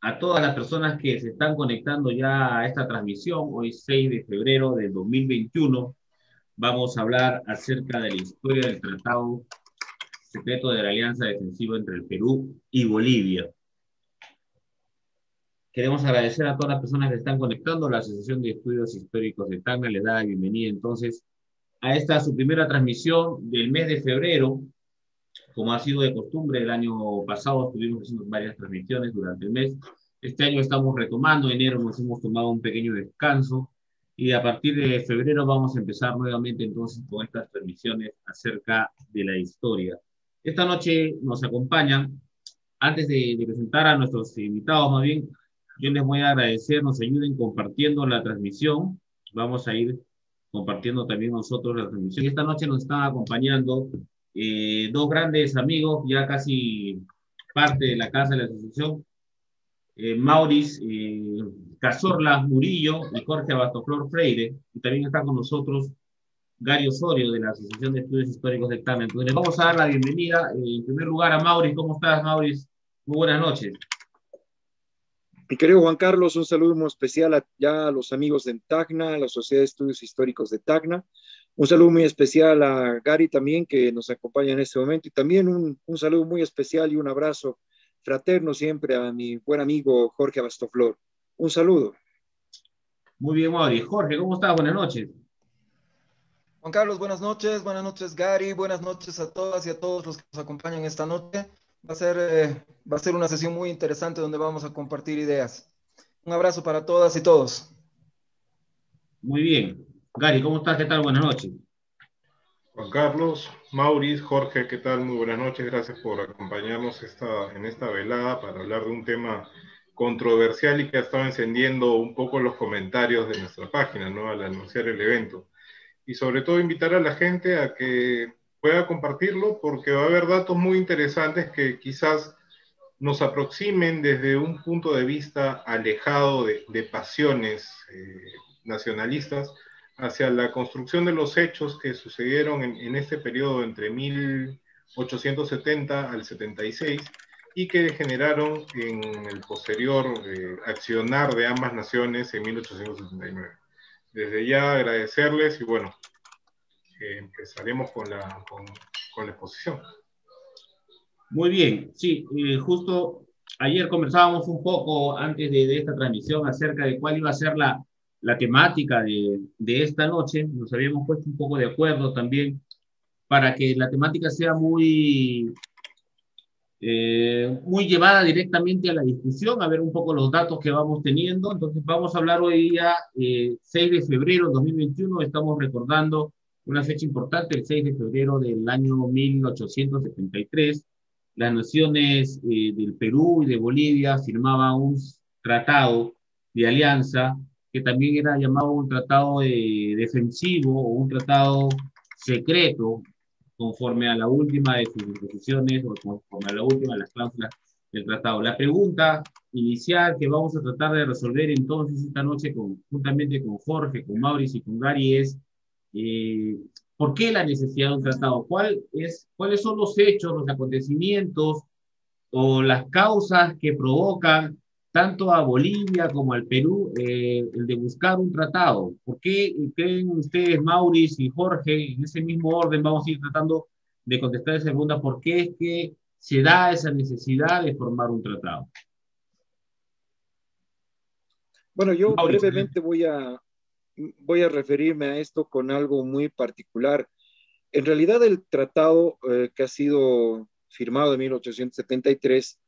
a todas las personas que se están conectando ya a esta transmisión, hoy 6 de febrero del 2021. Vamos a hablar acerca de la historia del Tratado Secreto de la Alianza Defensiva entre el Perú y Bolivia. Queremos agradecer a todas las personas que están conectando. La Asociación de Estudios Históricos de Tacna le da la bienvenida entonces a esta su primera transmisión del mes de febrero. Como ha sido de costumbre, el año pasado estuvimos haciendo varias transmisiones durante el mes. Este año estamos retomando, enero nos hemos tomado un pequeño descanso y a partir de febrero vamos a empezar nuevamente entonces con estas transmisiones acerca de la historia. Esta noche nos acompañan, antes de, de presentar a nuestros invitados más bien, yo les voy a agradecer, nos ayuden compartiendo la transmisión. Vamos a ir compartiendo también nosotros la transmisión. Esta noche nos están acompañando eh, dos grandes amigos, ya casi parte de la casa de la asociación, eh, Maurice eh, Cazorla Murillo y Jorge Abastoflor Freire, y también está con nosotros Gary Osorio de la Asociación de Estudios Históricos de Tana. Entonces, les vamos a dar la bienvenida en primer lugar a Maurice. ¿Cómo estás, Maurice? Muy buenas noches. Mi querido Juan Carlos, un saludo muy especial a, ya a los amigos de Tacna, a la Sociedad de Estudios Históricos de Tacna. Un saludo muy especial a Gary también, que nos acompaña en este momento. Y también un, un saludo muy especial y un abrazo fraterno siempre a mi buen amigo Jorge Abastoflor. Un saludo. Muy bien, Mauri. Jorge, ¿cómo estás? Buenas noches. Juan Carlos, buenas noches. Buenas noches, Gary. Buenas noches a todas y a todos los que nos acompañan esta noche. Va a ser, eh, va a ser una sesión muy interesante donde vamos a compartir ideas. Un abrazo para todas y todos. Muy bien. Gary, ¿cómo estás? ¿Qué tal? Buenas noches. Juan Carlos, Maurice, Jorge, ¿qué tal? Muy buenas noches. Gracias por acompañarnos esta, en esta velada para hablar de un tema controversial y que ha estado encendiendo un poco los comentarios de nuestra página, ¿no? Al anunciar el evento. Y sobre todo invitar a la gente a que pueda compartirlo porque va a haber datos muy interesantes que quizás nos aproximen desde un punto de vista alejado de, de pasiones eh, nacionalistas hacia la construcción de los hechos que sucedieron en, en, este periodo entre 1870 al 76 y que generaron en el posterior eh, accionar de ambas naciones en 1879. Desde ya agradecerles y bueno, eh, empezaremos con la, con, con, la exposición. Muy bien, sí, eh, justo ayer conversábamos un poco antes de, de, esta transmisión acerca de cuál iba a ser la, la temática de, de, esta noche. Nos habíamos puesto un poco de acuerdo también para que la temática sea muy, eh, muy llevada directamente a la discusión, a ver un poco los datos que vamos teniendo. Entonces vamos a hablar hoy día, eh, 6 de febrero de 2021, estamos recordando una fecha importante, el 6 de febrero del año 1873, las naciones eh, del Perú y de Bolivia firmaban un tratado de alianza que también era llamado un tratado de defensivo o un tratado secreto, conforme a la última de sus disposiciones o conforme a la última de las cláusulas del tratado. La pregunta inicial que vamos a tratar de resolver entonces esta noche con, juntamente con Jorge, con Mauricio y con Gary es eh, ¿Por qué la necesidad de un tratado? ¿Cuál es, ¿Cuáles son los hechos, los acontecimientos o las causas que provocan tanto a Bolivia como al Perú eh, el de buscar un tratado? ¿Por qué creen ustedes, Maurice y Jorge, en ese mismo orden vamos a ir tratando de contestar esa pregunta? ¿Por qué es que se da esa necesidad de formar un tratado? Bueno, yo Maurice, brevemente voy a, voy a referirme a esto con algo muy particular. En realidad el tratado eh, que ha sido firmado en 1873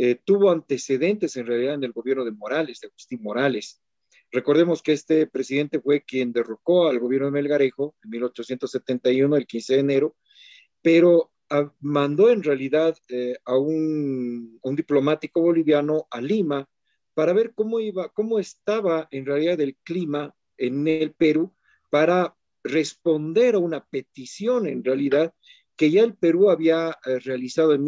eh, tuvo antecedentes en realidad en el gobierno de Morales, de Agustín Morales. Recordemos que este presidente fue quien derrocó al gobierno de Melgarejo en 1871, el 15 de enero, pero a, mandó en realidad eh, a un, diplomático boliviano a Lima para ver cómo iba, cómo estaba en realidad el clima en el Perú para responder a una petición en realidad que ya el Perú había eh, realizado en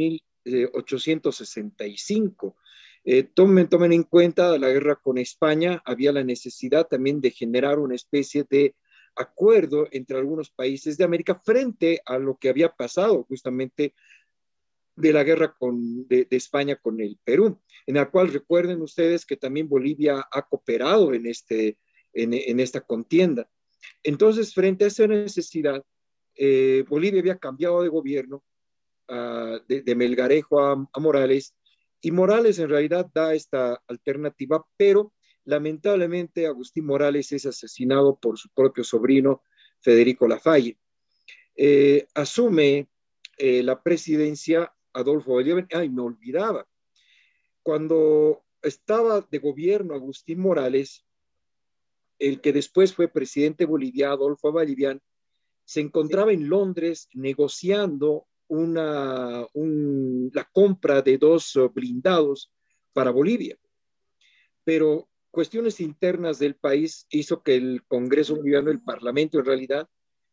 1865. Eh, tomen, tomen en cuenta la guerra con España, había la necesidad también de generar una especie de acuerdo entre algunos países de América frente a lo que había pasado justamente de la guerra con, de, España con el Perú, en la cual recuerden ustedes que también Bolivia ha cooperado en, este, en, esta contienda. Entonces, frente a esa necesidad, eh, Bolivia había cambiado de gobierno ah, de, Melgarejo a, Morales. Y Morales en realidad da esta alternativa, pero lamentablemente Agustín Morales es asesinado por su propio sobrino Federico Lafalle. Eh, asume eh, la presidencia Adolfo Bolívar, ay, me olvidaba, cuando estaba de gobierno Agustín Morales, el que después fue presidente boliviano, Adolfo Bolivian, se encontraba en Londres negociando una, la compra de dos blindados para Bolivia. Pero cuestiones internas del país hizo que el Congreso boliviano, el Parlamento en realidad,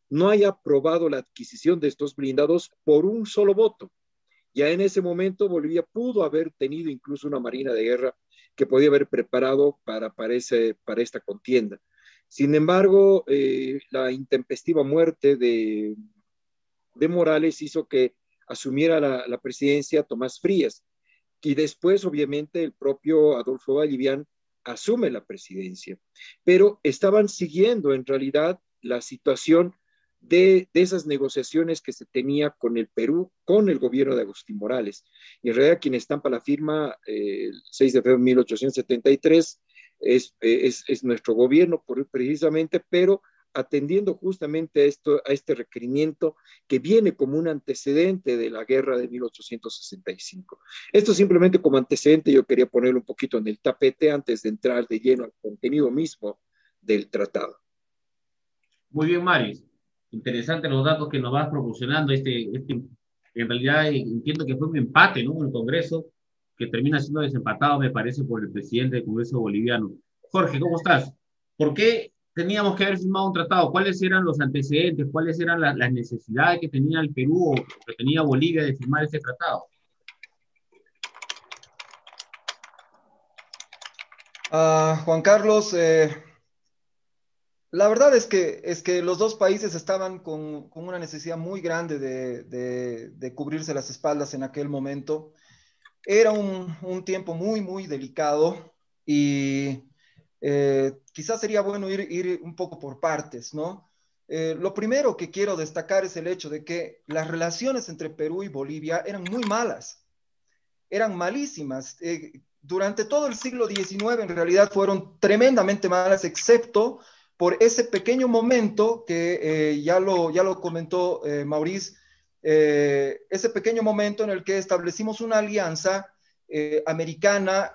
no haya aprobado la adquisición de estos blindados por un solo voto. Ya en ese momento Bolivia pudo haber tenido incluso una marina de guerra que podía haber preparado para, para, para esta contienda. Sin embargo, eh, la intempestiva muerte de, de, Morales hizo que asumiera la, presidencia Tomás Frías y después, obviamente, el propio Adolfo Vallivian asume la presidencia. Pero estaban siguiendo en realidad la situación de, esas negociaciones que se tenía con el Perú, con el gobierno de Agustín Morales. Y en realidad quien estampa la firma eh, el 6 de febrero de 1873 es, es, es nuestro gobierno precisamente, pero atendiendo justamente a, esto, a este requerimiento que viene como un antecedente de la guerra de 1865. Esto simplemente como antecedente yo quería ponerlo un poquito en el tapete antes de entrar de lleno al contenido mismo del tratado. Muy bien, Maris interesante los datos que nos vas proporcionando. Este, este, en realidad entiendo que fue un empate, ¿no? En el Congreso, que termina siendo desempatado, me parece, por el presidente del Congreso boliviano. Jorge, ¿cómo estás? ¿Por qué teníamos que haber firmado un tratado? ¿Cuáles eran los antecedentes? ¿Cuáles eran las necesidades que tenía el Perú o que tenía Bolivia de firmar ese tratado? Uh, Juan Carlos, eh, la verdad es que, es que los dos países estaban con, una necesidad muy grande de, cubrirse las espaldas en aquel momento. Era un, tiempo muy, muy delicado y eh, quizás sería bueno ir, un poco por partes, ¿no? Eh, lo primero que quiero destacar es el hecho de que las relaciones entre Perú y Bolivia eran muy malas, eran malísimas. Eh, durante todo el siglo XIX en realidad fueron tremendamente malas, excepto por ese pequeño momento que eh, ya, lo, ya lo comentó Maurice, ese pequeño momento en el que establecimos una alianza americana,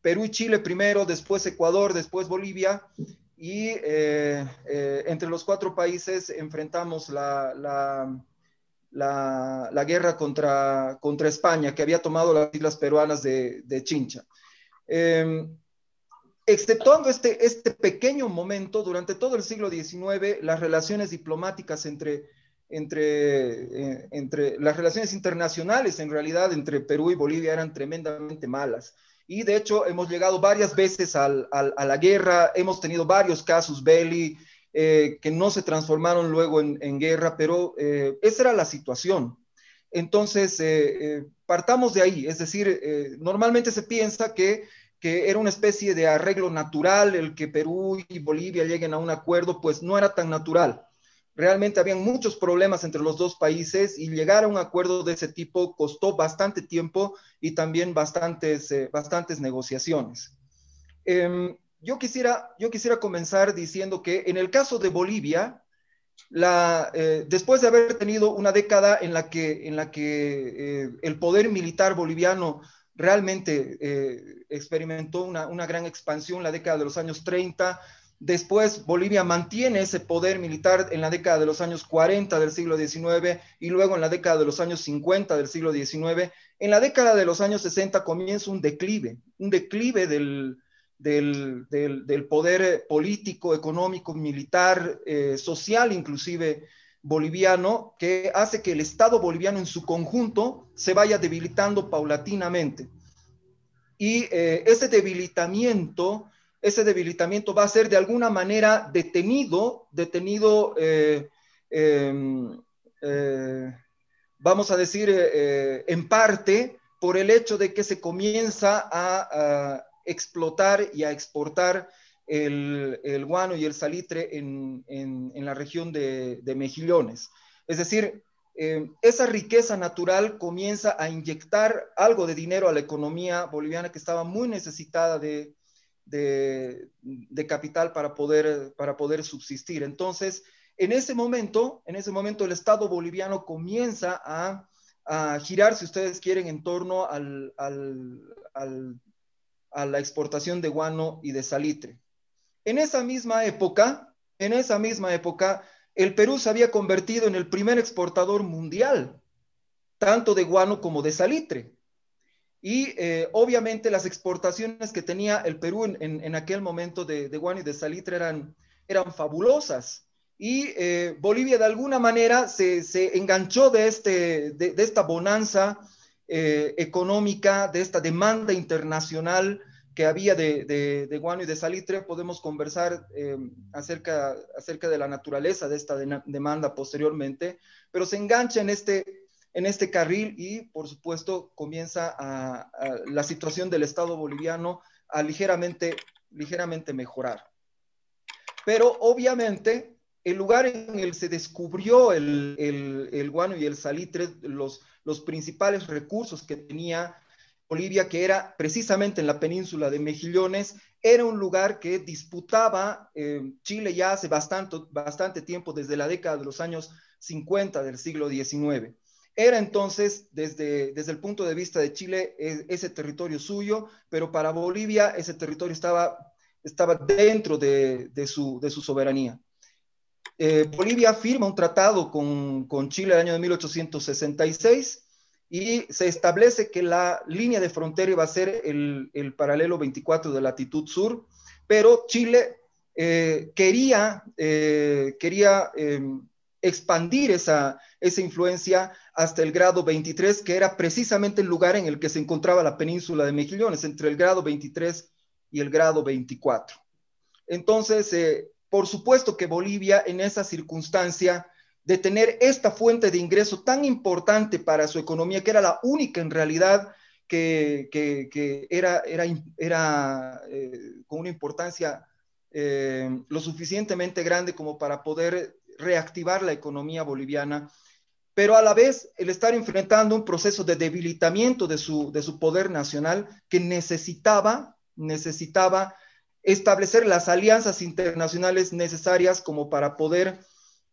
Perú y Chile primero, después Ecuador, después Bolivia, y entre los cuatro países enfrentamos la, la, la, guerra contra, contra España, que había tomado las islas peruanas de, de Chincha. Em, exceptuando este, este pequeño momento, durante todo el siglo XIX, las relaciones diplomáticas entre, entre, eh, entre las relaciones internacionales, en realidad, entre Perú y Bolivia eran tremendamente malas. Y de hecho, hemos llegado varias veces a la guerra, hemos tenido varios casos belli eh, que no se transformaron luego en, guerra, pero eh, esa era la situación. Entonces, partamos de ahí, es decir, normalmente se piensa que era una especie de arreglo natural, el que Perú y Bolivia lleguen a un acuerdo, pues no era tan natural. Realmente habían muchos problemas entre los dos países y llegar a un acuerdo de ese tipo costó bastante tiempo y también bastantes, eh, bastantes negociaciones. Em, yo, quisiera, yo quisiera comenzar diciendo que en el caso de Bolivia, eh, después de haber tenido una década en la que, en la que eh, el poder militar boliviano realmente experimentó una, gran expansión la década de los años 30. Después Bolivia mantiene ese poder militar en la década de los años 40 del siglo XIX y luego en la década de los años 50 del siglo XIX. En la década de los años 60 comienza un declive, un declive del, del, poder político, económico, militar, eh, social inclusive boliviano que hace que el Estado boliviano en su conjunto se vaya debilitando paulatinamente. Y eh, ese debilitamiento, ese debilitamiento va a ser de alguna manera detenido, detenido, eh, em, eh, vamos a decir, en parte por el hecho de que se comienza a, explotar y a exportar el, guano y el salitre en, la región de, Mejillones. Es decir, eh, esa riqueza natural comienza a inyectar algo de dinero a la economía boliviana que estaba muy necesitada de, capital para poder, para poder subsistir. Entonces, en ese momento, en ese momento el Estado boliviano comienza a a girar, si ustedes quieren, en torno al, a la exportación de guano y de salitre. En esa misma época, en esa misma época, el Perú se había convertido en el primer exportador mundial, tanto de guano como de salitre. Y eh, obviamente las exportaciones que tenía el Perú en, aquel momento de, de, guano y de salitre eran, eran fabulosas y eh, Bolivia de alguna manera se, enganchó de, este, de, esta bonanza eh, económica, de esta demanda internacional que había de, guano y de salitre. Podemos conversar eh, acerca, acerca de la naturaleza de esta demanda posteriormente, pero se engancha en este, en este carril y, por supuesto, comienza la situación del Estado boliviano a ligeramente, ligeramente mejorar. Pero obviamente el lugar en el que se descubrió el, guano y el salitre, los, los principales recursos que tenía Bolivia, que era precisamente en la península de Mejillones, era un lugar que disputaba eh, Chile ya hace bastante, bastante tiempo, desde la década de los años 50 del siglo XIX. Era entonces, desde, desde el punto de vista de Chile, e, ese territorio suyo, pero para Bolivia ese territorio estaba, estaba dentro de, su, de su soberanía. Eh, Bolivia firma un tratado con, Chile en el año de 1866 y se establece que la línea de frontera va a ser el, paralelo 24 de latitud sur, pero Chile eh, quería, eh, quería expandir esa, esa influencia hasta el grado 23, que era precisamente el lugar en el que se encontraba la península de Mejillones, entre el grado 23 y el grado 24. Entonces, por supuesto que Bolivia en esa circunstancia de tener esta fuente de ingreso tan importante para su economía, que era la única en realidad que, era, era, era eh, con una importancia eh, lo suficientemente grande como para poder reactivar la economía boliviana, pero a la vez el estar enfrentando un proceso de debilitamiento de su, de su poder nacional que necesitaba, necesitaba establecer las alianzas internacionales necesarias como para poder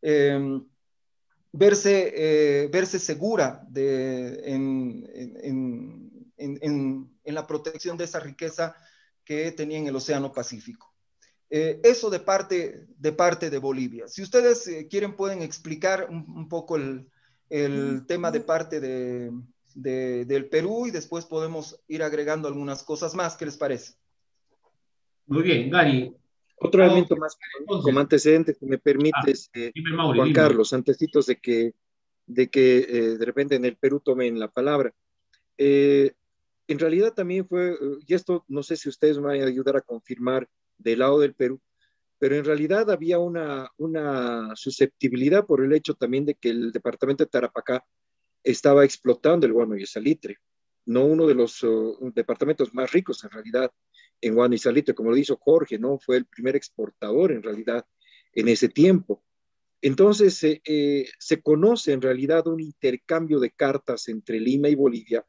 em, verse, eh, verse segura de, en, la protección de esa riqueza que tenía en el Océano Pacífico. Eh, eso de parte, de parte de Bolivia. Si ustedes eh, quieren, pueden explicar un, poco el, tema de parte de, del Perú y después podemos ir agregando algunas cosas más. ¿Qué les parece? Muy bien, Gary. Otro elemento más como antecedente, que me permites, ah, eh, Juan Carlos, antecitos de que, de, que eh, de repente en el Perú tomen la palabra. Eh, en realidad también fue, y esto no sé si ustedes me van a ayudar a confirmar del lado del Perú, pero en realidad había una, una susceptibilidad por el hecho también de que el departamento de Tarapacá estaba explotando el guano y el salitre, no uno de los departamentos más ricos en realidad en Guanisalito, como lo dijo Jorge, ¿no? Fue el primer exportador en realidad en ese tiempo. Entonces, eh, se conoce en realidad un intercambio de cartas entre Lima y Bolivia,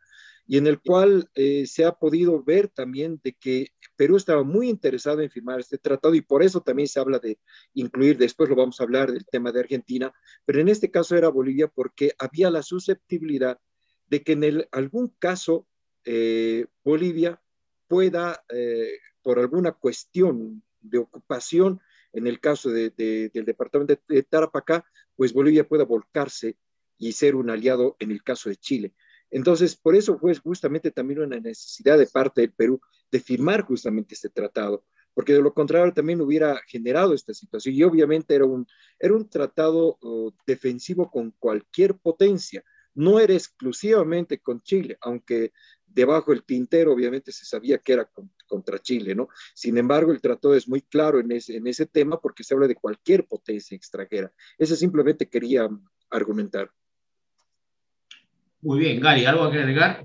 y en el cual eh, se ha podido ver también de que Perú estaba muy interesado en firmar este tratado y por eso también se habla de incluir, después lo vamos a hablar del tema de Argentina, pero en este caso era Bolivia porque había la susceptibilidad de que en algún caso eh, Bolivia pueda, eh, por alguna cuestión de ocupación, en el caso del departamento de Tarapacá, pues Bolivia pueda volcarse y ser un aliado en el caso de Chile. Entonces, por eso fue justamente también una necesidad de parte del Perú de firmar justamente este tratado, porque de lo contrario también hubiera generado esta situación y obviamente era un, tratado defensivo con cualquier potencia, no era exclusivamente con Chile, aunque debajo del tintero obviamente se sabía que era contra Chile, ¿no? Sin embargo, el tratado es muy claro en ese, en ese tema porque se habla de cualquier potencia extranjera. Eso simplemente quería argumentar. Muy bien, Gary, ¿algo que agregar?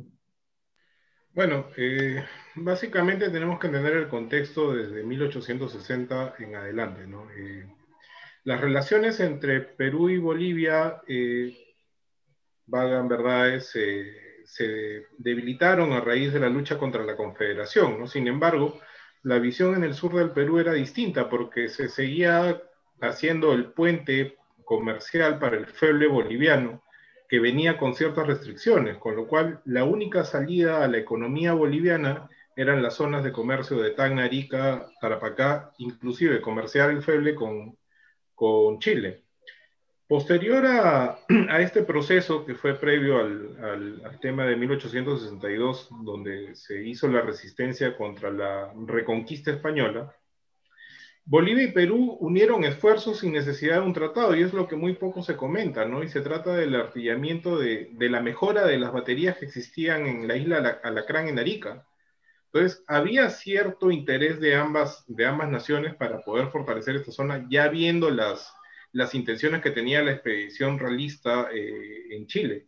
Bueno, eh, básicamente tenemos que entender el contexto desde 1860 en adelante, ¿no? Eh, las relaciones entre Perú y Bolivia, eh, vagan verdades, se debilitaron a raíz de la lucha contra la Confederación. Sin embargo, la visión en el sur del Perú era distinta porque se seguía haciendo el puente comercial para el feble boliviano, que venía con ciertas restricciones, con lo cual la única salida a la economía boliviana eran las zonas de comercio de Tacna, Arica, Tarapacá, inclusive comerciar el feble con, con Chile. Posterior a, este proceso que fue previo al, al, tema de 1862, donde se hizo la resistencia contra la reconquista española, Bolivia y Perú unieron esfuerzos sin necesidad de un tratado, y es lo que muy poco se comenta, ¿no? Y se trata del artillamiento de, de la mejora de las baterías que existían en la isla Alacrán en Arica. Entonces, había cierto interés de ambas, de ambas naciones para poder fortalecer esta zona, ya viendo las, las intenciones que tenía la expedición realista eh, en Chile.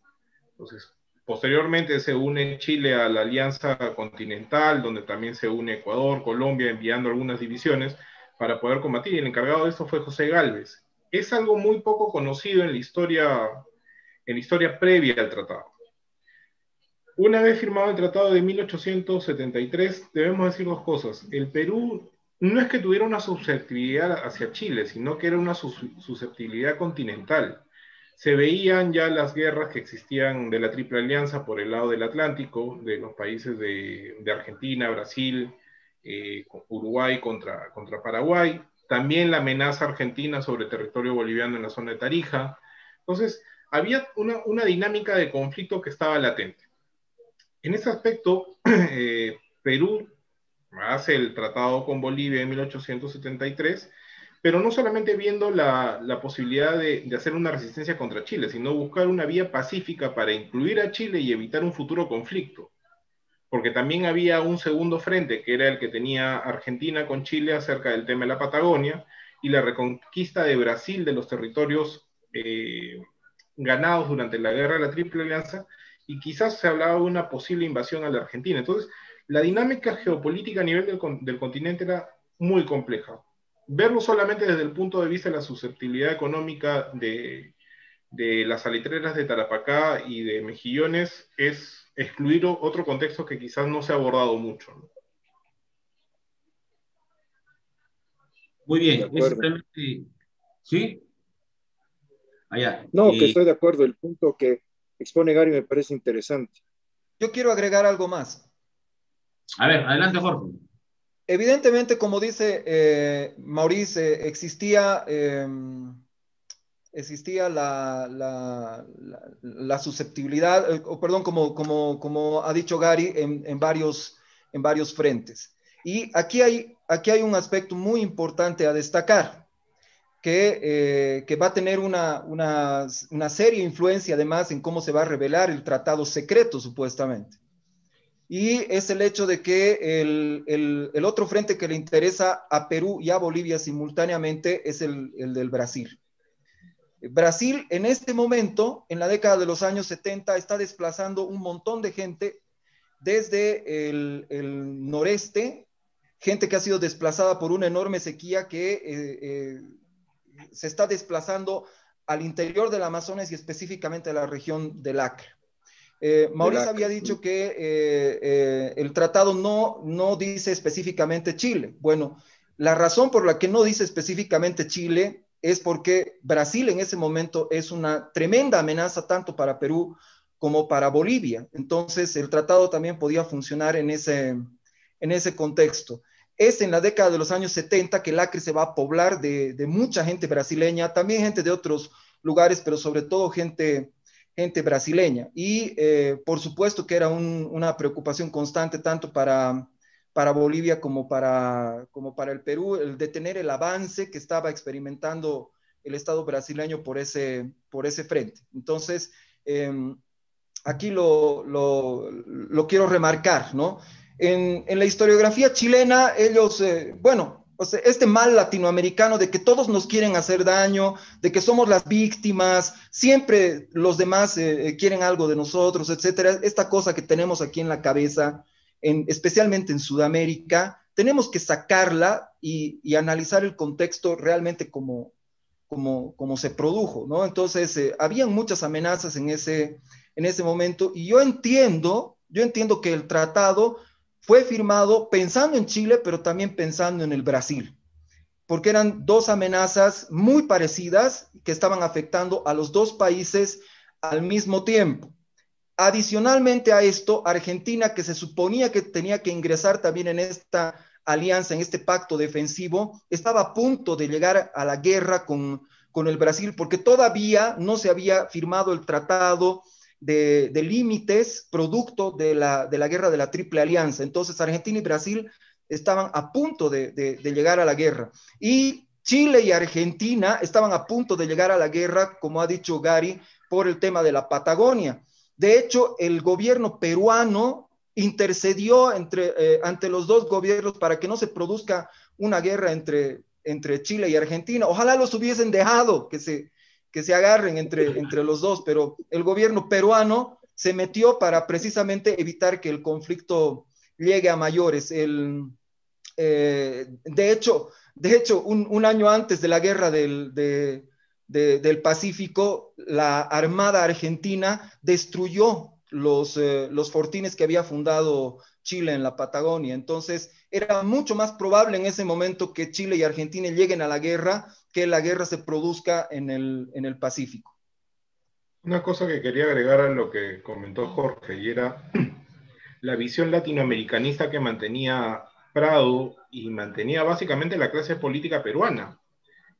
Entonces, posteriormente se une Chile a la Alianza Continental, donde también se une Ecuador, Colombia, enviando algunas divisiones para poder combatir. Y el encargado de esto fue José Galvez. Es algo muy poco conocido en la historia, en la historia previa al tratado. Una vez firmado el tratado de 1873, debemos decir dos cosas. El Perú no es que tuviera una susceptibilidad hacia Chile, sino que era una susceptibilidad continental. Se veían ya las guerras que existían de la Triple Alianza por el lado del Atlántico, de los países de, Argentina, Brasil, eh, Uruguay contra, contra Paraguay, también la amenaza argentina sobre territorio boliviano en la zona de Tarija. Entonces, había una, dinámica de conflicto que estaba latente. En ese aspecto, eh, Perú hace el tratado con Bolivia en 1873, pero no solamente viendo la, posibilidad de, hacer una resistencia contra Chile, sino buscar una vía pacífica para incluir a Chile y evitar un futuro conflicto. Porque también había un segundo frente, que era el que tenía Argentina con Chile acerca del tema de la Patagonia y la reconquista de Brasil de los territorios eh, ganados durante la guerra de la Triple Alianza, y quizás se hablaba de una posible invasión a la Argentina. Entonces, la dinámica geopolítica a nivel del, continente era muy compleja. Verlo solamente desde el punto de vista de la susceptibilidad económica de, las salitreras de Tarapacá y de Mejillones es excluir otro contexto que quizás no se ha abordado mucho. Muy bien, ¿sí? Allá. No, que estoy de acuerdo, el punto que expone Gary me parece interesante. Yo quiero agregar algo más. A ver, adelante, Jorge. Evidentemente, como dice eh, Maurice, existía, em, existía la, la, susceptibilidad, o perdón, como, como, como, ha dicho Gary, en, varios, en varios frentes. Y aquí hay, aquí hay un aspecto muy importante a destacar, que, eh, que va a tener una, una, una seria influencia además en cómo se va a revelar el tratado secreto, supuestamente y es el hecho de que el, otro frente que le interesa a Perú y a Bolivia simultáneamente es el, del Brasil. Brasil en este momento, en la década de los años 70, está desplazando un montón de gente desde el, noreste, gente que ha sido desplazada por una enorme sequía que eh, eh, se está desplazando al interior del Amazonas y específicamente a la región del Acre. Eh, Mauricio había dicho que eh, eh, el tratado no, no dice específicamente Chile. Bueno, la razón por la que no dice específicamente Chile es porque Brasil en ese momento es una tremenda amenaza tanto para Perú como para Bolivia. Entonces, el tratado también podía funcionar en ese, en ese contexto. Es en la década de los años 70 que el Acre se va a poblar de, mucha gente brasileña, también gente de otros lugares, pero sobre todo gente gente brasileña. Y eh, por supuesto que era una preocupación constante tanto para, para Bolivia como para, como para el Perú, el detener el avance que estaba experimentando el Estado brasileño por ese, por ese frente. Entonces, em, aquí lo, lo, quiero remarcar, ¿no? En, en, la historiografía chilena, ellos, eh, bueno, o sea, este mal latinoamericano de que todos nos quieren hacer daño, de que somos las víctimas, siempre los demás eh, eh, quieren algo de nosotros, etcétera. Esta cosa que tenemos aquí en la cabeza, en, especialmente en Sudamérica, tenemos que sacarla y, analizar el contexto realmente como, como, como se produjo, ¿no? Entonces, eh, habían muchas amenazas en ese, en ese momento y yo entiendo, yo entiendo que el tratado fue firmado pensando en Chile, pero también pensando en el Brasil, porque eran dos amenazas muy parecidas que estaban afectando a los dos países al mismo tiempo. Adicionalmente a esto, Argentina, que se suponía que tenía que ingresar también en esta alianza, en este pacto defensivo, estaba a punto de llegar a la guerra con, con el Brasil, porque todavía no se había firmado el tratado de, límites producto de la, guerra de la Triple Alianza. Entonces Argentina y Brasil estaban a punto de, llegar a la guerra. Y Chile y Argentina estaban a punto de llegar a la guerra, como ha dicho Gary, por el tema de la Patagonia. De hecho, el gobierno peruano intercedió entre, eh, ante los dos gobiernos para que no se produzca una guerra entre, entre Chile y Argentina. Ojalá los hubiesen dejado que se, que se agarren entre, entre los dos, pero el gobierno peruano se metió para precisamente evitar que el conflicto llegue a mayores. El, eh, de hecho, de hecho un, año antes de la guerra del, del Pacífico, la Armada Argentina destruyó los, eh, los fortines que había fundado Chile en la Patagonia. Entonces, era mucho más probable en ese momento que Chile y Argentina lleguen a la guerra que la guerra se produzca en el, en el Pacífico. Una cosa que quería agregar a lo que comentó Jorge, y era la visión latinoamericanista que mantenía Prado y mantenía básicamente la clase política peruana.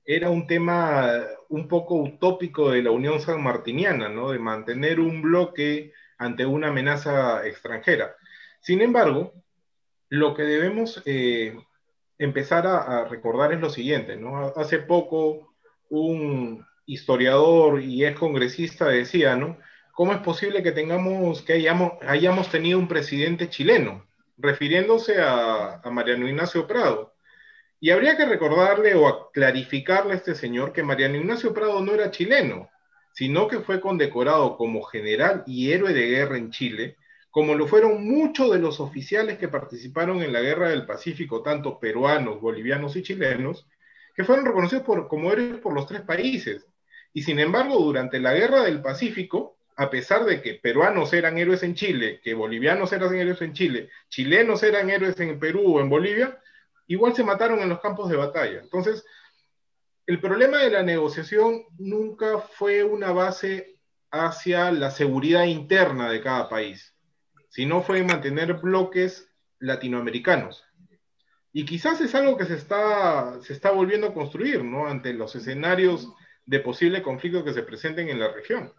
Era un tema un poco utópico de la Unión Sanmartiniana, ¿no? De mantener un bloque ante una amenaza extranjera. Sin embargo, lo que debemos eh, empezar a, recordar es lo siguiente, ¿no? Hace poco un historiador y ex congresista decía, ¿no? ¿Cómo es posible que tengamos, que hayamos, tenido un presidente chileno? Refiriéndose a, a Mariano Ignacio Prado. Y habría que recordarle o clarificarle a este señor que Mariano Ignacio Prado no era chileno, sino que fue condecorado como general y héroe de guerra en Chile como lo fueron muchos de los oficiales que participaron en la Guerra del Pacífico, tanto peruanos, bolivianos y chilenos, que fueron reconocidos como héroes por los tres países. Y sin embargo, durante la Guerra del Pacífico, a pesar de que peruanos eran héroes en Chile, que bolivianos eran héroes en Chile, chilenos eran héroes en Perú o en Bolivia, igual se mataron en los campos de batalla. Entonces, el problema de la negociación nunca fue una base hacia la seguridad interna de cada país sino fue mantener bloques latinoamericanos. Y quizás es algo que se está, se está volviendo a construir, ¿no? Ante los escenarios de posible conflicto que se presenten en la región.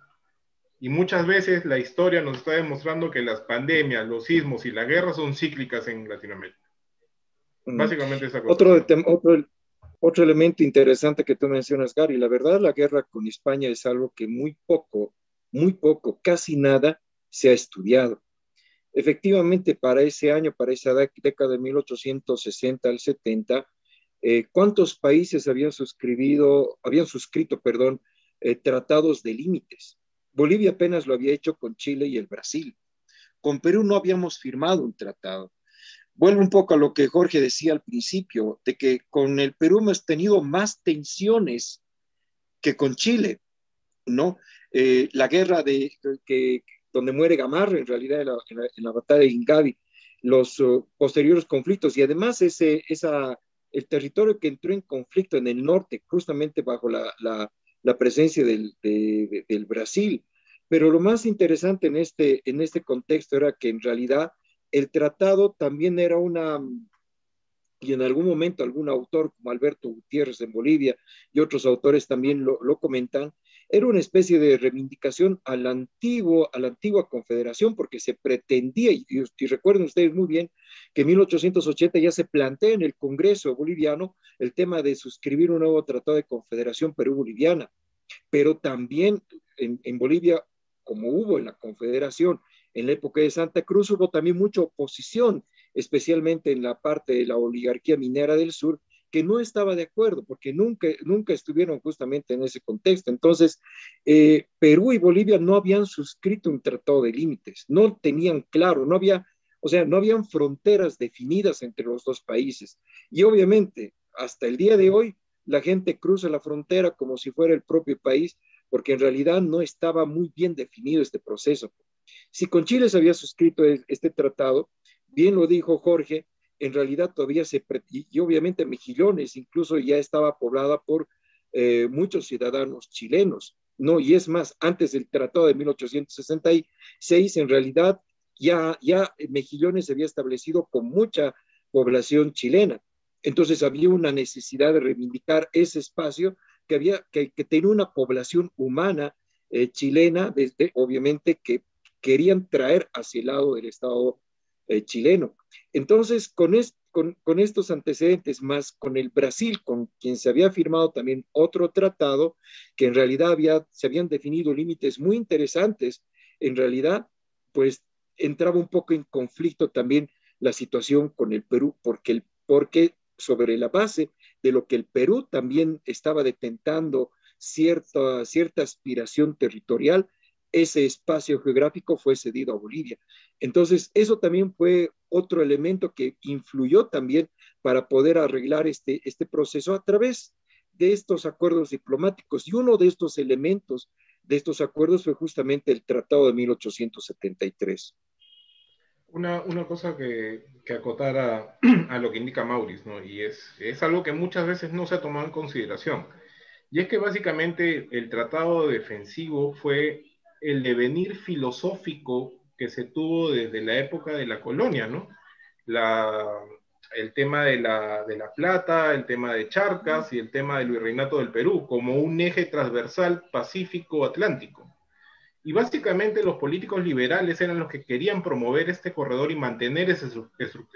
Y muchas veces la historia nos está demostrando que las pandemias, los sismos y la guerra son cíclicas en Latinoamérica. Básicamente esa cosa. Otro, otro, otro elemento interesante que tú mencionas, Gary, la verdad la guerra con España es algo que muy poco, muy poco, casi nada se ha estudiado. Efectivamente, para ese año, para esa década de 1860 al 70, eh, ¿cuántos países habían suscribido, habían suscrito, perdón, eh, tratados de límites? Bolivia apenas lo había hecho con Chile y el Brasil. Con Perú no habíamos firmado un tratado. Vuelvo un poco a lo que Jorge decía al principio, de que con el Perú hemos tenido más tensiones que con Chile, ¿no? Eh, la guerra de, que, donde muere Gamarra, en realidad en la, batalla de Ingavi, los uh, posteriores conflictos y además ese, esa, el territorio que entró en conflicto en el norte, justamente bajo la, la, presencia del, del, Brasil. Pero lo más interesante en este, en este contexto era que en realidad el tratado también era una, y en algún momento algún autor como Alberto Gutiérrez en Bolivia y otros autores también lo, comentan, era una especie de reivindicación al antiguo, a la antigua confederación, porque se pretendía, y, recuerden ustedes muy bien, que en 1880 ya se plantea en el Congreso boliviano el tema de suscribir un nuevo tratado de confederación Perú-Boliviana, pero también en Bolivia, como hubo en la confederación en la época de Santa Cruz, hubo también mucha oposición, especialmente en la parte de la oligarquía minera del sur, que no estaba de acuerdo, porque nunca, nunca estuvieron justamente en ese contexto. Entonces, eh, Perú y Bolivia no habían suscrito un tratado de límites, no tenían claro, no había, o sea, no habían fronteras definidas entre los dos países. Y obviamente, hasta el día de hoy, la gente cruza la frontera como si fuera el propio país, porque en realidad no estaba muy bien definido este proceso. Si con Chile se había suscrito este tratado, bien lo dijo Jorge, en realidad todavía se, y obviamente Mejillones incluso ya estaba poblada por eh, muchos ciudadanos chilenos, ¿no? Y es más, antes del Tratado de 1866, en realidad ya, ya Mejillones se había establecido con mucha población chilena. Entonces había una necesidad de reivindicar ese espacio que había, que, que tenía una población humana eh, chilena, desde, obviamente, que querían traer hacia el lado del Estado eh, chileno. Entonces, con, estos antecedentes, más con el Brasil, con quien se había firmado también otro tratado, que en realidad había, se habían definido límites muy interesantes, en realidad, pues entraba un poco en conflicto también la situación con el Perú, porque, el, porque sobre la base de lo que el Perú también estaba detentando cierta, cierta aspiración territorial, ese espacio geográfico fue cedido a Bolivia. Entonces, eso también fue otro elemento que influyó también para poder arreglar este, este proceso a través de estos acuerdos diplomáticos. Y uno de estos elementos de estos acuerdos fue justamente el Tratado de 1873. Una, una cosa que, que acotar a, a, lo que indica Maurice, ¿no? y es, es algo que muchas veces no se ha tomado en consideración. Y es que básicamente el tratado defensivo fue el devenir filosófico que se tuvo desde la época de la colonia, ¿no? el tema de la, de la plata, el tema de Charcas y el tema del virreinato del Perú, como un eje transversal pacífico-atlántico. Y básicamente los políticos liberales eran los que querían promover este corredor y mantener esa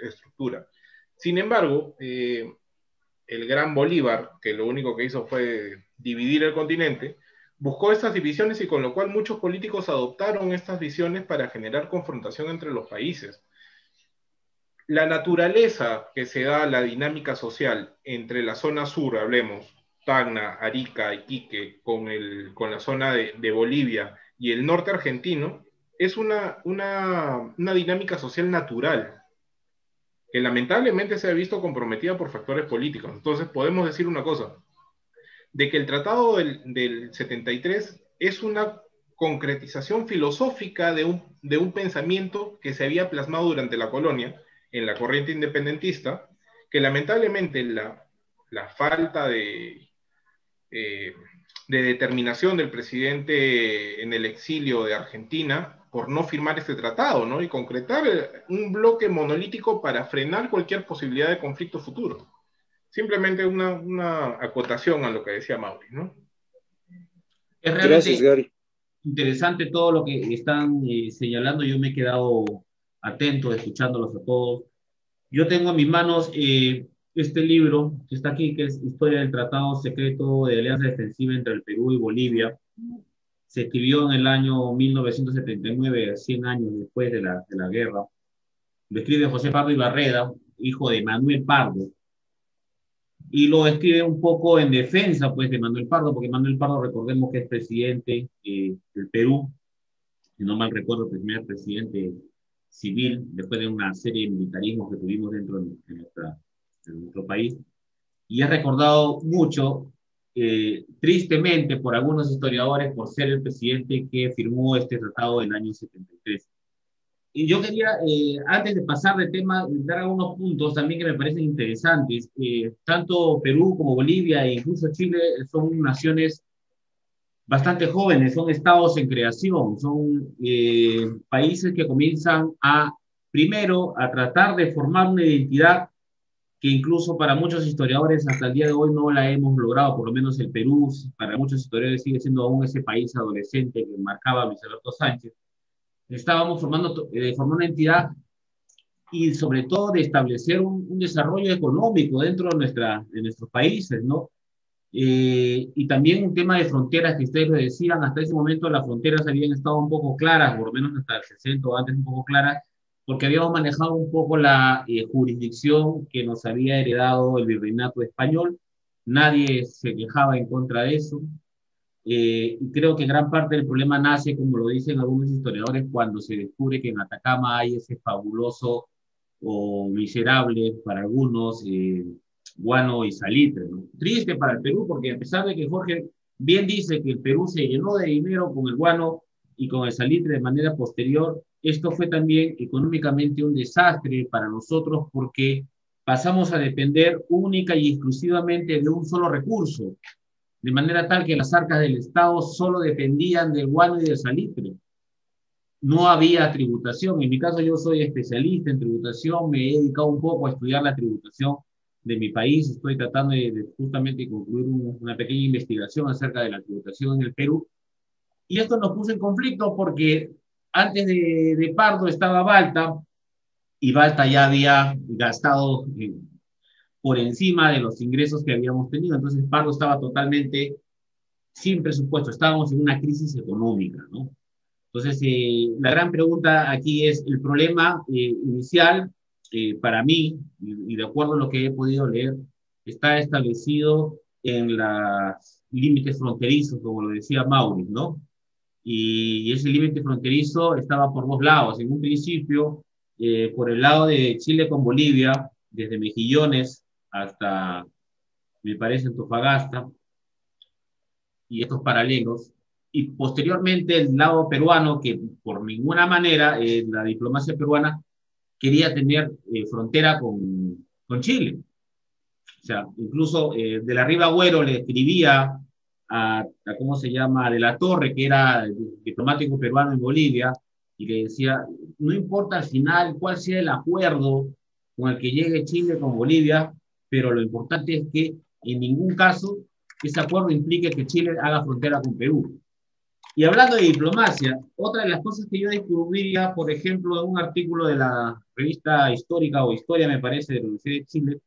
estructura. Sin embargo, eh, el gran Bolívar, que lo único que hizo fue dividir el continente, buscó estas divisiones y con lo cual muchos políticos adoptaron estas visiones para generar confrontación entre los países. La naturaleza que se da la dinámica social entre la zona sur, hablemos, Tacna, Arica, Iquique, con, el, con la zona de, de Bolivia y el norte argentino, es una, una, una dinámica social natural, que lamentablemente se ha visto comprometida por factores políticos. Entonces podemos decir una cosa, de que el Tratado del, 73 es una concretización filosófica de un, de un pensamiento que se había plasmado durante la colonia en la corriente independentista, que lamentablemente la, la falta de, eh, de determinación del presidente en el exilio de Argentina por no firmar este tratado, ¿no? Y concretar un bloque monolítico para frenar cualquier posibilidad de conflicto futuro. Simplemente una, una acotación a lo que decía Mauri, ¿no? Es Gracias, Gary. interesante todo lo que están eh, señalando. Yo me he quedado atento, escuchándolos a todos. Yo tengo en mis manos eh, este libro que está aquí, que es Historia del Tratado Secreto de Alianza Defensiva entre el Perú y Bolivia. Se escribió en el año 1979, 100 años después de la, de la guerra. Lo escribe José Pardo Ibarreda, hijo de Manuel Pardo, y lo escribe un poco en defensa pues, de Manuel Pardo, porque Manuel Pardo, recordemos que es presidente eh, del Perú, si no mal recuerdo, el primer presidente civil, después de una serie de militarismos que tuvimos dentro de, nuestra, nuestro país, y es recordado mucho, eh, tristemente, por algunos historiadores, por ser el presidente que firmó este tratado en el año 73. Y yo quería, eh, antes de pasar de tema, dar algunos puntos también que me parecen interesantes. Eh, tanto Perú como Bolivia e incluso Chile son naciones bastante jóvenes, son estados en creación, son eh, países que comienzan a, primero, a tratar de formar una identidad que incluso para muchos historiadores hasta el día de hoy no la hemos logrado, por lo menos el Perú, para muchos historiadores sigue siendo aún ese país adolescente que marcaba Luis Alberto Sánchez estábamos formando, eh, formar una entidad y sobre todo de establecer un, desarrollo económico dentro de, nuestra, de nuestros países, ¿no? Eh, y también un tema de fronteras que ustedes lo decían, hasta ese momento las fronteras habían estado un poco claras, por lo menos hasta el 60 o antes un poco claras, porque habíamos manejado un poco la eh, jurisdicción que nos había heredado el virreinato español. Nadie se quejaba en contra de eso. Eh, y creo que gran parte del problema nace, como lo dicen algunos historiadores, cuando se descubre que en Atacama hay ese fabuloso o miserable para algunos eh, guano y salitre. Triste para el Perú, porque a pesar de que Jorge bien dice que el Perú se llenó de dinero con el guano y con el salitre de manera posterior, esto fue también económicamente un desastre para nosotros porque pasamos a depender única y exclusivamente de un solo recurso, de manera tal que las arcas del Estado solo dependían del guano y del salitre. No había tributación. En mi caso yo soy especialista en tributación, me he dedicado un poco a estudiar la tributación de mi país, estoy tratando de, justamente concluir una pequeña investigación acerca de la tributación en el Perú. Y esto nos puso en conflicto porque antes de, de Pardo estaba Balta y Balta ya había gastado por encima de los ingresos que habíamos tenido. Entonces Pardo estaba totalmente sin presupuesto, estábamos en una crisis económica, ¿no? Entonces, eh, la gran pregunta aquí es, el problema eh, inicial, eh, para mí, y, de acuerdo a lo que he podido leer, está establecido en los límites fronterizos, como lo decía Mauri, ¿no? Y ese límite fronterizo estaba por dos lados. En un principio, por el lado de Chile con Bolivia, desde Mejillones hasta, me parece, Antofagasta, y estos paralelos, y posteriormente el lado peruano, que por ninguna manera eh, la diplomacia peruana quería tener eh, frontera con, con, Chile. O sea, incluso eh, de la Riva Agüero le escribía a, a, ¿cómo se llama?, de la Torre, que era diplomático peruano en Bolivia, y le decía, no importa al final cuál sea el acuerdo con el que llegue Chile con Bolivia, pero lo importante es que en ningún caso ese acuerdo implique que Chile haga frontera con Perú. Y hablando de diplomacia, otra de las cosas que yo descubriría, por ejemplo, en un artículo de la revista histórica o Historia, me parece, de la Universidad de Chile,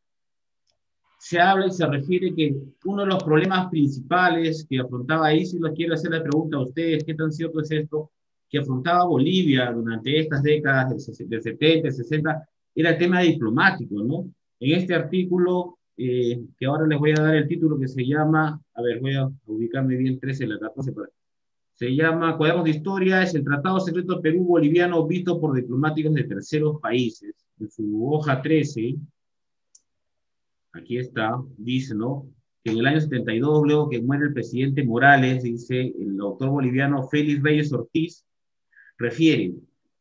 se habla y se refiere que uno de los problemas principales que afrontaba ahí, si lo quiero hacer la pregunta a ustedes, ¿qué tan cierto es esto? Que afrontaba Bolivia durante estas décadas del 70, 60, era el tema diplomático, ¿no? En este artículo, eh, que ahora les voy a dar el título que se llama, a ver, voy a ubicarme bien 13, la 14, se llama Cuadernos de Historia, es el Tratado Secreto Perú-Boliviano visto por diplomáticos de terceros países. En su hoja 13, aquí está, dice, ¿no? Que en el año 72, luego que muere el presidente Morales, dice el autor boliviano Félix Reyes Ortiz, refiere,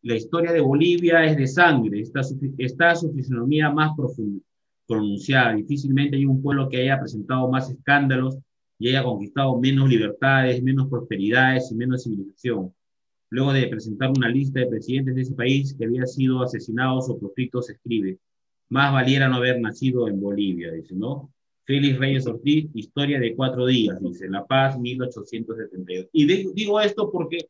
la historia de Bolivia es de sangre, está, está su fisonomía más profunda pronunciada. Difícilmente hay un pueblo que haya presentado más escándalos y haya conquistado menos libertades, menos prosperidades y menos civilización. Luego de presentar una lista de presidentes de ese país que había sido asesinados o proscritos, escribe, más valiera no haber nacido en Bolivia, dice, ¿no? Félix Reyes Ortiz, Historia de cuatro días, dice, La Paz, 1872. Y digo esto porque,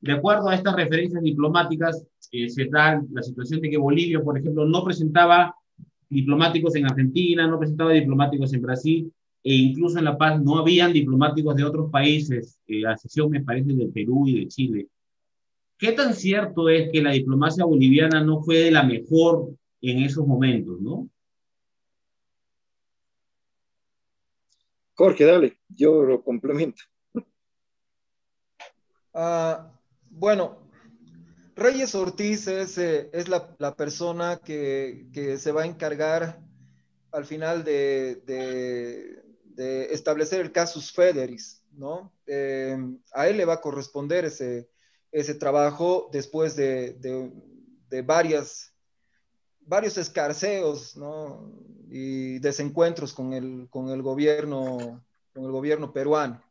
de acuerdo a estas referencias diplomáticas, eh, se da la situación de que Bolivia, por ejemplo, no presentaba diplomáticos en Argentina, no presentaba diplomáticos en Brasil, e incluso en La Paz no habían diplomáticos de otros países, eh, a excepción, me parece, del Perú y de Chile. ¿Qué tan cierto es que la diplomacia boliviana no fue de la mejor en esos momentos, no? Jorge, dale, yo lo complemento. Uh, bueno, Reyes Ortiz es, eh, la, persona que, se va a encargar al final de, establecer el casus federis, ¿no? Eh, a él le va a corresponder ese, trabajo después de, varias, varios escarceos. Y desencuentros con el gobierno peruano.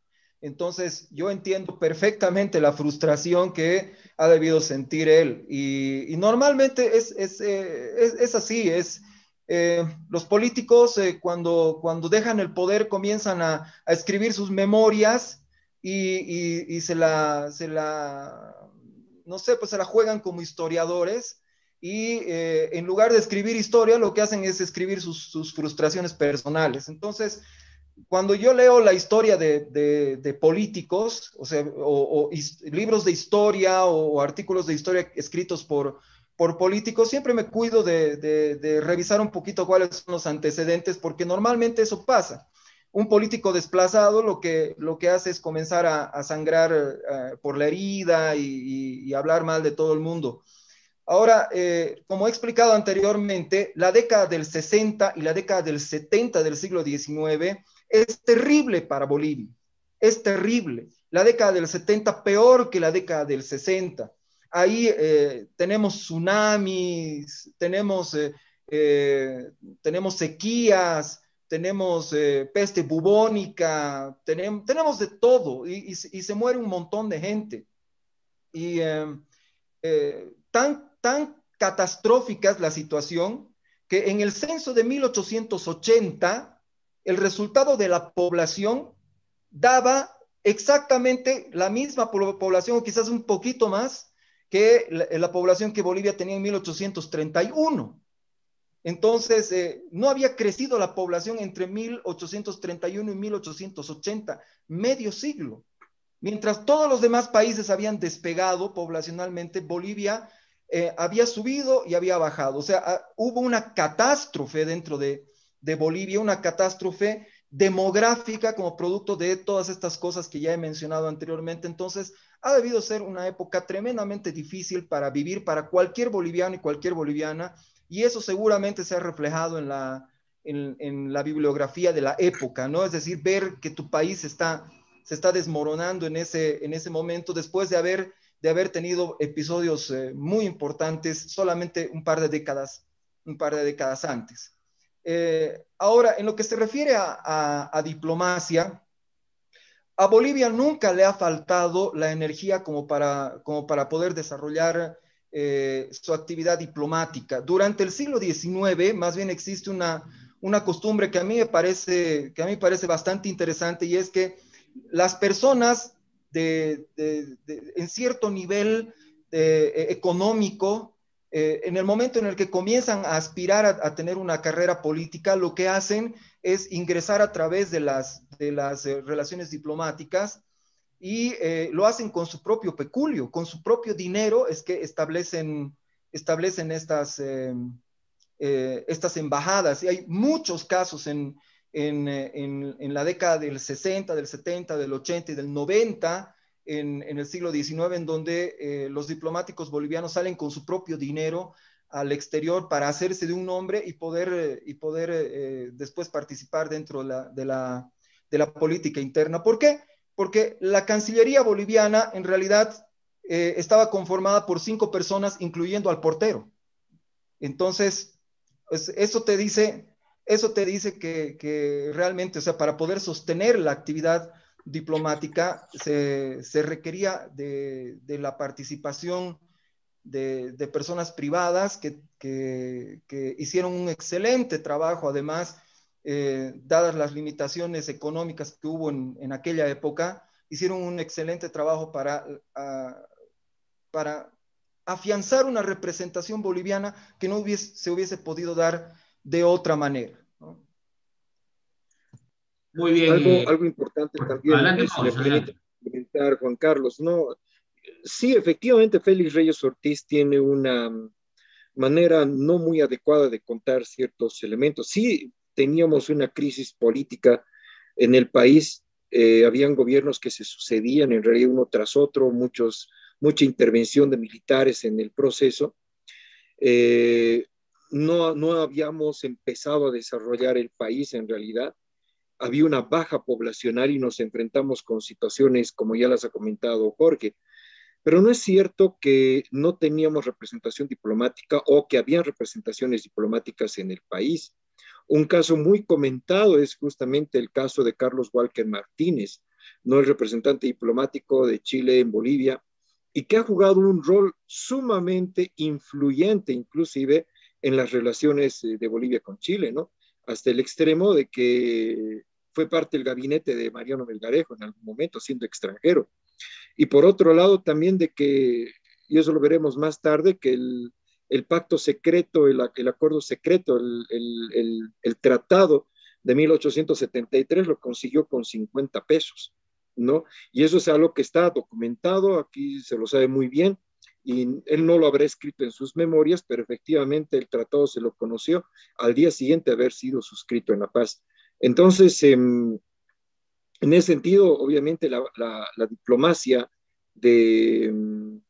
Entonces, yo entiendo perfectamente la frustración que ha debido sentir él. Y, normalmente es, eh, es, es, así, es, eh, los políticos eh, cuando, cuando dejan el poder comienzan a, a escribir sus memorias y, y, y, se, la, se la, no sé, pues se la juegan como historiadores. Y en lugar de escribir historia, lo que hacen es escribir sus, sus frustraciones personales. Entonces, cuando yo leo la historia de, de, de políticos, o sea, o, o libros de historia o, artículos de historia escritos por, por políticos, siempre me cuido de, revisar un poquito cuáles son los antecedentes, porque normalmente eso pasa. Un político desplazado lo que, lo que hace es comenzar a, sangrar eh, por la herida y, hablar mal de todo el mundo. Ahora, eh, como he explicado anteriormente, la década del 60 y la década del 70 del siglo XIX es terrible para Bolivia. Es terrible. La década del 70 peor que la década del 60 ahí eh, tenemos tsunamis, tenemos, eh, eh, tenemos sequías, tenemos peste bubónica, tenemos, tenemos de todo y, se muere un montón de gente. Y tan, tan catastrófica es la situación que en el censo de 1880 el resultado de la población daba exactamente la misma población, o quizás un poquito más, que la, población que Bolivia tenía en 1831. Entonces, eh, no había crecido la población entre 1831 y 1880, medio siglo. Mientras todos los demás países habían despegado poblacionalmente, Bolivia eh, había subido y había bajado. O sea, ah, hubo una catástrofe dentro de, de Bolivia, una catástrofe demográfica como producto de todas estas cosas que ya he mencionado anteriormente. Entonces, ha debido ser una época tremendamente difícil para vivir para cualquier boliviano y cualquier boliviana, y eso seguramente se ha reflejado en la, en, la bibliografía de la época, ¿no? Es decir, ver que tu país está, se está desmoronando en ese, en ese momento después de haber, de haber tenido episodios eh, muy importantes solamente un par de décadas, un par de décadas antes. Eh, ahora, en lo que se refiere a, diplomacia, a Bolivia nunca le ha faltado la energía como para, como para poder desarrollar eh, su actividad diplomática. Durante el siglo XIX, más bien existe una, una costumbre que a mí me parece, que a mí parece bastante interesante y es que las personas de, en cierto nivel eh, económico, eh, en el momento en el que comienzan a aspirar a, tener una carrera política, lo que hacen es ingresar a través de las, de las eh, relaciones diplomáticas y eh, lo hacen con su propio peculio, con su propio dinero es que establecen, establecen estas, eh, estas embajadas. Y hay muchos casos en, en, en, la década del 60, del 70, del 80 y del 90, en, el siglo XIX, en donde los diplomáticos bolivianos salen con su propio dinero al exterior para hacerse de un nombre y poder, eh, y poder eh, eh, después participar dentro de la, de, la, política interna. ¿Por qué? Porque la Cancillería boliviana en realidad estaba conformada por cinco personas, incluyendo al portero. Entonces, pues, eso te dice, eso te dice que, realmente, o sea, para poder sostener la actividad diplomática se, requería de, la participación de, personas privadas que, hicieron un excelente trabajo, además, eh, dadas las limitaciones económicas que hubo en, aquella época, hicieron un excelente trabajo para, para afianzar una representación boliviana que no hubiese, se hubiese podido dar de otra manera. Muy bien. Algo, algo importante también, adelante, comentar, Juan Carlos, no, sí, efectivamente, Félix Reyes Ortiz tiene una manera no muy adecuada de contar ciertos elementos. Sí, teníamos una crisis política en el país, eh, habían gobiernos que se sucedían en realidad uno tras otro, muchos, mucha intervención de militares en el proceso. Eh, no, no habíamos empezado a desarrollar el país en realidad. Había una baja poblacional y nos enfrentamos con situaciones, como ya las ha comentado Jorge, pero no es cierto que no teníamos representación diplomática o que había representaciones diplomáticas en el país. Un caso muy comentado es justamente el caso de Carlos Walker Martínez, no el representante diplomático de Chile en Bolivia, y que ha jugado un rol sumamente influyente inclusive en las relaciones eh, de Bolivia con Chile, ¿no? Hasta el extremo de que fue parte del gabinete de Mariano Melgarejo en algún momento, siendo extranjero. Y por otro lado, también de que, y eso lo veremos más tarde, que el, el pacto secreto, el, el acuerdo secreto, el, el, tratado de 1873 lo consiguió con 50 pesos, ¿no? Y eso es algo que está documentado, aquí se lo sabe muy bien, y él no lo habrá escrito en sus memorias, pero efectivamente el tratado se lo conoció al día siguiente de haber sido suscrito en La Paz. Entonces, em, en ese sentido, obviamente la, diplomacia em,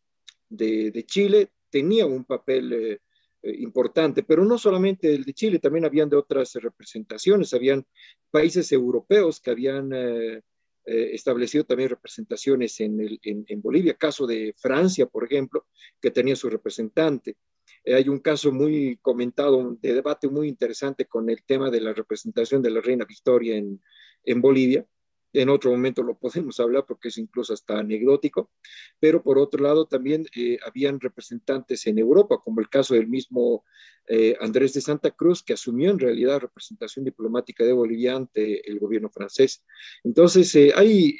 de, de, Chile tenía un papel eh, eh, importante, pero no solamente el de Chile, también habían de otras representaciones, habían países europeos que habían eh, establecido también representaciones en, en, Bolivia, caso de Francia, por ejemplo, que tenía su representante. hay un caso muy comentado, de debate muy interesante con el tema de la representación de la reina Victoria en, en Bolivia, en otro momento lo podemos hablar porque es incluso hasta anecdótico, pero por otro lado también eh, habían representantes en Europa, como el caso del mismo eh, Andrés de Santa Cruz, que asumió en realidad representación diplomática de Bolivia ante el gobierno francés. Entonces, eh, hay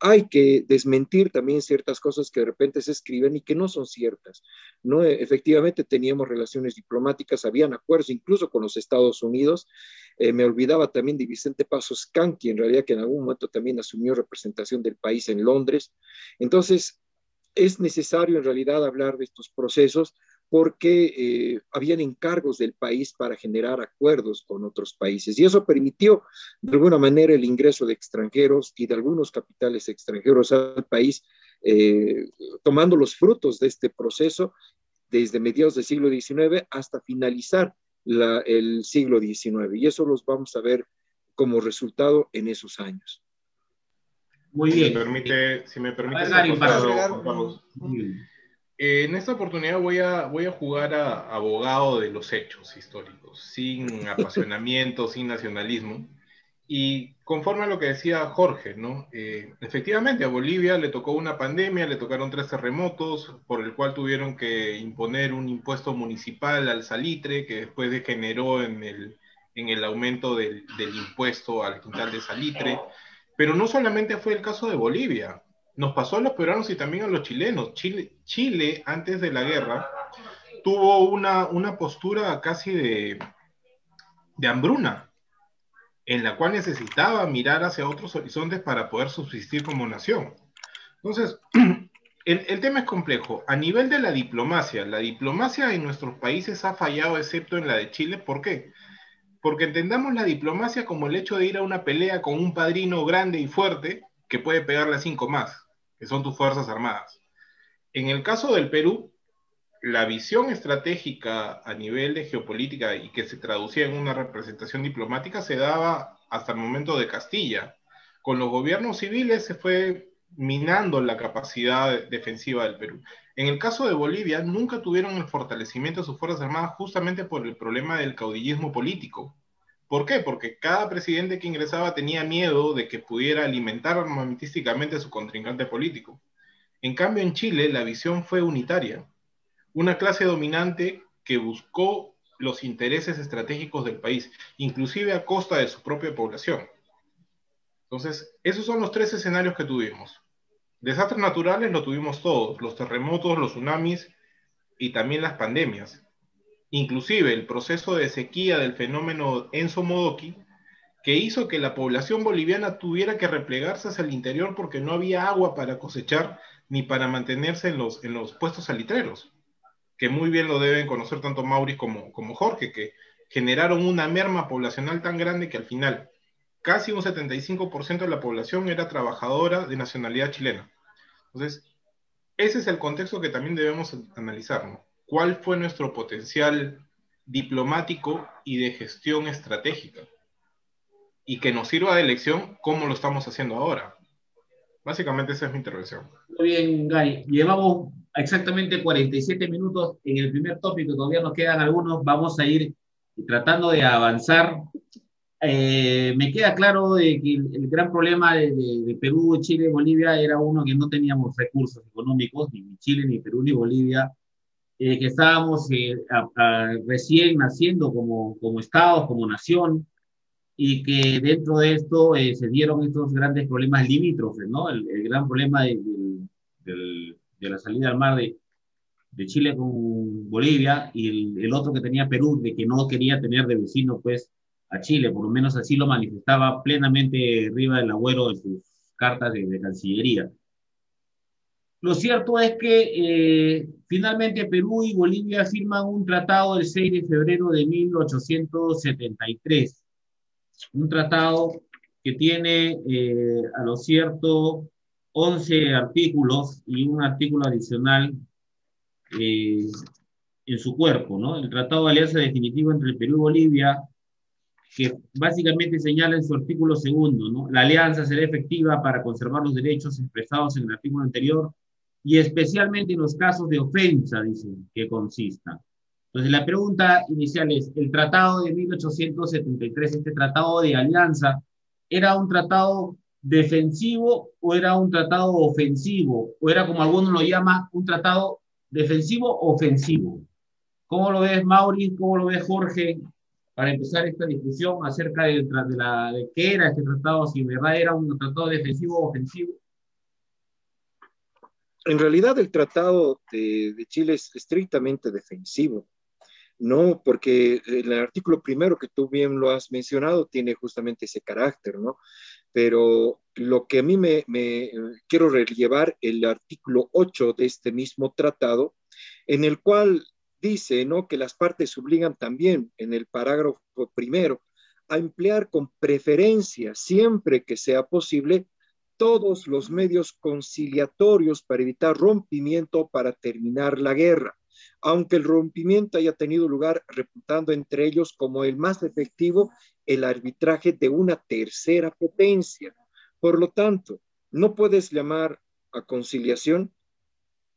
hay que desmentir también ciertas cosas que de repente se escriben y que no son ciertas. ¿no? E, efectivamente teníamos relaciones diplomáticas, habían acuerdos incluso con los Estados Unidos. Eh, me olvidaba también de Vicente Pasos Canqui, en realidad que en algún momento también asumió representación del país en Londres. Entonces, es necesario en realidad hablar de estos procesos porque eh, habían encargos del país para generar acuerdos con otros países. Y eso permitió, de alguna manera, el ingreso de extranjeros y de algunos capitales extranjeros al país, eh, tomando los frutos de este proceso desde mediados del siglo XIX hasta finalizar el siglo XIX. Y eso los vamos a ver como resultado en esos años. Muy bien. Si me permite, si me permite eh, en esta oportunidad voy a, voy a jugar a abogado de los hechos históricos, sin apasionamiento, sin nacionalismo. Y conforme a lo que decía Jorge, ¿no? Eh, efectivamente, a Bolivia le tocó una pandemia, le tocaron tres terremotos, por el cual tuvieron que imponer un impuesto municipal al salitre, que después degeneró en el, en el aumento del, del impuesto al quintal de salitre. Pero no solamente fue el caso de Bolivia, nos pasó a los peruanos y también a los chilenos. Chile, antes de la guerra, tuvo una, una postura casi de, de hambruna, en la cual necesitaba mirar hacia otros horizontes para poder subsistir como nación. Entonces, el, el, tema es complejo. A nivel de la diplomacia, la diplomacia en nuestros países ha fallado, excepto en la de Chile. ¿Por qué? Porque entendamos la diplomacia como el hecho de ir a una pelea con un padrino grande y fuerte que puede pegarle a cinco más son tus Fuerzas Armadas. En el caso del Perú, la visión estratégica a nivel de geopolítica y que se traducía en una representación diplomática se daba hasta el momento de Castilla. Con los gobiernos civiles se fue minando la capacidad defensiva del Perú. En el caso de Bolivia, nunca tuvieron el fortalecimiento de sus Fuerzas Armadas justamente por el problema del caudillismo político. ¿Por qué? Porque cada presidente que ingresaba tenía miedo de que pudiera alimentar armamentísticamente a su contrincante político. En cambio, en Chile la visión fue unitaria. Una clase dominante que buscó los intereses estratégicos del país, inclusive a costa de su propia población. Entonces, esos son los tres escenarios que tuvimos. Desastres naturales lo tuvimos todos, los terremotos, los tsunamis y también las pandemias. Inclusive el proceso de sequía del fenómeno Enzo Modoki, que hizo que la población boliviana tuviera que replegarse hacia el interior porque no había agua para cosechar ni para mantenerse en los, en los puestos salitreros, que muy bien lo deben conocer tanto Mauri como, como Jorge, que generaron una merma poblacional tan grande que al final casi un 75% de la población era trabajadora de nacionalidad chilena. Entonces, ese es el contexto que también debemos analizar, ¿no? Cuál fue nuestro potencial diplomático y de gestión estratégica. Y que nos sirva de lección cómo lo estamos haciendo ahora. Básicamente esa es mi intervención. Muy bien, Gary. Llevamos exactamente 47 minutos en el primer tópico, todavía nos quedan algunos. Vamos a ir tratando de avanzar. Eh, me queda claro de que el, gran problema de, de, Perú, Chile Bolivia era uno que no teníamos recursos económicos, ni Chile, ni Perú, ni Bolivia, eh, que estábamos eh, recién naciendo como, como Estado, como nación, y que dentro de esto eh, se dieron estos grandes problemas limítrofes, ¿no? El, gran problema de, de, la salida al mar de, de Chile con Bolivia y el, el, otro que tenía Perú, de que no quería tener de vecino, pues, a Chile, por lo menos así lo manifestaba plenamente arriba del Agüero en sus cartas de, de Cancillería. Lo cierto es que eh, finalmente Perú y Bolivia firman un tratado el 6 de febrero de 1873. Un tratado que tiene eh, a lo cierto 11 artículos y un artículo adicional eh, en su cuerpo, ¿no? El Tratado de Alianza Definitivo entre Perú y Bolivia, que básicamente señala en su artículo segundo, ¿no? La alianza será efectiva para conservar los derechos expresados en el artículo anterior y especialmente en los casos de ofensa, dicen, que consista. Entonces, la pregunta inicial es, ¿el tratado de 1873, este tratado de alianza, era un tratado defensivo o era un tratado ofensivo? ¿O era, como algunos lo llaman, un tratado defensivo-ofensivo? ¿Cómo lo ves, Mauri? ¿Cómo lo ves, Jorge? Para empezar esta discusión acerca de, de, la, de qué era este tratado, si en verdad era un tratado defensivo o ofensivo. En realidad, el tratado de, de Chile es estrictamente defensivo. No, porque el artículo primero que tú bien lo has mencionado tiene justamente ese carácter, ¿no? Pero lo que a mí me, me quiero rellevar el artículo 8 de este mismo tratado, en el cual dice, ¿no? Que las partes obligan también, en el parágrafo primero, a emplear con preferencia, siempre que sea posible, todos los medios conciliatorios para evitar rompimiento para terminar la guerra aunque el rompimiento haya tenido lugar reputando entre ellos como el más efectivo el arbitraje de una tercera potencia. Por lo tanto, no puedes llamar a conciliación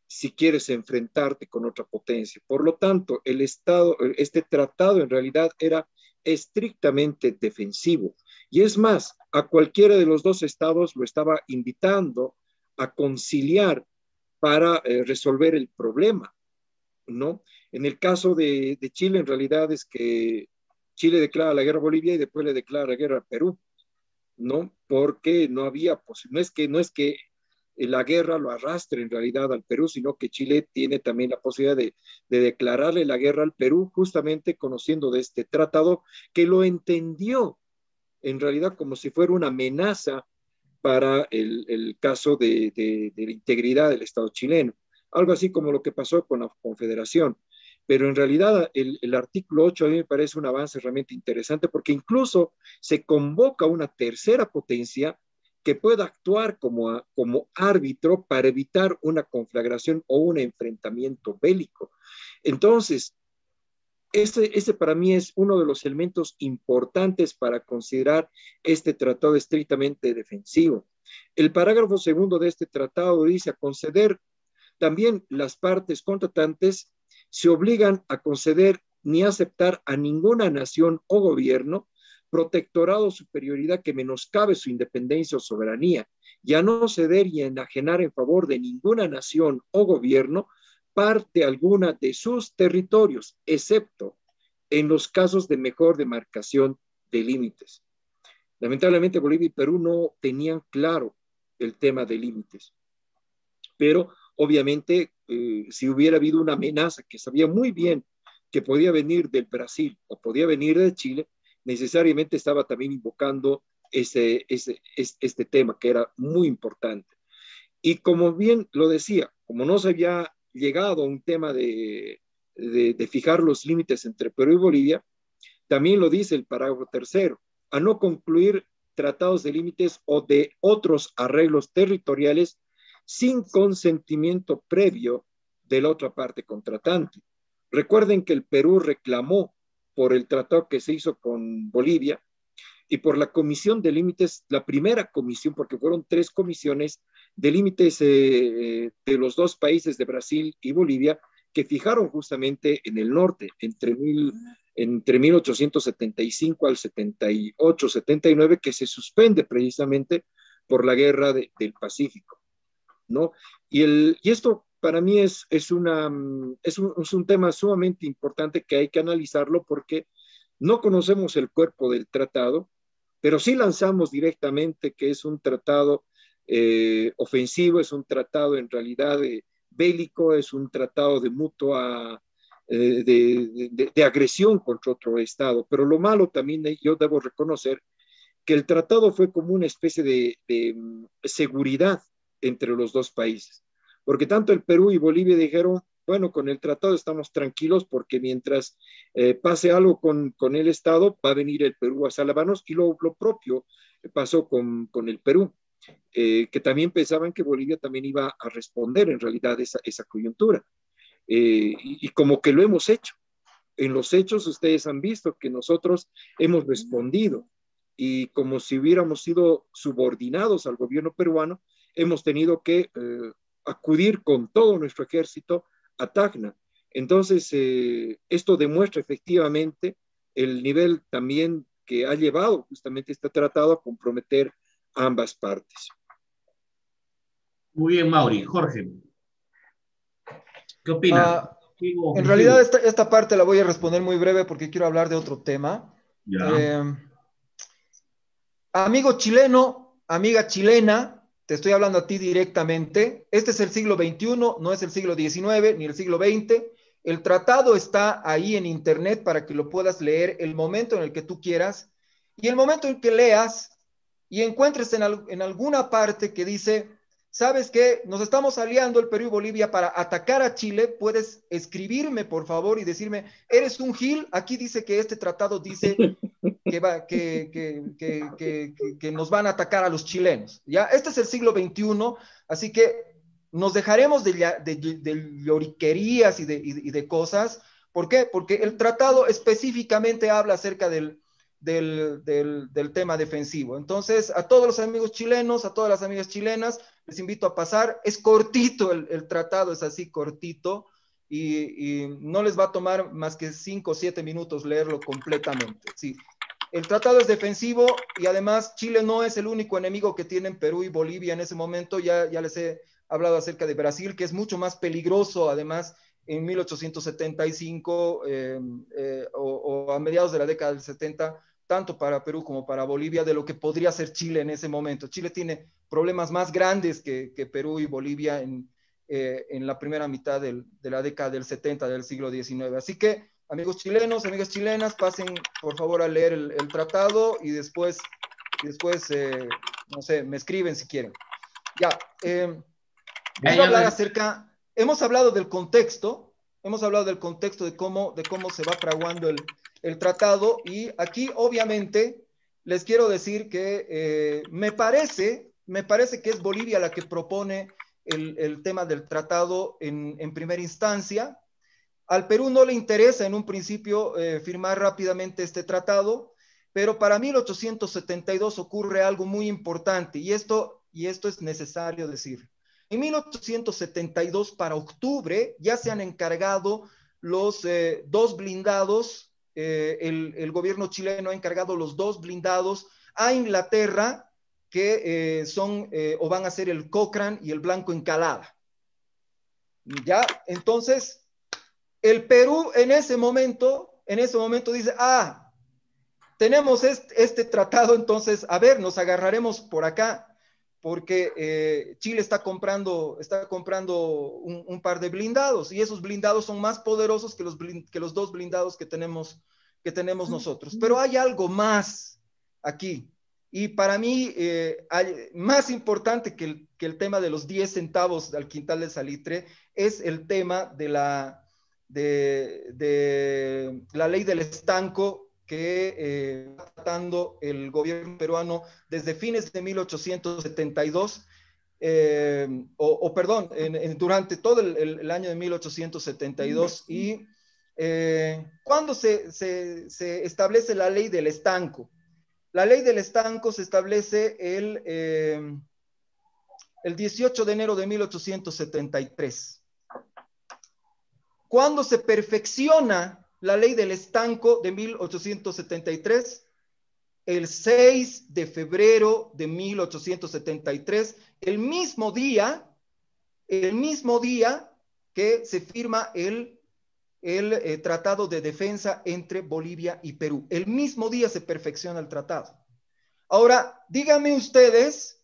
si quieres enfrentarte con otra potencia. Por lo tanto, el Estado, este tratado en realidad era estrictamente defensivo. Y es más, a cualquiera de los dos estados lo estaba invitando a conciliar para eh, resolver el problema. ¿no? En el caso de, Chile, en realidad es que Chile declara la guerra a Bolivia y después le declara la guerra a Perú, ¿no? Porque no había, no es que, no es que la guerra lo arrastre en realidad al Perú, sino que Chile tiene también la posibilidad de, declararle la guerra al Perú, justamente conociendo de este tratado, que lo entendió en realidad como si fuera una amenaza para el, caso de, la integridad del Estado chileno algo así como lo que pasó con la Confederación. Pero en realidad el, artículo 8 a mí me parece un avance realmente interesante porque incluso se convoca una tercera potencia que pueda actuar como, como árbitro para evitar una conflagración o un enfrentamiento bélico. Entonces, ese, ese, para mí es uno de los elementos importantes para considerar este tratado estrictamente defensivo. El parágrafo segundo de este tratado dice a conceder también las partes contratantes se obligan a conceder ni aceptar a ninguna nación o gobierno protectorado o superioridad que menoscabe su independencia o soberanía, y a no ceder y enajenar en favor de ninguna nación o gobierno parte alguna de sus territorios, excepto en los casos de mejor demarcación de límites. Lamentablemente Bolivia y Perú no tenían claro el tema de límites, pero Obviamente, eh, si hubiera habido una amenaza que sabía muy bien que podía venir del Brasil o podía venir de Chile, necesariamente estaba también invocando ese, ese, este tema que era muy importante. Y como bien lo decía, como no se había llegado a un tema de, fijar los límites entre Perú y Bolivia, también lo dice el parágrafo tercero, a no concluir tratados de límites o de otros arreglos territoriales sin consentimiento previo de la otra parte contratante. Recuerden que el Perú reclamó por el tratado que se hizo con Bolivia y por la comisión de límites, la primera comisión, porque fueron tres comisiones de límites eh, de los dos países de Brasil y Bolivia, que fijaron justamente en el norte, entre, mil, entre 1875 al 78, 79, que se suspende precisamente por la guerra del Pacífico. ¿no? Y, el, y esto para mí es, es, una, es, un, es un tema sumamente importante que hay que analizarlo porque no conocemos el cuerpo del tratado, pero sí lanzamos directamente que es un tratado eh, ofensivo, es un tratado en realidad de, bélico, es un tratado de mutua, eh, de, de, de, agresión contra otro Estado. Pero lo malo también, yo debo reconocer que el tratado fue como una especie de, seguridad entre los dos países, porque tanto el Perú y Bolivia dijeron, bueno, con el tratado estamos tranquilos porque mientras eh, pase algo con, con, el Estado, va a venir el Perú a salvarnos y lo, lo propio pasó con, con el Perú, eh, que también pensaban que Bolivia también iba a responder en realidad esa, esa coyuntura. Eh, y, y, como que lo hemos hecho. En los hechos ustedes han visto que nosotros hemos respondido y como si hubiéramos sido subordinados al gobierno peruano, hemos tenido que eh, acudir con todo nuestro ejército a Tacna. Entonces, esto demuestra efectivamente el nivel también que ha llevado justamente este tratado a comprometer ambas partes. Muy bien, Mauri. Jorge, ¿qué opinas? Uh, en realidad, esta, esta, parte la voy a responder muy breve porque quiero hablar de otro tema. Eh, amigo chileno, amiga chilena, te estoy hablando a ti directamente. Este es el siglo XXI, no es el siglo XIX ni el siglo XX. El tratado está ahí en Internet para que lo puedas leer el momento en el que tú quieras. Y el momento en que leas y encuentres en, en alguna parte que dice ¿sabes qué? Nos estamos aliando el Perú y Bolivia para atacar a Chile. Puedes escribirme, por favor, y decirme, eres un Gil. Aquí dice que este tratado dice que, va, que, que, que, nos van a atacar a los chilenos. ¿ya? Este es el siglo XXI, así que nos dejaremos de, de, de lloriquerías y de, y de cosas. ¿Por qué? Porque el tratado específicamente habla acerca del, del, del, tema defensivo. Entonces, a todos los amigos chilenos, a todas las amigas chilenas, les invito a pasar. Es cortito el, el tratado, es así cortito y, y, no les va a tomar más que cinco o siete minutos leerlo completamente. Sí. El tratado es defensivo y además Chile no es el único enemigo que tienen Perú y Bolivia en ese momento. Ya, ya les he hablado acerca de Brasil, que es mucho más peligroso además en 1875 eh, eh, o, o, a mediados de la década del 70 tanto para Perú como para Bolivia, de lo que podría ser Chile en ese momento. Chile tiene problemas más grandes que, que Perú y Bolivia en, eh, en la primera mitad del, de la década del 70 del siglo XIX. Así que, amigos chilenos, amigas chilenas, pasen por favor a leer el, el tratado y después, después eh, no sé, me escriben si quieren. Ya, eh, quiero hablar acerca, hemos hablado del contexto, hemos hablado del contexto de cómo, se va fraguando el, tratado y aquí obviamente les quiero decir que eh, me parece, me parece que es Bolivia la que propone el, el tema del tratado en, en, primera instancia. Al Perú no le interesa en un principio eh, firmar rápidamente este tratado, pero para 1872 ocurre algo muy importante y esto, y esto es necesario decir. En 1872, para octubre, ya se han encargado los eh, dos blindados eh, el, gobierno chileno ha encargado los dos blindados a Inglaterra, que eh, son o van a ser el Cochrane y el Blanco Encalada. Ya, entonces, el Perú en ese momento, en ese momento dice, ah, tenemos este tratado, entonces, a ver, nos agarraremos por acá porque eh, Chile está comprando, está comprando un, un, par de blindados y esos blindados son más poderosos que los, que los dos blindados que tenemos, que tenemos nosotros. Pero hay algo más aquí. Y para mí, eh, hay, más importante que el, que el, tema de los 10 centavos al quintal de salitre es el tema de la, de, de la ley del estanco que eh, está tratando el gobierno peruano desde fines de 1872, eh, o, o, perdón, durante todo el, el, año de 1872 y eh, cuando se, se, se, establece la ley del estanco. La ley del estanco se establece el, eh, el 18 de enero de 1873. Cuando se perfecciona la ley del estanco de 1873, el 6 de febrero de 1873, el mismo día, el mismo día que se firma el, el eh, Tratado de Defensa entre Bolivia y Perú. El mismo día se perfecciona el tratado. Ahora, díganme ustedes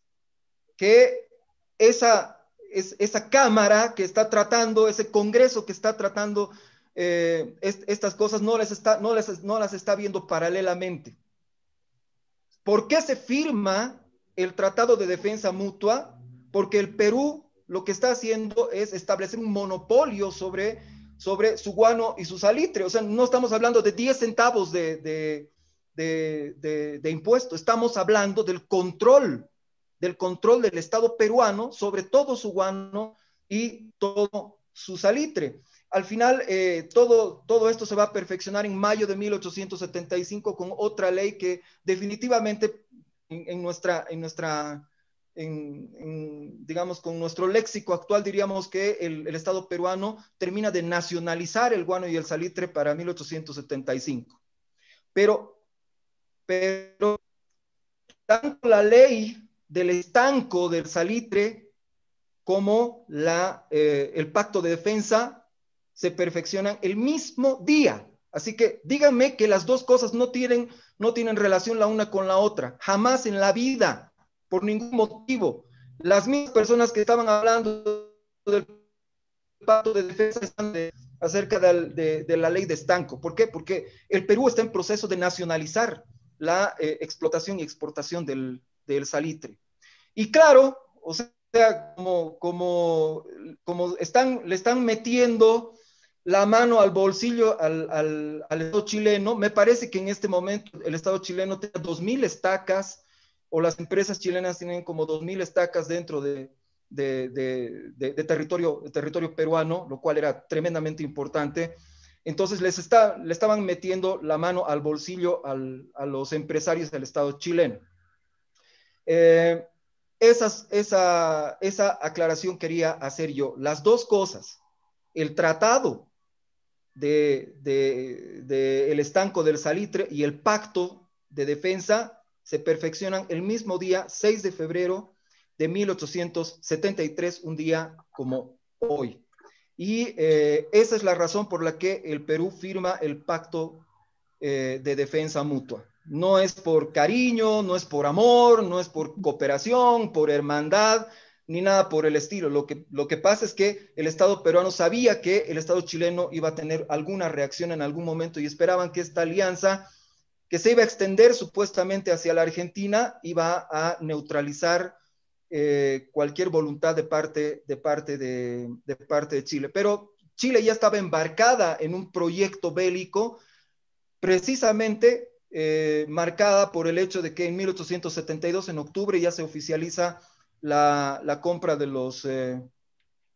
que esa, es, esa Cámara que está tratando, ese Congreso que está tratando eh, est estas cosas no las, está, no, no las está viendo paralelamente. ¿Por qué se firma el Tratado de Defensa Mutua? Porque el Perú lo que está haciendo es establecer un monopolio sobre, sobre su guano y su salitre. O sea, no estamos hablando de 10 centavos de, de, de, de impuesto, estamos hablando del control, del control del Estado peruano sobre todo su guano y todo su salitre. Al final, eh, todo, todo esto se va a perfeccionar en mayo de 1875 con otra ley que definitivamente en, nuestra, en nuestra digamos, con nuestro léxico actual diríamos que el, Estado peruano termina de nacionalizar el guano y el salitre para 1875. Pero, pero tanto la ley del estanco del salitre como la, eh, el pacto de defensa se perfeccionan el mismo día. Así que díganme que las dos cosas no tienen, no tienen relación la una con la otra. Jamás en la vida, por ningún motivo. Las mismas personas que estaban hablando del pacto de defensa están acerca de, la ley de estanco. ¿Por qué? Porque el Perú está en proceso de nacionalizar la eh, explotación y exportación del, del salitre. Y claro, o sea, como, como, como están, le están metiendo la mano al bolsillo al, al, Estado chileno, me parece que en este momento el Estado chileno tiene 2.000 estacas o las empresas chilenas tienen como 2.000 estacas dentro de, de, de, de, territorio, territorio peruano, lo cual era tremendamente importante. Entonces les está, le estaban metiendo la mano al bolsillo al, a los empresarios del Estado chileno. Eh, esa, esa aclaración quería hacer yo. Las dos cosas, el tratado de, de, el estanco del salitre y el pacto de defensa se perfeccionan el mismo día, 6 de febrero de 1873, un día como hoy. Y eh, esa es la razón por la que el Perú firma el pacto eh, de defensa mutua. No es por cariño, no es por amor, no es por cooperación, por hermandad, ni nada por el estilo. Lo que, lo que pasa es que el Estado peruano sabía que el Estado chileno iba a tener alguna reacción en algún momento y esperaban que esta alianza, que se iba a extender supuestamente hacia la Argentina, iba a neutralizar eh, cualquier voluntad de parte, de, parte de, parte de Chile. Pero Chile ya estaba embarcada en un proyecto bélico precisamente eh, marcada por el hecho de que en 1872, en octubre, ya se oficializa la, la compra de los, eh,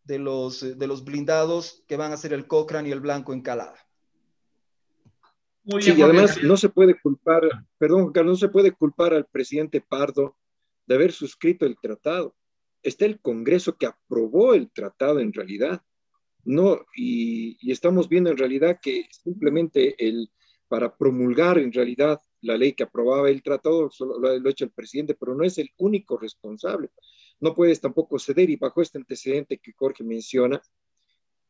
de, los, de los blindados que van a ser el Cochrane y el Blanco Encalada. sí, y además no se puede culpar, perdón, Carlos, no se puede culpar al presidente Pardo de haber suscrito el tratado. Está el Congreso que aprobó el tratado en realidad. No, y, y estamos viendo en realidad que simplemente el, para promulgar en realidad la ley que aprobaba el tratado, solo lo ha hecho el presidente, pero no es el único responsable. No puedes tampoco ceder y bajo este antecedente que Jorge menciona,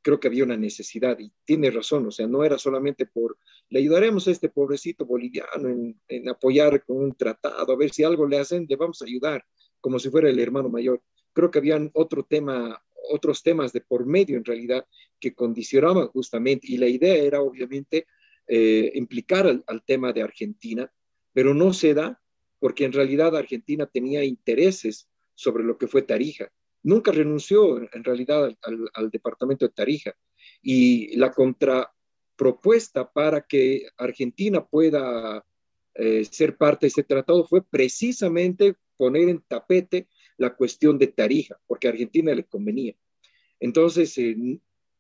creo que había una necesidad y tiene razón, o sea, no era solamente por, le ayudaremos a este pobrecito boliviano en, apoyar con un tratado, a ver si algo le hacen, le vamos a ayudar, como si fuera el hermano mayor. Creo que habían otro tema, otros temas de por medio en realidad que condicionaban justamente y la idea era obviamente eh, implicar al, tema de Argentina, pero no se da porque en realidad Argentina tenía intereses sobre lo que fue Tarija. Nunca renunció en realidad al, departamento de Tarija. Y la contrapropuesta para que Argentina pueda eh, ser parte de ese tratado fue precisamente poner en tapete la cuestión de Tarija, porque a Argentina le convenía. Entonces, eh,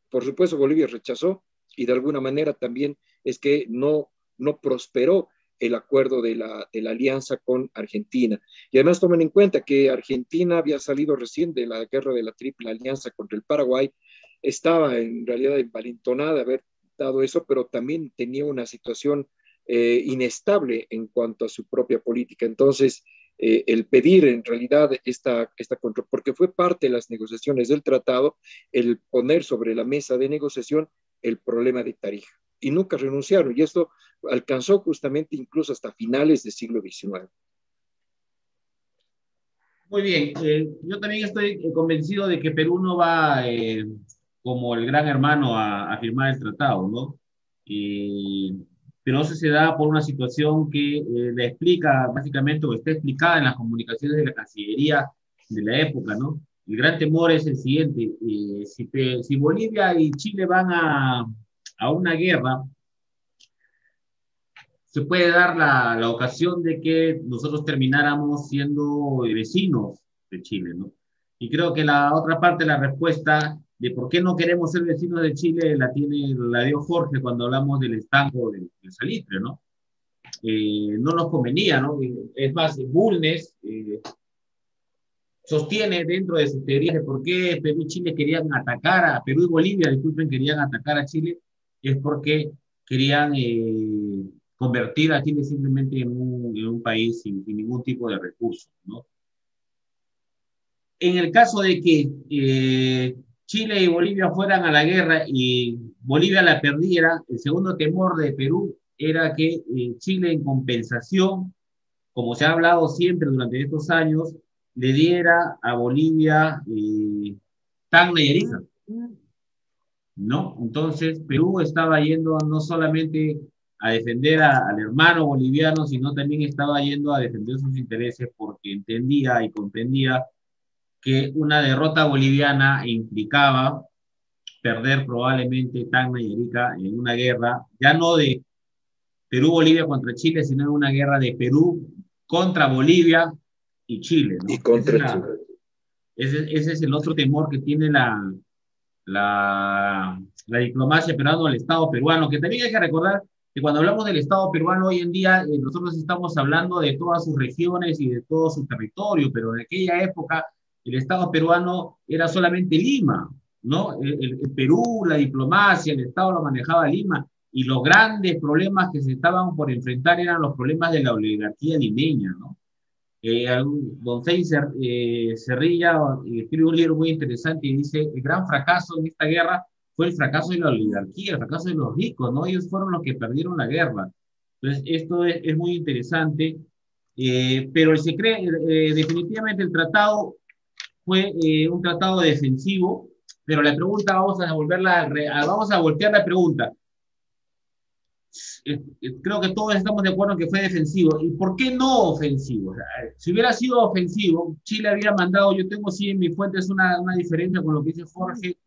por supuesto, Bolivia rechazó y de alguna manera también es que no, no prosperó el acuerdo de la, alianza con Argentina. Y además tomen en cuenta que Argentina había salido recién de la guerra de la Triple Alianza contra el Paraguay, estaba en realidad envalentonada de haber dado eso, pero también tenía una situación eh, inestable en cuanto a su propia política. Entonces, eh, el pedir en realidad esta, esta contra, porque fue parte de las negociaciones del tratado, el poner sobre la mesa de negociación el problema de Tarija y nunca renunciaron. Y esto alcanzó justamente incluso hasta finales del siglo XIX. Muy bien, eh, yo también estoy convencido de que Perú no va eh, como el gran hermano a, firmar el tratado, ¿no? pero eso se da por una situación que eh, le explica básicamente o está explicada en las comunicaciones de la Cancillería de la época, ¿no? el gran temor es el siguiente, si, si, Bolivia y Chile van a, a, una guerra, se puede dar la, la ocasión de que nosotros termináramos siendo vecinos de Chile, ¿no? Y creo que la otra parte la respuesta de por qué no queremos ser vecinos de Chile la tiene la dio Jorge cuando hablamos del estanco del, salitre, ¿no? Eh, no nos convenía, ¿no? Es más, Bulnes eh, sostiene dentro de su teoría de por qué Perú y Chile querían atacar a Perú y Bolivia, disculpen, querían atacar a Chile, es porque querían eh, convertir a Chile simplemente en un, en un país sin, sin, ningún tipo de recursos, ¿no? En el caso de que Chile y Bolivia fueran a la guerra y Bolivia la perdiera, el segundo temor de Perú era que eh, Chile en compensación, como se ha hablado siempre durante estos años, le diera a Bolivia eh, Tacna y Arica. ¿No? Entonces, Perú estaba yendo no solamente a defender al hermano boliviano, sino también estaba yendo a defender sus intereses porque entendía y comprendía que una derrota boliviana implicaba perder probablemente Tacna y Arica en una guerra, ya no de Perú-Bolivia contra Chile, sino en una guerra de Perú contra Bolivia y Chile. Y contra ese, ese, es el otro temor que tiene la, la, la diplomacia peruana, el Estado peruano, que también hay que recordar que cuando hablamos del Estado peruano hoy en día, eh, nosotros estamos hablando de todas sus regiones y de todo su territorio, pero en aquella época el Estado peruano era solamente Lima, ¿no? El, Perú, la diplomacia, el Estado lo manejaba Lima, y los grandes problemas que se estaban por enfrentar eran los problemas de la oligarquía limeña, ¿no? Eh, don César eh, Cerrilla escribe un libro muy interesante y dice, el gran fracaso en esta guerra fue el fracaso de la oligarquía, el fracaso de los ricos, ¿no? Ellos fueron los que perdieron la guerra. Entonces, esto es, es muy interesante, eh, pero se cree, eh, definitivamente el tratado fue eh, un tratado defensivo, pero la pregunta, vamos a devolverla, vamos a voltear la pregunta. Eh, eh, creo que todos estamos de acuerdo en que fue defensivo. ¿Y por qué no ofensivo? si hubiera sido ofensivo, Chile había mandado, yo tengo sí en mi fuentes una, una diferencia con lo que dice Jorge,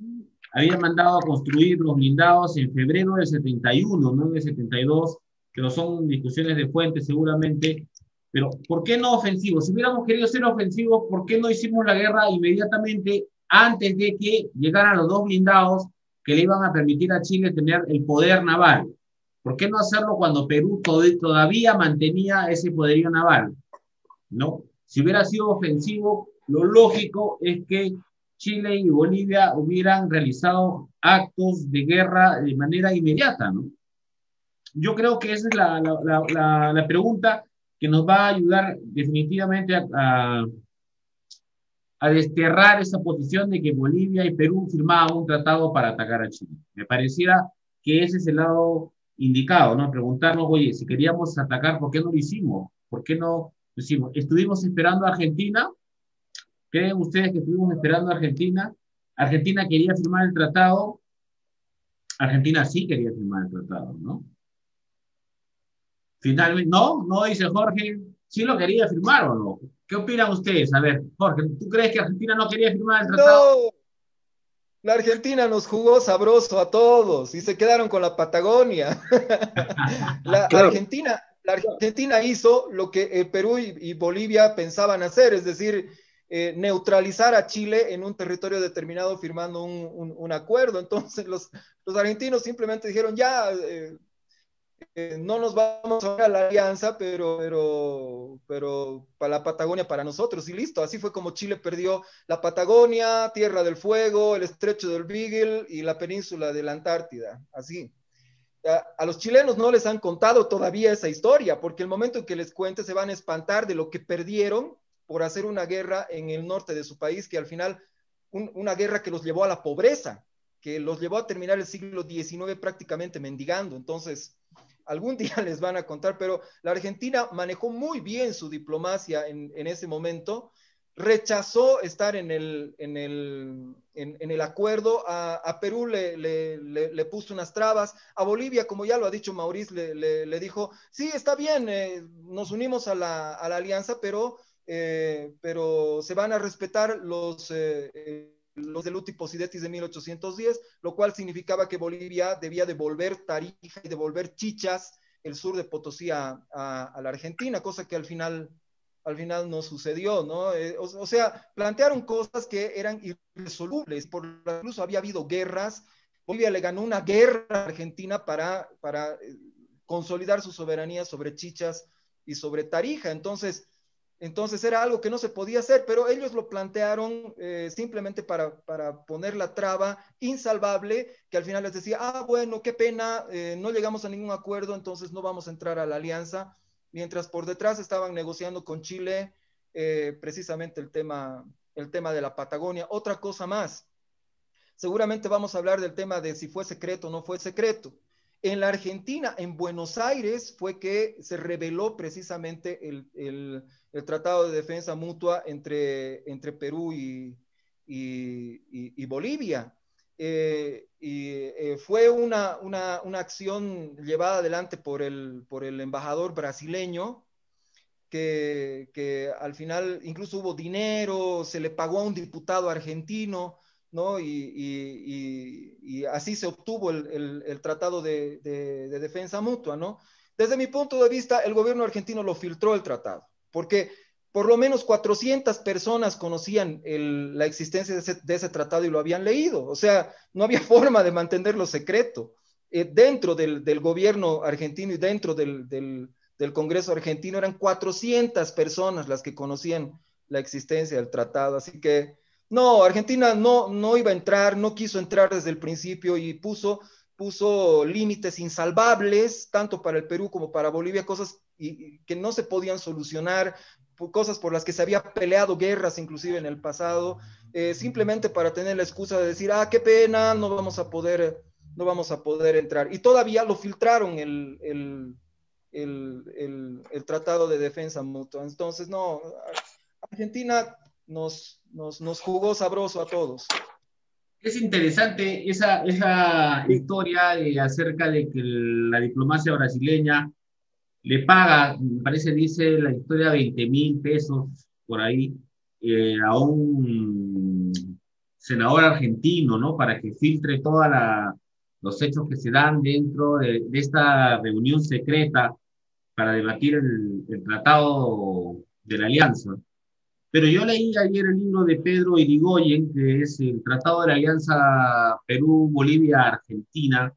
había mandado a construir los blindados en febrero del 71, no del 72, pero son discusiones de fuentes seguramente, pero, ¿por qué no ofensivo? Si hubiéramos querido ser ofensivos, ¿por qué no hicimos la guerra inmediatamente antes de que llegaran los dos blindados que le iban a permitir a Chile tener el poder naval? ¿Por qué no hacerlo cuando Perú todavía mantenía ese poderío naval? ¿No? Si hubiera sido ofensivo, lo lógico es que Chile y Bolivia hubieran realizado actos de guerra de manera inmediata, ¿no? Yo creo que esa es la, pregunta que nos va a ayudar definitivamente a, a, desterrar esa posición de que Bolivia y Perú firmaban un tratado para atacar a Chile. Me pareciera que ese es el lado indicado, ¿no? Preguntarnos, oye, si queríamos atacar, ¿por qué no lo hicimos? ¿Por qué no lo hicimos? ¿Estuvimos esperando a Argentina? ¿Creen ustedes que estuvimos esperando a Argentina? Argentina quería firmar el tratado. Argentina sí quería firmar el tratado, ¿no? Finalmente, no, no dice Jorge, sí lo quería firmar o no. ¿Qué opinan ustedes? A ver, Jorge, ¿tú crees que Argentina no quería firmar el tratado? No, la Argentina nos jugó sabroso a todos y se quedaron con la Patagonia. la, Argentina, la Argentina hizo lo que eh, Perú y, Bolivia pensaban hacer, es decir, eh, neutralizar a Chile en un territorio determinado firmando un, acuerdo. Entonces los, los, argentinos simplemente dijeron, ya, eh, eh, no nos vamos a la alianza, pero, pero, pero para la Patagonia para nosotros, y listo. Así fue como Chile perdió la Patagonia, Tierra del Fuego, el estrecho del Beagle y la península de la Antártida. Así. A, los chilenos no les han contado todavía esa historia, porque el momento en que les cuente se van a espantar de lo que perdieron por hacer una guerra en el norte de su país, que al final, un, una guerra que los llevó a la pobreza, que los llevó a terminar el siglo XIX prácticamente mendigando. Entonces, algún día les van a contar, pero la Argentina manejó muy bien su diplomacia en, ese momento, rechazó estar en el, en el, en, el acuerdo, a, Perú le, le, puso unas trabas, a Bolivia, como ya lo ha dicho Maurice, le, dijo, sí, está bien, eh, nos unimos a la, a la alianza, pero eh, pero se van a respetar los, eh, los del Uti Posidetis de 1810, lo cual significaba que Bolivia debía devolver Tarija y devolver Chichas, el sur de Potosí, a, la Argentina, cosa que al final, al final no sucedió, ¿no? o, sea, plantearon cosas que eran irresolubles, por incluso había habido guerras, Bolivia le ganó una guerra a Argentina para, para consolidar su soberanía sobre Chichas y sobre Tarija, entonces entonces era algo que no se podía hacer, pero ellos lo plantearon eh, simplemente para, poner la traba insalvable, que al final les decía, ah, bueno, qué pena, eh, no llegamos a ningún acuerdo, entonces no vamos a entrar a la alianza, mientras por detrás estaban negociando con Chile eh, precisamente el tema, el tema de la Patagonia. Otra cosa más, seguramente vamos a hablar del tema de si fue secreto o no fue secreto. En la Argentina, en Buenos Aires, fue que se reveló precisamente el, Tratado de Defensa Mutua entre, entre Perú y, Bolivia. Eh, y eh, fue una, acción llevada adelante por el, por el embajador brasileño, que, que, al final incluso hubo dinero, se le pagó a un diputado argentino ¿no? Y, así se obtuvo el, tratado de, defensa mutua. Desde mi punto de vista, el gobierno argentino lo filtró el tratado, porque por lo menos 400 personas conocían la existencia de ese, tratado y lo habían leído, o sea, no había forma de mantenerlo secreto. Eh, dentro del, gobierno argentino y dentro del Congreso argentino eran 400 personas las que conocían la existencia del tratado, así que no, Argentina no, no iba a entrar, no quiso entrar desde el principio y puso, puso límites insalvables, tanto para el Perú como para Bolivia, cosas que no se podían solucionar, cosas por las que se había peleado guerras inclusive en el pasado, eh, simplemente para tener la excusa de decir, ah, qué pena, no vamos a poder, no vamos a poder entrar. Y todavía lo filtraron el, el, el, el tratado de defensa mutua. Entonces, no, Argentina nos, nos, jugó sabroso a todos. Es interesante esa, esa historia acerca de que la diplomacia brasileña le paga, me parece, dice la historia, 20 mil pesos por ahí eh, a un senador argentino, ¿no? Para que filtre todos los hechos que se dan dentro de, esta reunión secreta para debatir el, el, tratado de la alianza. Pero yo leí ayer el libro de Pedro Irigoyen, que es el Tratado de la Alianza Perú-Bolivia-Argentina,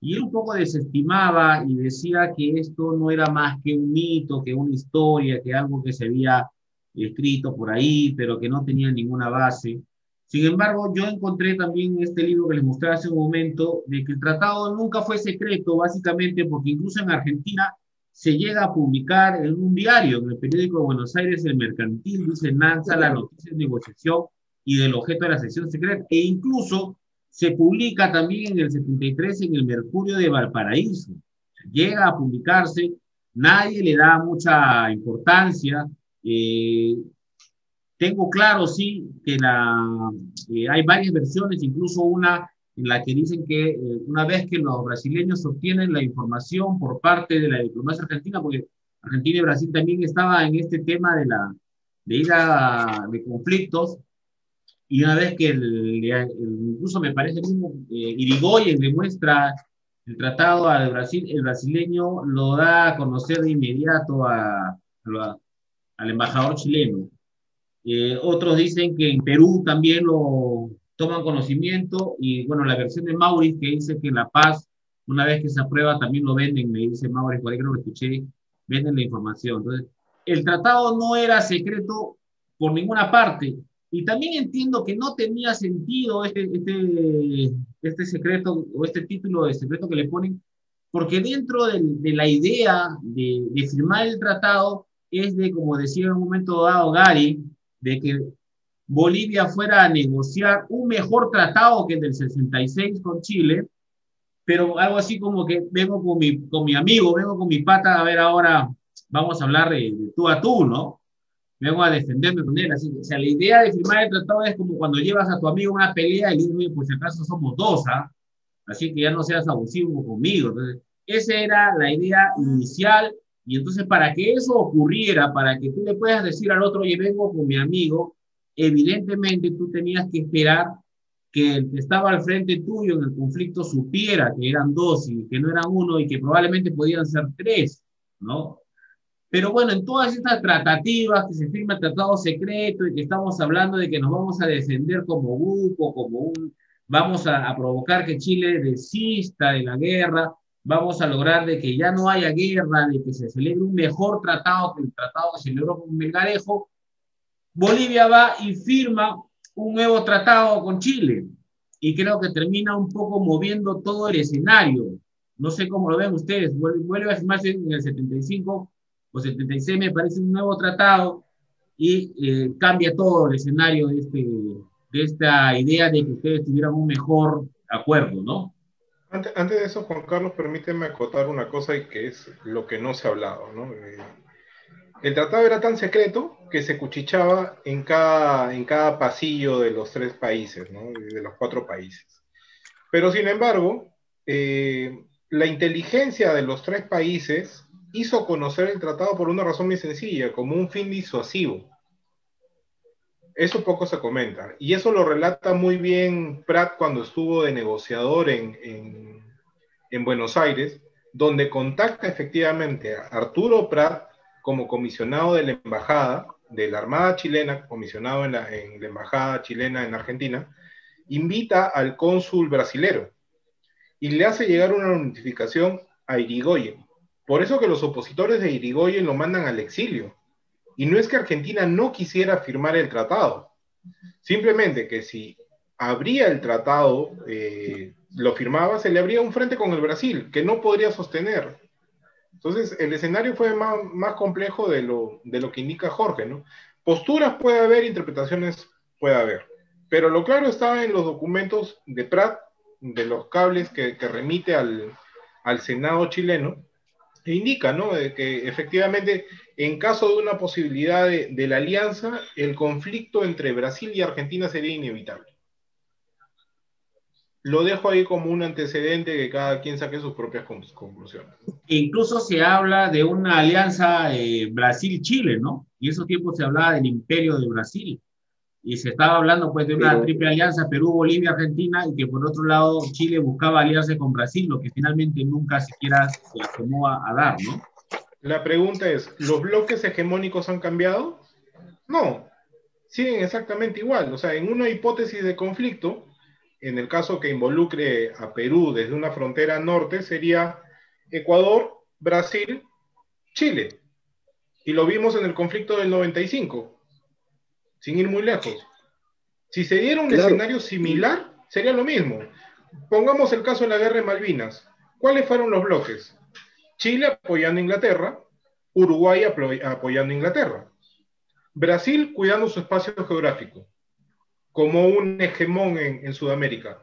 y él un poco desestimaba y decía que esto no era más que un mito, que una historia, que algo que se había escrito por ahí, pero que no tenía ninguna base. Sin embargo, yo encontré también este libro que les mostré hace un momento de que el tratado nunca fue secreto, básicamente porque incluso en Argentina se llega a publicar en un diario, en el periódico de Buenos Aires, el Mercantil, dice Nanza, la noticia de negociación y del objeto de la sesión secreta, e incluso se publica también en el 73 en el Mercurio de Valparaíso. Llega a publicarse, nadie le da mucha importancia. Eh, tengo claro, sí, que la, eh, hay varias versiones, incluso una en la que dicen que eh, una vez que los brasileños obtienen la información por parte de la diplomacia argentina, porque Argentina y Brasil también estaban en este tema de la de ira de conflictos, y una vez que el, incluso me parece mismo eh, Irigoyen demuestra el tratado al Brasil, el brasileño lo da a conocer de inmediato a, al embajador chileno. Eh, otros dicen que en Perú también lo, toman conocimiento y bueno, la versión de Maurice que dice que en La Paz, una vez que se aprueba, también lo venden, me dice Maurice, por ahí creo que escuché, venden la información. Entonces, el tratado no era secreto por ninguna parte y también entiendo que no tenía sentido este, este, este secreto o este título de secreto que le ponen, porque dentro de, de la idea de, de firmar el tratado es de, como decía en un momento dado Gary, de que Bolivia fuera a negociar un mejor tratado que el del 66 con Chile, pero algo así como que vengo con mi, con mi amigo, vengo con mi pata, a ver ahora vamos a hablar de, tú a tú, ¿no? Vengo a defenderme con él. Así, o sea, la idea de firmar el tratado es como cuando llevas a tu amigo una pelea y dices, pues acaso somos dos, ¿ah? Así que ya no seas abusivo conmigo. Esa era la idea inicial Y entonces, para que eso ocurriera, para que tú le puedas decir al otro, oye, vengo con mi amigo, evidentemente tú tenías que esperar que el que estaba al frente tuyo en el conflicto supiera que eran dos y que no eran uno y que probablemente podían ser tres, ¿no? Pero bueno, en todas estas tratativas que se firma tratado secreto y que estamos hablando de que nos vamos a defender como grupo, como un, vamos a, a provocar que Chile desista de la guerra, vamos a lograr de que ya no haya guerra, de que se celebre un mejor tratado que el tratado que celebró con Melgarejo, Bolivia va y firma un nuevo tratado con Chile y creo que termina un poco moviendo todo el escenario. No sé cómo lo ven ustedes, vuelve, a firmarse en el 75 o 76, me parece un nuevo tratado y eh, cambia todo el escenario de, este, de esta idea de que ustedes tuvieran un mejor acuerdo, ¿no? Antes, de eso, Juan Carlos, permíteme acotar una cosa y que es lo que no se ha hablado. ¿no? Eh, el tratado era tan secreto que se cuchichaba en cada, en cada pasillo de los tres países, ¿no? de los cuatro países. Pero sin embargo, eh, la inteligencia de los tres países hizo conocer el tratado por una razón muy sencilla, como un fin disuasivo. Eso poco se comenta. Y eso lo relata muy bien Pratt cuando estuvo de negociador en, Buenos Aires, donde contacta efectivamente a Arturo Pratt como comisionado de la embajada de la Armada chilena, comisionado en la, en la embajada chilena en Argentina, invita al cónsul brasilero y le hace llegar una notificación a Irigoyen. Por eso que los opositores de Irigoyen lo mandan al exilio, y no es que Argentina no quisiera firmar el tratado, simplemente que si abría el tratado, eh, lo firmaba, se le abría un frente con el Brasil, que no podría sostener. Entonces, el escenario fue más, más complejo de lo, de lo que indica Jorge, ¿no? Posturas puede haber, interpretaciones puede haber, pero lo claro estaba en los documentos de Prat, de los cables que, que remite al, al Senado chileno, e indica, ¿no? De que efectivamente en caso de una posibilidad de, la alianza, el conflicto entre Brasil y Argentina sería inevitable. Lo dejo ahí como un antecedente que cada quien saque sus propias conclusiones. Incluso se habla de una alianza eh, Brasil-Chile, ¿no? Y en esos tiempos se hablaba del imperio de Brasil. Y se estaba hablando pues de una triple alianza Perú, Bolivia, Argentina, y que por otro lado Chile buscaba aliarse con Brasil, lo que finalmente nunca siquiera se tomó a dar, ¿no? La pregunta es, ¿los bloques hegemónicos han cambiado? No, siguen exactamente igual. O sea, en una hipótesis de conflicto, en el caso que involucre a Perú desde una frontera norte, sería Ecuador, Brasil, Chile. Y lo vimos en el conflicto del 95, sin ir muy lejos. Si se diera un escenario similar, sería lo mismo. Pongamos el caso de la guerra de Malvinas. ¿Cuáles fueron los bloques? Chile apoyando a Inglaterra, Uruguay apoyando a Inglaterra, Brasil cuidando su espacio geográfico, como un hegemón en, Sudamérica.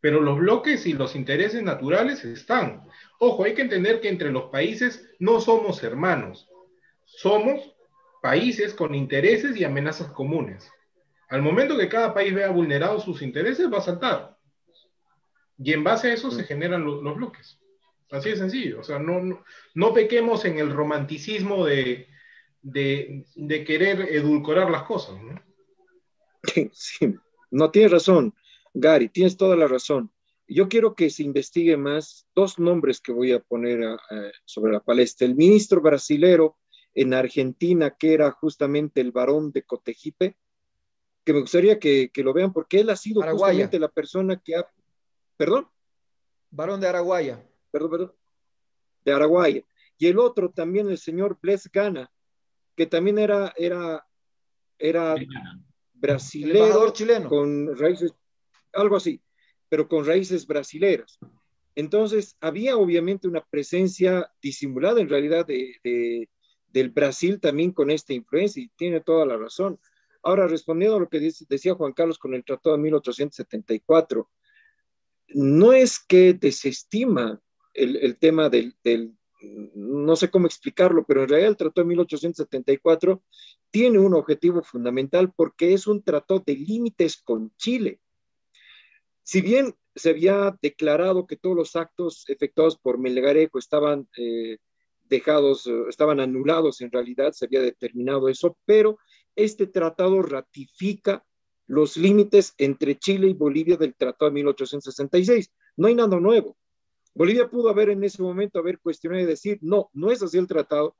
Pero los bloques y los intereses naturales están. Ojo, hay que entender que entre los países no somos hermanos, somos países con intereses y amenazas comunes. Al momento que cada país vea vulnerados sus intereses, va a saltar. Y en base a eso se generan los bloques. Así de sencillo. O sea, no, no, pequemos en el romanticismo de, querer edulcorar las cosas. ¿no? Sí, no tienes razón, Gary, tienes toda la razón. Yo quiero que se investigue más dos nombres que voy a poner sobre la palestra. El ministro brasilero en Argentina, que era justamente el varón de Cotejipe, que me gustaría que, lo vean porque él ha sido justamente la persona que ha... ¿Perdón? Varón de Araguaya perdón, perdón, de Araguaya. Y el otro también, el señor Bles Gana, que también era, era, era brasileño, chileno. con raíces, algo así, pero con raíces brasileras. Entonces, había obviamente una presencia disimulada en realidad de, del Brasil también con esta influencia y tiene toda la razón. Ahora, respondiendo a lo que decía Juan Carlos con el Tratado de 1874, no es que desestima el, tema del, no sé cómo explicarlo, pero en realidad el Tratado de 1874 tiene un objetivo fundamental porque es un tratado de límites con Chile. Si bien se había declarado que todos los actos efectuados por Melgarejo estaban eh, dejados, eh, estaban anulados en realidad, se había determinado eso, pero este tratado ratifica los límites entre Chile y Bolivia del Tratado de 1866. No hay nada nuevo. Bolivia pudo haber en ese momento haber cuestionado y decir, no, no es así el tratado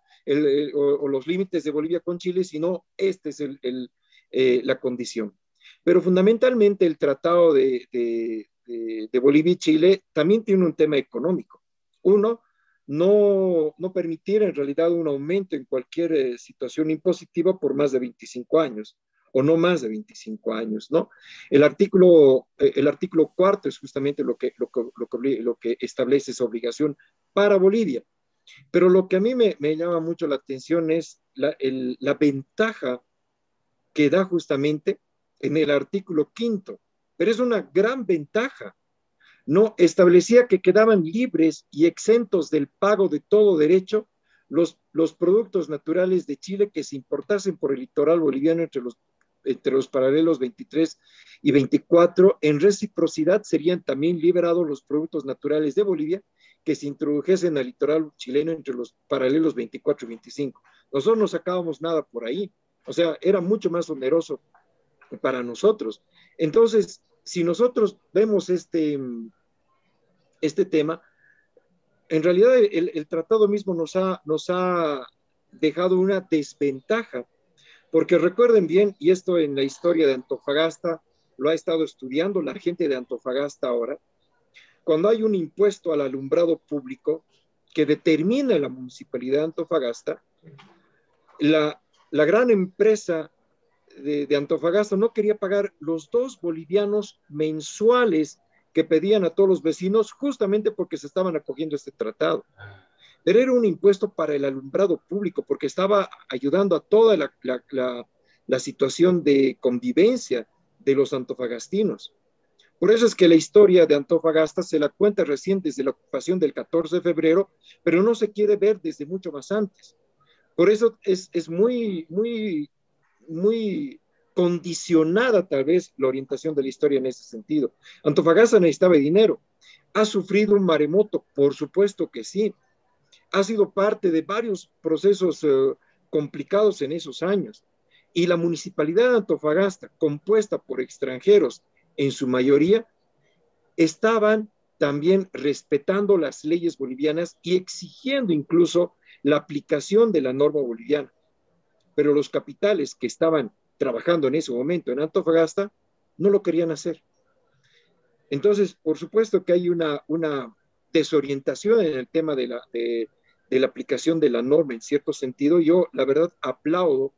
o, los límites de Bolivia con Chile, sino este es el, eh, la condición. Pero fundamentalmente el tratado de, de, Bolivia y Chile también tiene un tema económico. Uno, no, no permitir en realidad un aumento en cualquier eh, situación impositiva por más de 25 años o no más de 25 años, ¿no? El artículo, eh, el artículo cuarto es justamente lo que, lo, lo, que establece esa obligación para Bolivia. Pero lo que a mí me, llama mucho la atención es la, la ventaja que da justamente en el artículo quinto, pero es una gran ventaja. No establecía que quedaban libres y exentos del pago de todo derecho los, los productos naturales de Chile que se importasen por el litoral boliviano entre los entre los paralelos 23 y 24, en reciprocidad serían también liberados los productos naturales de Bolivia que se introdujesen al litoral chileno entre los paralelos 24 y 25. Nosotros no sacábamos nada por ahí, o sea, era mucho más oneroso para nosotros. Entonces, si nosotros vemos este, este tema, en realidad el, tratado mismo nos ha, nos ha dejado una desventaja porque recuerden bien, y esto en la historia de Antofagasta lo ha estado estudiando la gente de Antofagasta ahora, cuando hay un impuesto al alumbrado público que determina la municipalidad de Antofagasta, la, gran empresa de, de, Antofagasta no quería pagar los dos bolivianos mensuales que pedían a todos los vecinos justamente porque se estaban acogiendo este tratado pero era un impuesto para el alumbrado público porque estaba ayudando a toda la, situación de convivencia de los antofagastinos. Por eso es que la historia de Antofagasta se la cuenta recién desde la ocupación del 14 de febrero, pero no se quiere ver desde mucho más antes. Por eso es, es muy, muy, muy condicionada tal vez la orientación de la historia en ese sentido. Antofagasta necesitaba dinero. ¿Ha sufrido un maremoto? Por supuesto que sí ha sido parte de varios procesos eh, complicados en esos años. Y la municipalidad de Antofagasta, compuesta por extranjeros en su mayoría, estaban también respetando las leyes bolivianas y exigiendo incluso la aplicación de la norma boliviana. Pero los capitales que estaban trabajando en ese momento en Antofagasta no lo querían hacer. Entonces, por supuesto que hay una, una desorientación en el tema de la, de, de la aplicación de la norma en cierto sentido, yo la verdad aplaudo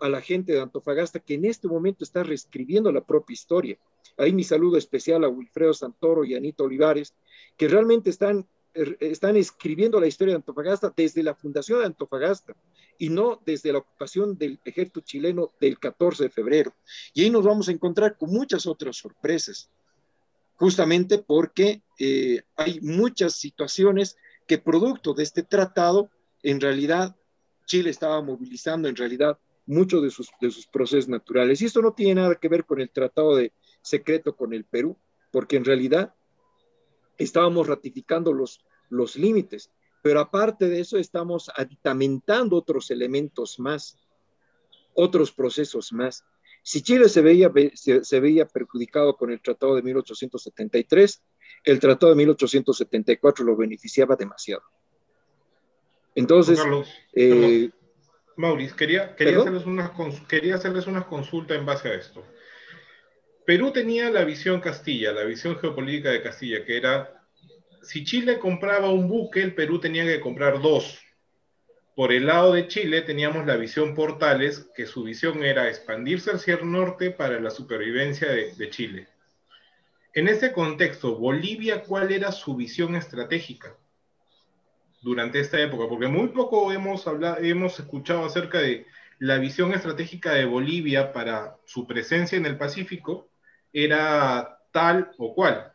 a la gente de Antofagasta que en este momento está reescribiendo la propia historia. Ahí mi saludo especial a Wilfredo Santoro y Anita Olivares, que realmente están, er, están escribiendo la historia de Antofagasta desde la fundación de Antofagasta y no desde la ocupación del ejército chileno del 14 de febrero. Y ahí nos vamos a encontrar con muchas otras sorpresas, justamente porque eh, hay muchas situaciones que producto de este tratado, en realidad, Chile estaba movilizando en realidad muchos de sus, de sus procesos naturales. Y esto no tiene nada que ver con el tratado de secreto con el Perú, porque en realidad estábamos ratificando los, los límites, pero aparte de eso estamos aditamentando otros elementos más, otros procesos más. Si Chile se veía, se, se veía perjudicado con el Tratado de 1873, el Tratado de 1874 lo beneficiaba demasiado. Entonces, Carlos, eh, Maurice, quería, quería, hacerles una, quería hacerles una consulta en base a esto. Perú tenía la visión Castilla, la visión geopolítica de Castilla, que era, si Chile compraba un buque, el Perú tenía que comprar dos. Por el lado de Chile teníamos la visión Portales, que su visión era expandirse hacia el norte para la supervivencia de Chile. En ese contexto, Bolivia, ¿cuál era su visión estratégica durante esta época? Porque muy poco hemos, hablado, hemos escuchado acerca de la visión estratégica de Bolivia para su presencia en el Pacífico, era tal o cual.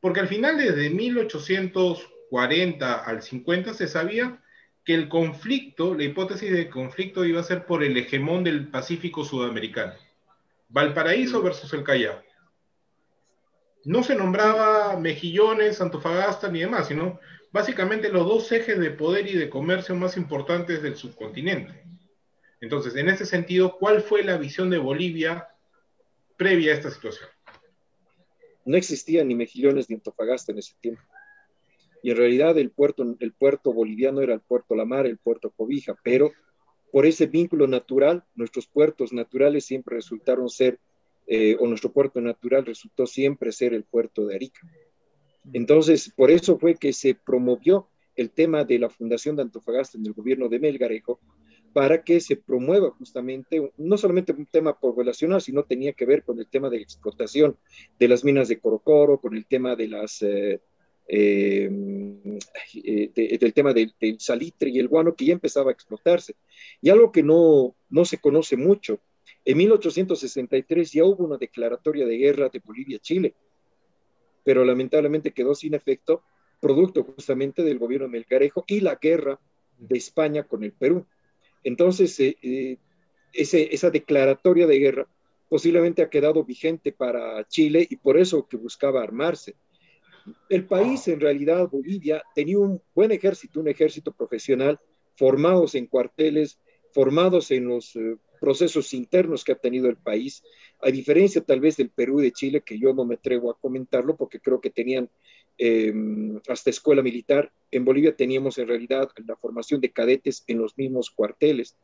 Porque al final, desde 1840 al 50, se sabía que el conflicto, la hipótesis de conflicto iba a ser por el hegemón del Pacífico sudamericano. Valparaíso versus el Callao no se nombraba Mejillones, Antofagasta ni demás, sino básicamente los dos ejes de poder y de comercio más importantes del subcontinente. Entonces, en ese sentido, ¿cuál fue la visión de Bolivia previa a esta situación? No existían ni mejillones ni Antofagasta en ese tiempo. Y en realidad el puerto, el puerto boliviano era el puerto La Mar, el puerto Cobija, pero por ese vínculo natural, nuestros puertos naturales siempre resultaron ser, eh, o nuestro puerto natural resultó siempre ser el puerto de Arica. Entonces, por eso fue que se promovió el tema de la fundación de Antofagasta en el gobierno de Melgarejo, para que se promueva justamente, no solamente un tema poblacional, sino tenía que ver con el tema de explotación de las minas de Corocoro, con el tema de las, eh, eh, del tema del, salitre y el guano que ya empezaba a explotarse. Y algo que no, no se conoce mucho, en 1863 ya hubo una declaratoria de guerra de Bolivia-Chile, pero lamentablemente quedó sin efecto, producto justamente del gobierno Melgarejo y la guerra de España con el Perú. Entonces, eh, eh, esa declaratoria de guerra posiblemente ha quedado vigente para Chile y por eso que buscaba armarse. El país, en realidad, Bolivia, tenía un buen ejército, un ejército profesional, formados en cuarteles, formados en los eh, procesos internos que ha tenido el país, a diferencia tal vez del Perú y de Chile, que yo no me atrevo a comentarlo porque creo que tenían Em, hasta escuela militar. En Bolivia teníamos en realidad la formación de cadetes en los mismos cuarteles.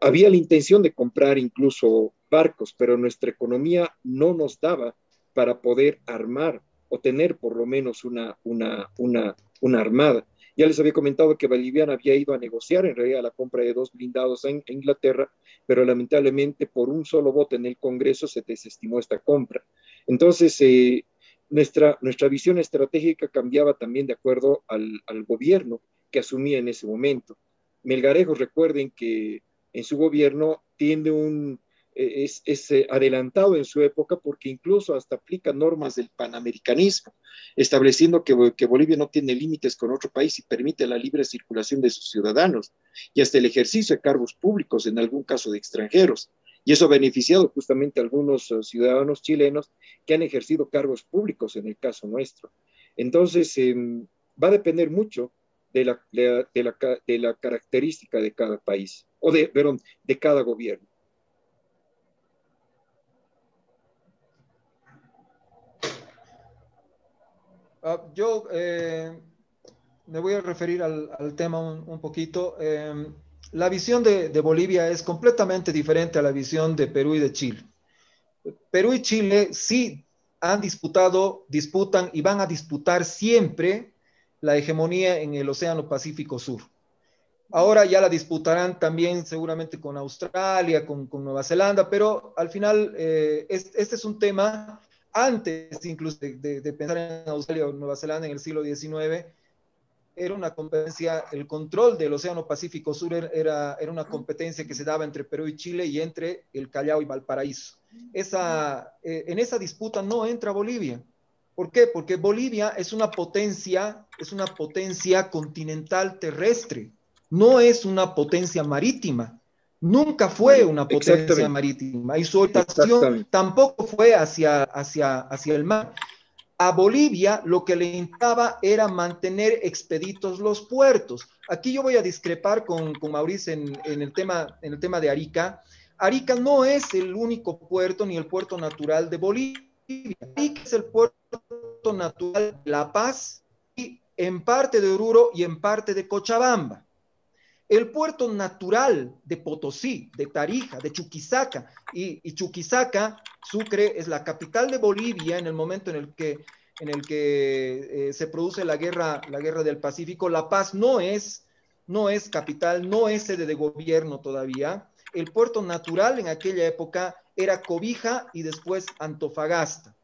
Había la intención de comprar incluso barcos, pero nuestra economía no nos daba para poder armar o tener por lo menos una, una, una, una armada. Ya les había comentado que Boliviana había ido a negociar en realidad la compra de dos blindados en, Inglaterra, pero lamentablemente por un solo voto en el Congreso se desestimó esta compra. Entonces, eh, nuestra, nuestra visión estratégica cambiaba también de acuerdo al, gobierno que asumía en ese momento. Melgarejo, recuerden que en su gobierno tiene un, es, es, eh, adelantado en su época porque incluso hasta aplica normas del panamericanismo, estableciendo que, que, Bolivia no tiene límites con otro país y permite la libre circulación de sus ciudadanos y hasta el ejercicio de cargos públicos, en algún caso de extranjeros. Y eso ha beneficiado justamente a algunos eh, ciudadanos chilenos que han ejercido cargos públicos en el caso nuestro. Entonces, em, va a depender mucho de la, de, la, de la, característica de cada país, o de, perdón, de cada gobierno. Ah, yo eh, me voy a referir al, al tema un, un poquito. Eh, la visión de, Bolivia es completamente diferente a la visión de Perú y de Chile. Perú y Chile sí han disputado, disputan y van a disputar siempre la hegemonía en el Océano Pacífico Sur. Ahora ya la disputarán también seguramente con Australia, con, Nueva Zelanda, pero al final eh, este es un tema antes incluso de, de, pensar en Australia o Nueva Zelanda en el siglo XIX, era una competencia, el control del Océano Pacífico Sur era, era una competencia que se daba entre Perú y Chile y entre el Callao y Valparaíso. Esa, eh, en esa disputa no entra Bolivia. ¿Por qué? Porque Bolivia es una potencia, es una potencia continental terrestre, no es una potencia marítima. Nunca fue una potencia marítima y su orientación tampoco fue hacia, hacia, hacia el mar a Bolivia lo que le intentaba era mantener expeditos los puertos. Aquí yo voy a discrepar con, con Mauricio en, el tema, en el tema de Arica. Arica no es el único puerto ni el puerto natural de Bolivia. Arica es el puerto natural de La Paz y en parte de Oruro y en parte de Cochabamba. El puerto natural de Potosí, de Tarija, de Chuquisaca, y, Chuquisaca, Sucre, es la capital de Bolivia en el momento en el que, en el que eh, se produce la guerra, la guerra del Pacífico. La Paz no es, no es capital, no es sede de gobierno todavía. El puerto natural en aquella época era Cobija y después Antofagasta.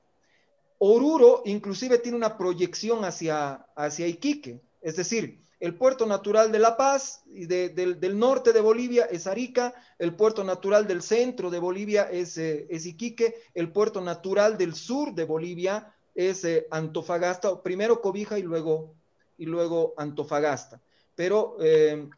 Oruro inclusive tiene una proyección hacia, hacia Iquique, es decir, el puerto natural de La Paz y del, norte de Bolivia es Arica, el puerto natural del centro de Bolivia es, eh, Iquique, el puerto natural del sur de Bolivia es eh, Antofagasta, primero Cobija y luego, y luego Antofagasta. Pero eh,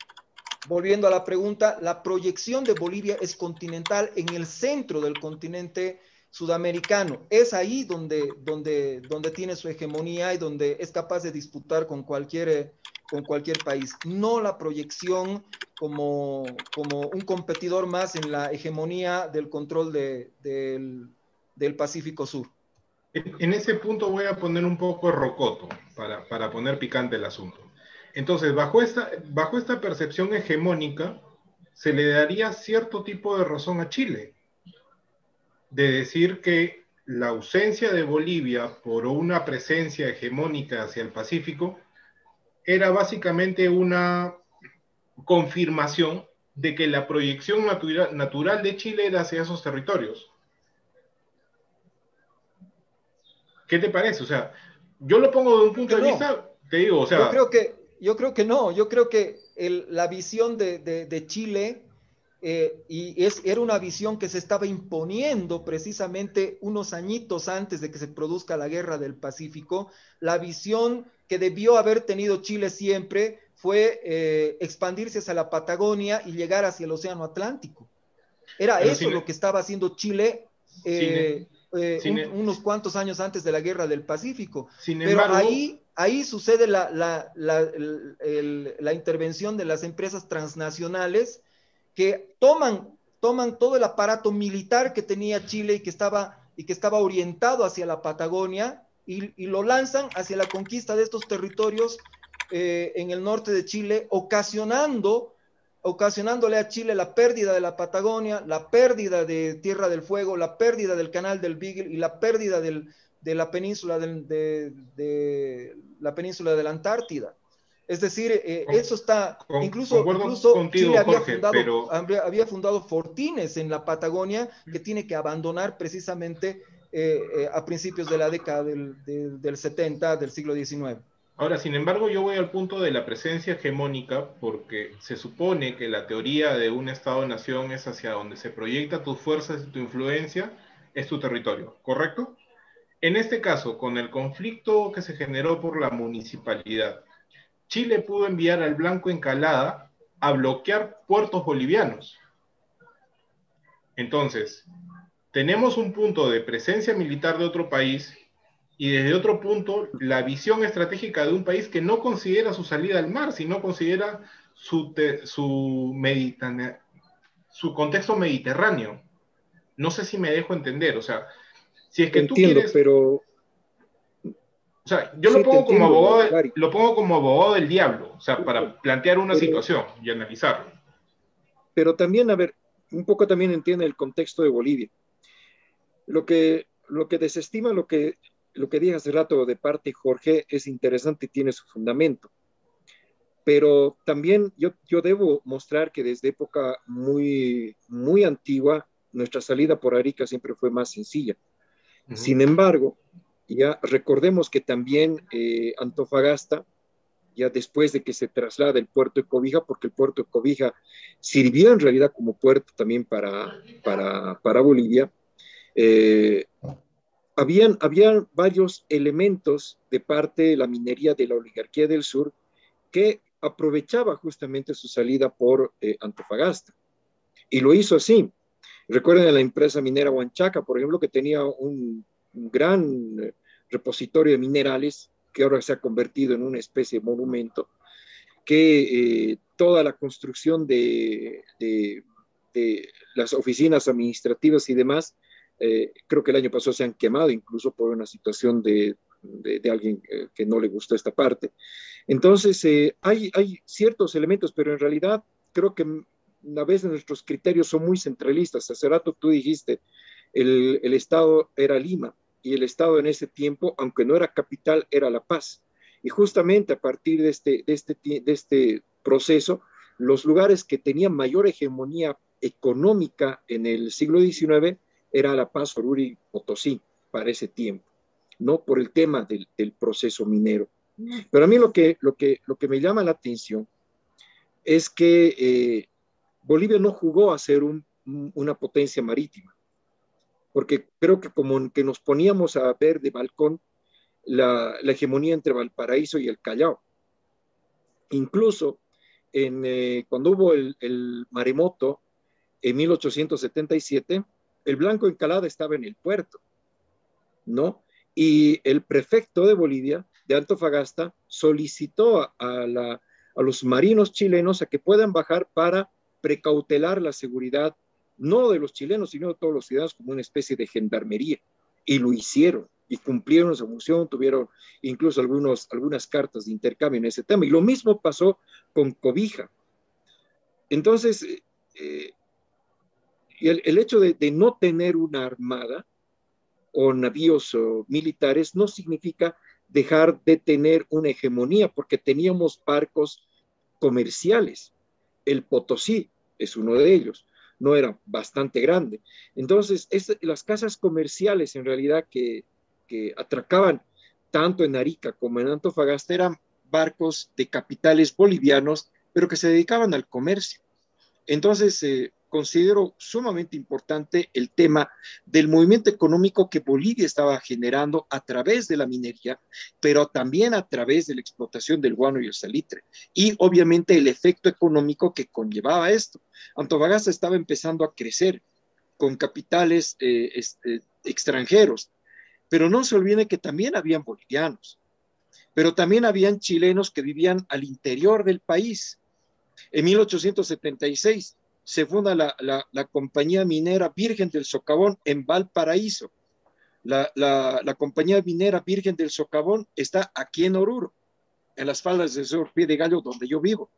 volviendo a la pregunta, la proyección de Bolivia es continental en el centro del continente sudamericano. Es ahí donde, donde, donde tiene su hegemonía y donde es capaz de disputar con cualquier, con cualquier país. No la proyección como, como un competidor más en la hegemonía del control de, del, del, Pacífico Sur. En ese punto voy a poner un poco rocoto para, para poner picante el asunto. Entonces, bajo esta, bajo esta percepción hegemónica, se le daría cierto tipo de razón a Chile de decir que la ausencia de Bolivia por una presencia hegemónica hacia el Pacífico era básicamente una confirmación de que la proyección natural de Chile era hacia esos territorios. ¿Qué te parece? O sea, yo lo pongo de un punto de vista, te digo, o sea... Yo creo que, yo creo que no, yo creo que la visión de, de Chile eh, y es, era una visión que se estaba imponiendo precisamente unos añitos antes de que se produzca la guerra del Pacífico. La visión que debió haber tenido Chile siempre fue eh, expandirse hacia la Patagonia y llegar hacia el Océano Atlántico. Era eso lo que estaba haciendo Chile eh, unos cuantos años antes de la guerra del Pacífico. Pero ahí, ahí sucede la, la, la intervención de las empresas transnacionales que toman, toman todo el aparato militar que tenía Chile y que estaba, y que estaba orientado hacia la Patagonia y, lo lanzan hacia la conquista de estos territorios eh, en el norte de Chile, ocasionando ocasionándole a Chile la pérdida de la Patagonia, la pérdida de Tierra del Fuego, la pérdida del canal del Beagle y la pérdida del, de la península de, de, la península de la Antártida. Es decir, eh, eso está, incluso, incluso Chile había, fundado, había, fundado fortines en la Patagonia que tiene que abandonar precisamente eh, eh, a principios de la década del, del 70 del siglo XIX. Ahora, sin embargo, yo voy al punto de la presencia hegemónica porque se supone que la teoría de un Estado-nación es hacia donde se proyecta tus fuerzas y tu influencia, es tu territorio, ¿correcto? En este caso, con el conflicto que se generó por la municipalidad, Chile pudo enviar al Blanco Encalada a bloquear puertos bolivianos. Entonces, tenemos un punto de presencia militar de otro país y desde otro punto la visión estratégica de un país que no considera su salida al mar, sino considera su, su, su contexto mediterráneo. No sé si me dejo entender, o sea, si es que tú quieres... pero o sea, yo lo, pongo como abogado, lo pongo como abogado del diablo, o sea, para plantear una situación y analizarlo. Pero también, a ver, un poco también entiende el contexto de Bolivia. Lo que, lo que desestima lo que, lo que dije hace rato de parte Jorge es interesante y tiene su fundamento. Pero también yo, yo debo mostrar que desde época muy, muy antigua, nuestra salida por Arica siempre fue más sencilla. Sin embargo, ya recordemos que también eh, Antofagasta, ya después de que se traslada el puerto de Cobija, porque el puerto de Cobija sirvió en realidad como puerto también para, para, Bolivia, eh, habían, habían varios elementos de parte de la minería de la oligarquía del sur que aprovechaba justamente su salida por eh, Antofagasta. Y lo hizo así. Recuerden a la empresa minera Huanchaca, por ejemplo, que tenía un gran eh, repositorio de minerales que ahora se ha convertido en una especie de monumento, que eh, toda la construcción de, las oficinas administrativas y demás, eh, creo que el año pasado se han quemado incluso por una situación de, de alguien que no le gustó esta parte. Entonces, hay, hay ciertos elementos, pero en realidad creo que a veces nuestros criterios son muy centralistas. Hace rato tú dijiste, el, el Estado era Lima y el Estado en ese tiempo, aunque no era capital, era La Paz. Y justamente a partir de este, de este, de este proceso, los lugares que tenían mayor hegemonía económica en el siglo XIX era La Paz, Oruri, Potosí, para ese tiempo, no por el tema del, proceso minero. Pero a mí lo que, lo que, lo que me llama la atención es que eh, Bolivia no jugó a ser un, una potencia marítima porque creo que como que nos poníamos a ver de balcón la, hegemonía entre Valparaíso y el Callao. Incluso en, eh, cuando hubo el, maremoto en 1877, el Blanco Encalada estaba en el puerto, ¿no? Y el prefecto de Bolivia, de Antofagasta, solicitó a, a los marinos chilenos a que puedan bajar para precautelar la seguridad, no de los chilenos, sino de todos los ciudadanos, como una especie de gendarmería. Y lo hicieron y cumplieron su función, tuvieron incluso algunos, algunas cartas de intercambio en ese tema. Y lo mismo pasó con Cobija. Entonces, eh, el, el, hecho de, de, no tener una armada o navíos militares no significa dejar de tener una hegemonía, porque teníamos barcos comerciales. El Potosí es uno de ellos no era bastante grande. Entonces, es, las casas comerciales en realidad que, que atracaban tanto en Arica como en Antofagasta eran barcos de capitales bolivianos, pero que se dedicaban al comercio. Entonces, eh, considero sumamente importante el tema del movimiento económico que Bolivia estaba generando a través de la minería, pero también a través de la explotación del guano y el salitre. Y obviamente el efecto económico que conllevaba esto. Antofagasta estaba empezando a crecer con capitales eh, este, extranjeros, pero no se olvide que también habían bolivianos, pero también habían chilenos que vivían al interior del país. En 1876 se funda la, la, compañía minera Virgen del Socavón en Valparaíso. La, la, compañía minera Virgen del Socavón está aquí en Oruro, en las faldas del sur Pie de Gallo, donde yo vivo.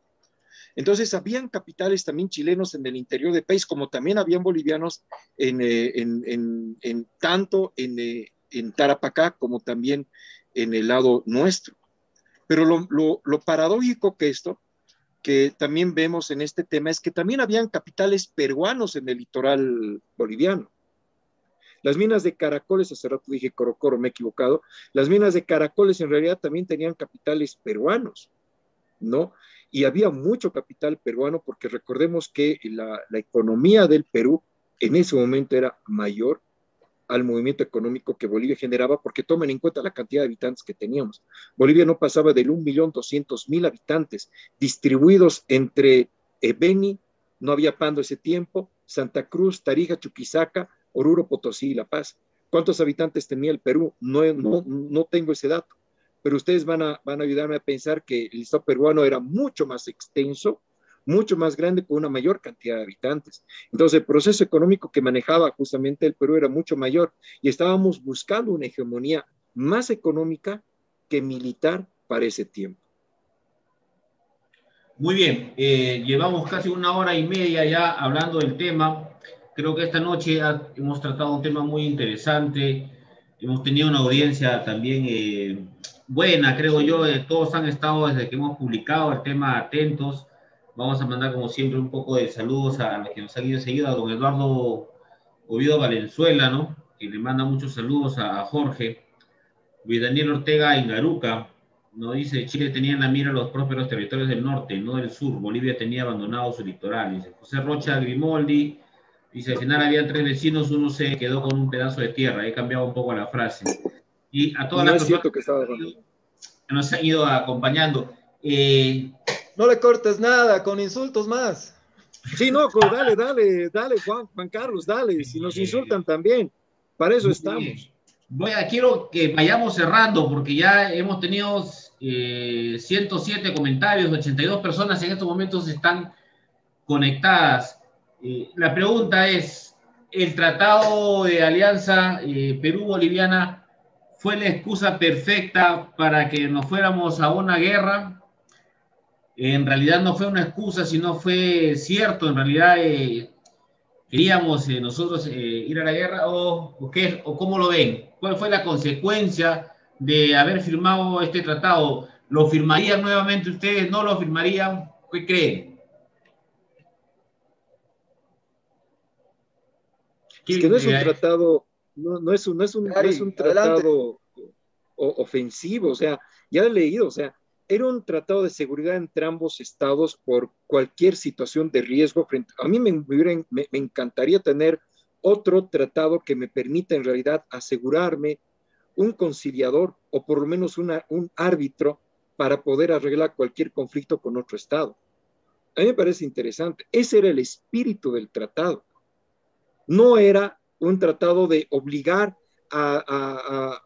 Entonces, habían capitales también chilenos en el interior del país, como también habían bolivianos en, eh, en, en, en tanto eh, en Tarapacá como también en el lado nuestro. Pero lo, paradójico que esto, que también vemos en este tema, es que también habían capitales peruanos en el litoral boliviano. Las minas de caracoles, hace rato dije Corocoro, me he equivocado, las minas de caracoles en realidad también tenían capitales peruanos, ¿no? Y había mucho capital peruano porque recordemos que la economía del Perú en ese momento era mayor al movimiento económico que Bolivia generaba, porque tomen en cuenta la cantidad de habitantes que teníamos. Bolivia no pasaba del 1.200.000 habitantes distribuidos entre Beni, no había Pando ese tiempo, Santa Cruz, Tarija, Chuquisaca, Oruro, Potosí y La Paz. ¿Cuántos habitantes tenía el Perú? No, no, no tengo ese dato, pero ustedes van a, van a ayudarme a pensar que el Estado peruano era mucho más extenso mucho más grande con una mayor cantidad de habitantes. Entonces, el proceso económico que manejaba justamente el Perú era mucho mayor y estábamos buscando una hegemonía más económica que militar para ese tiempo. Muy bien, eh, llevamos casi una hora y media ya hablando del tema. Creo que esta noche hemos tratado un tema muy interesante. Hemos tenido una audiencia también eh, buena, creo yo. Eh, todos han estado desde que hemos publicado el tema atentos. Vamos a mandar, como siempre, un poco de saludos a los que nos han ido seguido, a don Eduardo Oviedo Valenzuela, ¿no? Que le manda muchos saludos a, Jorge. Luis Daniel Ortega Ingaruca, ¿no? Dice, Chile tenía en la mira los prósperos territorios del norte, no del sur. Bolivia tenía abandonado su litoral. Dice José Rocha Grimoldi, dice, al final había tres vecinos, uno se quedó con un pedazo de tierra. He cambiado un poco la frase. Y a todas las personas que, que, nos han ido acompañando. Eh, no le cortes nada, con insultos más. Sí, no, dale, dale, dale, Juan, Juan Carlos, dale. Si nos insultan también, para eso estamos. Voy a, quiero que vayamos cerrando porque ya hemos tenido 107 eh, comentarios, 82 personas en estos momentos están conectadas. Eh, la pregunta es, ¿el tratado de alianza eh, Perú-Boliviana fue la excusa perfecta para que nos fuéramos a una guerra? En realidad no fue una excusa, sino fue cierto, en realidad eh, queríamos eh, nosotros eh, ir a la guerra o, o, qué, o cómo lo ven, cuál fue la consecuencia de haber firmado este tratado, ¿lo firmarían nuevamente ustedes? ¿No lo firmarían? ¿Qué creen? Es que no es un tratado, no, no, es un, no es un, no es un tratado ofensivo, o sea, ya he leído, o sea, era un tratado de seguridad entre ambos estados por cualquier situación de riesgo. Frente, a mí me, encantaría tener otro tratado que me permita en realidad asegurarme un conciliador o por lo menos un árbitro para poder arreglar cualquier conflicto con otro estado. A mí me parece interesante. Ese era el espíritu del tratado. No era un tratado de obligar a,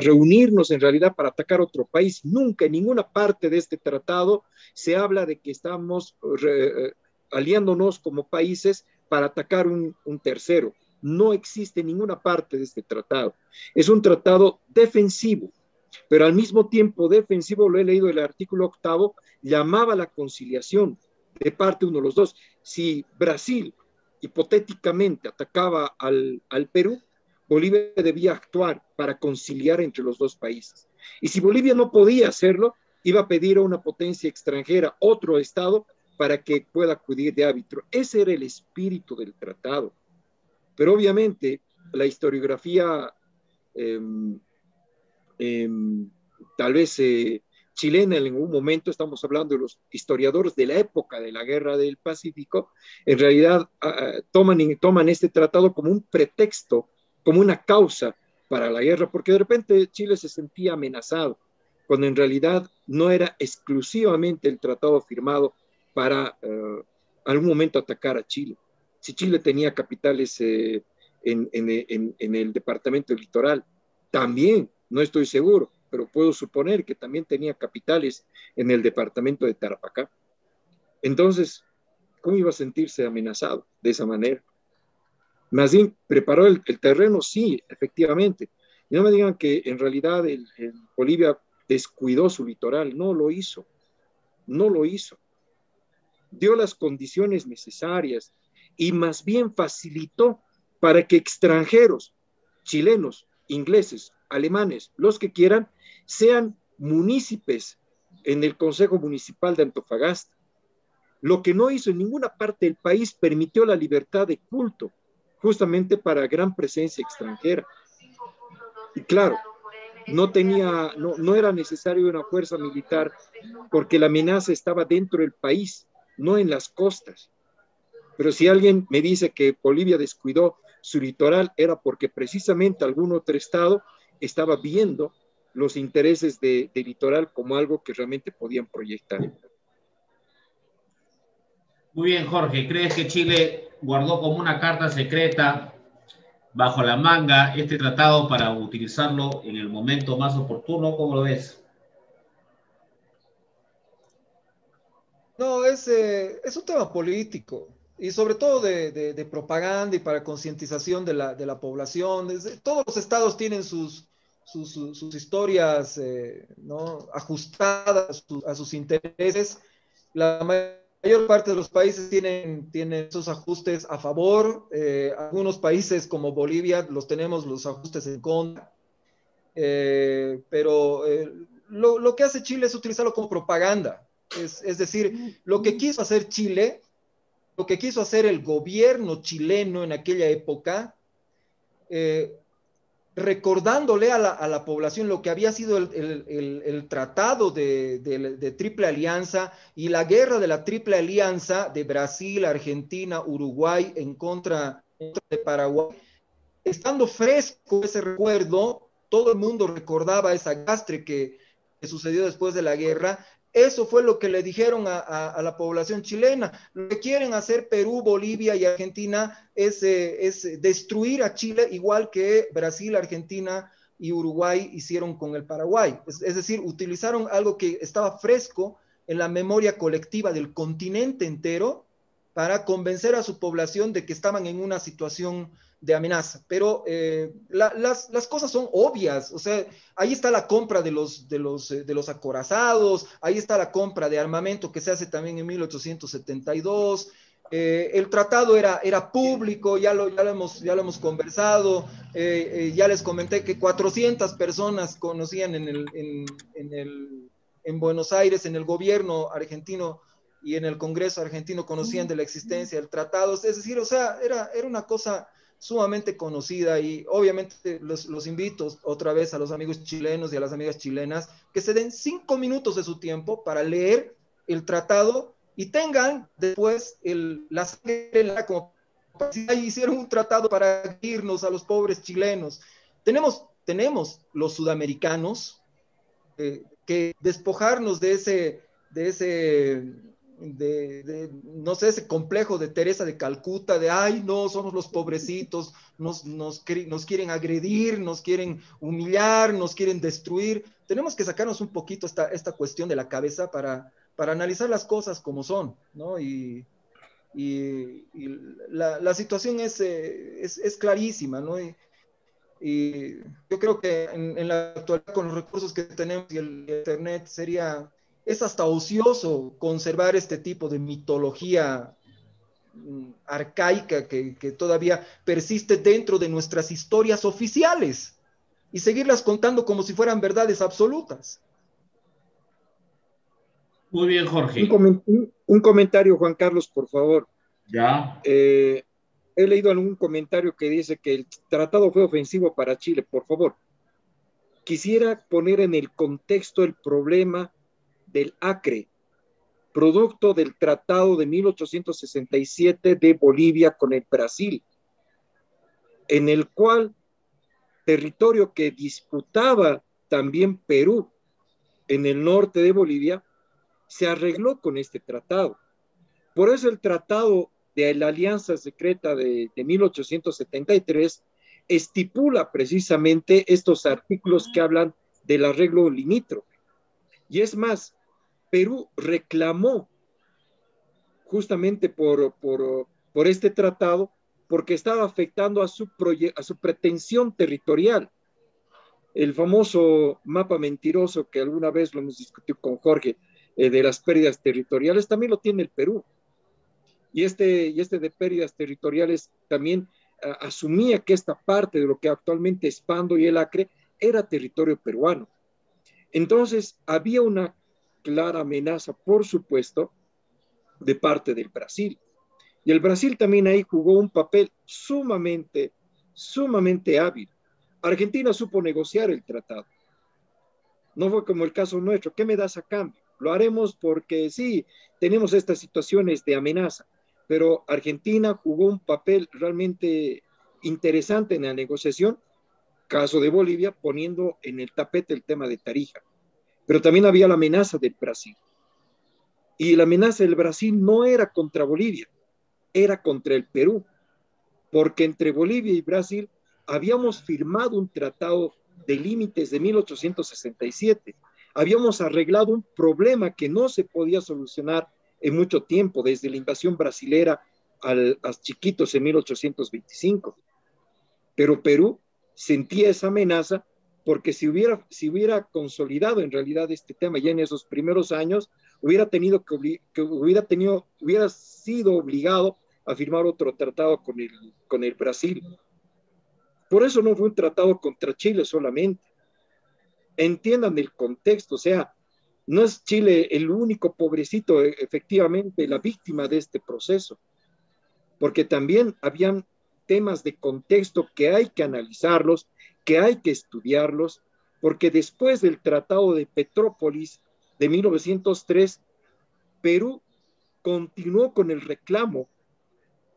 reunirnos en realidad para atacar otro país. Nunca en ninguna parte de este tratado se habla de que estamos eh, aliándonos como países para atacar un, un tercero. No existe ninguna parte de este tratado. Es un tratado defensivo, pero al mismo tiempo defensivo, lo he leído el artículo octavo, llamaba la conciliación de parte uno de los dos. Si Brasil hipotéticamente atacaba al Perú, Bolivia debía actuar para conciliar entre los dos países. Y si Bolivia no podía hacerlo, iba a pedir a una potencia extranjera, otro Estado, para que pueda acudir de árbitro. Ese era el espíritu del tratado. Pero obviamente la historiografía em, em, tal vez eh, chilena en un momento, estamos hablando de los historiadores de la época de la Guerra del Pacífico, en realidad ah, ah, toman, toman este tratado como un pretexto, como una causa para la guerra, porque de repente Chile se sentía amenazado, cuando en realidad no era exclusivamente el tratado firmado para uh, algún momento atacar a Chile. Si Chile tenía capitales eh, en, en, el departamento litoral, también, no estoy seguro, pero puedo suponer que también tenía capitales en el departamento de Tarapacá. Entonces, ¿cómo iba a sentirse amenazado de esa manera? Más bien, preparó el, terreno, sí, efectivamente. Y no me digan que en realidad el, Bolivia descuidó su litoral, no lo hizo, no lo hizo dio las condiciones necesarias y más bien facilitó para que extranjeros, chilenos, ingleses, alemanes, los que quieran, sean munícipes en el Consejo Municipal de Antofagasta. Lo que no hizo en ninguna parte del país permitió la libertad de culto, justamente para gran presencia extranjera. Y claro, no tenía, no, no era necesario una fuerza militar porque la amenaza estaba dentro del país no en las costas. Pero si alguien me dice que Bolivia descuidó su litoral, era porque precisamente algún otro estado estaba viendo los intereses de, litoral como algo que realmente podían proyectar. Muy bien, Jorge. ¿Crees que Chile guardó como una carta secreta bajo la manga este tratado para utilizarlo en el momento más oportuno? ¿Cómo lo ves? No, es, eh, es un tema político y sobre todo de, propaganda y para concientización de la, población. todos los estados tienen sus, sus, historias eh, ¿no? ajustadas a, sus intereses. La mayor parte de los países tienen, tienen esos ajustes a favor. Eh, algunos países como Bolivia los tenemos los ajustes en contra. pero lo, lo que hace Chile es utilizarlo como propaganda. Es, decir, lo que quiso hacer Chile, lo que quiso hacer el gobierno chileno en aquella época, eh, recordándole a la, población lo que había sido el, tratado de, Triple Alianza y la guerra de la Triple Alianza de Brasil, Argentina, Uruguay en contra, de Paraguay. Estando fresco ese recuerdo, todo el mundo recordaba esa gastre que, que sucedió después de la guerra eso fue lo que le dijeron a, la población chilena. Lo que quieren hacer Perú, Bolivia y Argentina es, eh, es, destruir a Chile igual que Brasil, Argentina y Uruguay hicieron con el Paraguay. Es, es, decir, utilizaron algo que estaba fresco en la memoria colectiva del continente entero para convencer a su población de que estaban en una situación de amenaza, pero eh, las, las, cosas son obvias, o sea, ahí está la compra de los, de, los, eh, de los acorazados, ahí está la compra de armamento que se hace también en 1872, eh, el tratado era, era público, ya lo, ya lo, hemos, ya lo hemos conversado, ya les comenté que 400 personas conocían en, el, en, en, Buenos Aires, en el gobierno argentino, y en el Congreso argentino conocían de la existencia del tratado. Es decir, o sea, era, era una cosa sumamente conocida y obviamente los, los, invito otra vez a los amigos chilenos y a las amigas chilenas que se den cinco minutos de su tiempo para leer el tratado y tengan después el, la sangre como si hicieron un tratado para irnos a los pobres chilenos. Tenemos, tenemos los sudamericanos eh, que despojarnos de ese, de ese de, no sé, ese complejo de Teresa de Calcuta, de, ay, no, somos los pobrecitos, nos, nos, nos, quieren agredir, nos quieren humillar, nos quieren destruir. Tenemos que sacarnos un poquito esta, esta cuestión de la cabeza para, para analizar las cosas como son, ¿no? Y, y, la, la, situación es, eh, es, es, clarísima, ¿no? Y, y yo creo que en, en, la actualidad, con los recursos que tenemos y el Internet, sería es hasta ocioso conservar este tipo de mitología mm, arcaica que, todavía persiste dentro de nuestras historias oficiales y seguirlas contando como si fueran verdades absolutas. Muy bien, Jorge. Un, comentario, Juan Carlos, por favor. Ya. Eh, he leído algún comentario que dice que el tratado fue ofensivo para Chile. Por favor, quisiera poner en el contexto el problema del Acre, producto del Tratado de 1867 de Bolivia con el Brasil, en el cual territorio que disputaba también Perú en el norte de Bolivia, se arregló con este tratado. Por eso el tratado de la Alianza Secreta de, de 1873 estipula precisamente estos artículos que hablan del arreglo limítrofe. Y es más, Perú reclamó justamente por, por, este tratado porque estaba afectando a su, a su pretensión territorial. El famoso mapa mentiroso que alguna vez lo hemos discutido con Jorge eh, de las pérdidas territoriales también lo tiene el Perú. Y este, y este de pérdidas territoriales también asumía que esta parte de lo que actualmente es Pando y el Acre era territorio peruano. Entonces había una clara amenaza, por supuesto, de parte del Brasil. Y el Brasil también ahí jugó un papel sumamente, sumamente hábil. Argentina supo negociar el tratado. No fue como el caso nuestro. ¿Qué me das a cambio? Lo haremos porque sí, tenemos estas situaciones de amenaza, pero Argentina jugó un papel realmente interesante en la negociación, caso de Bolivia, poniendo en el tapete el tema de Tarija. Pero también había la amenaza del Brasil. Y la amenaza del Brasil no era contra Bolivia, era contra el Perú, porque entre Bolivia y Brasil habíamos firmado un tratado de límites de 1867. Habíamos arreglado un problema que no se podía solucionar en mucho tiempo, desde la invasión brasilera al, a Chiquitos en 1825. Pero Perú sentía esa amenaza porque si hubiera, si hubiera consolidado en realidad este tema ya en esos primeros años, hubiera tenido que, que hubiera tenido, hubiera sido obligado a firmar otro tratado con el, con el Brasil. Por eso no fue un tratado contra Chile solamente. Entiendan el contexto, o sea, no es Chile el único pobrecito, e, efectivamente, la víctima de este proceso, porque también habían temas de contexto que hay que analizarlos que hay que estudiarlos, porque después del Tratado de Petrópolis de 1903, Perú continuó con el reclamo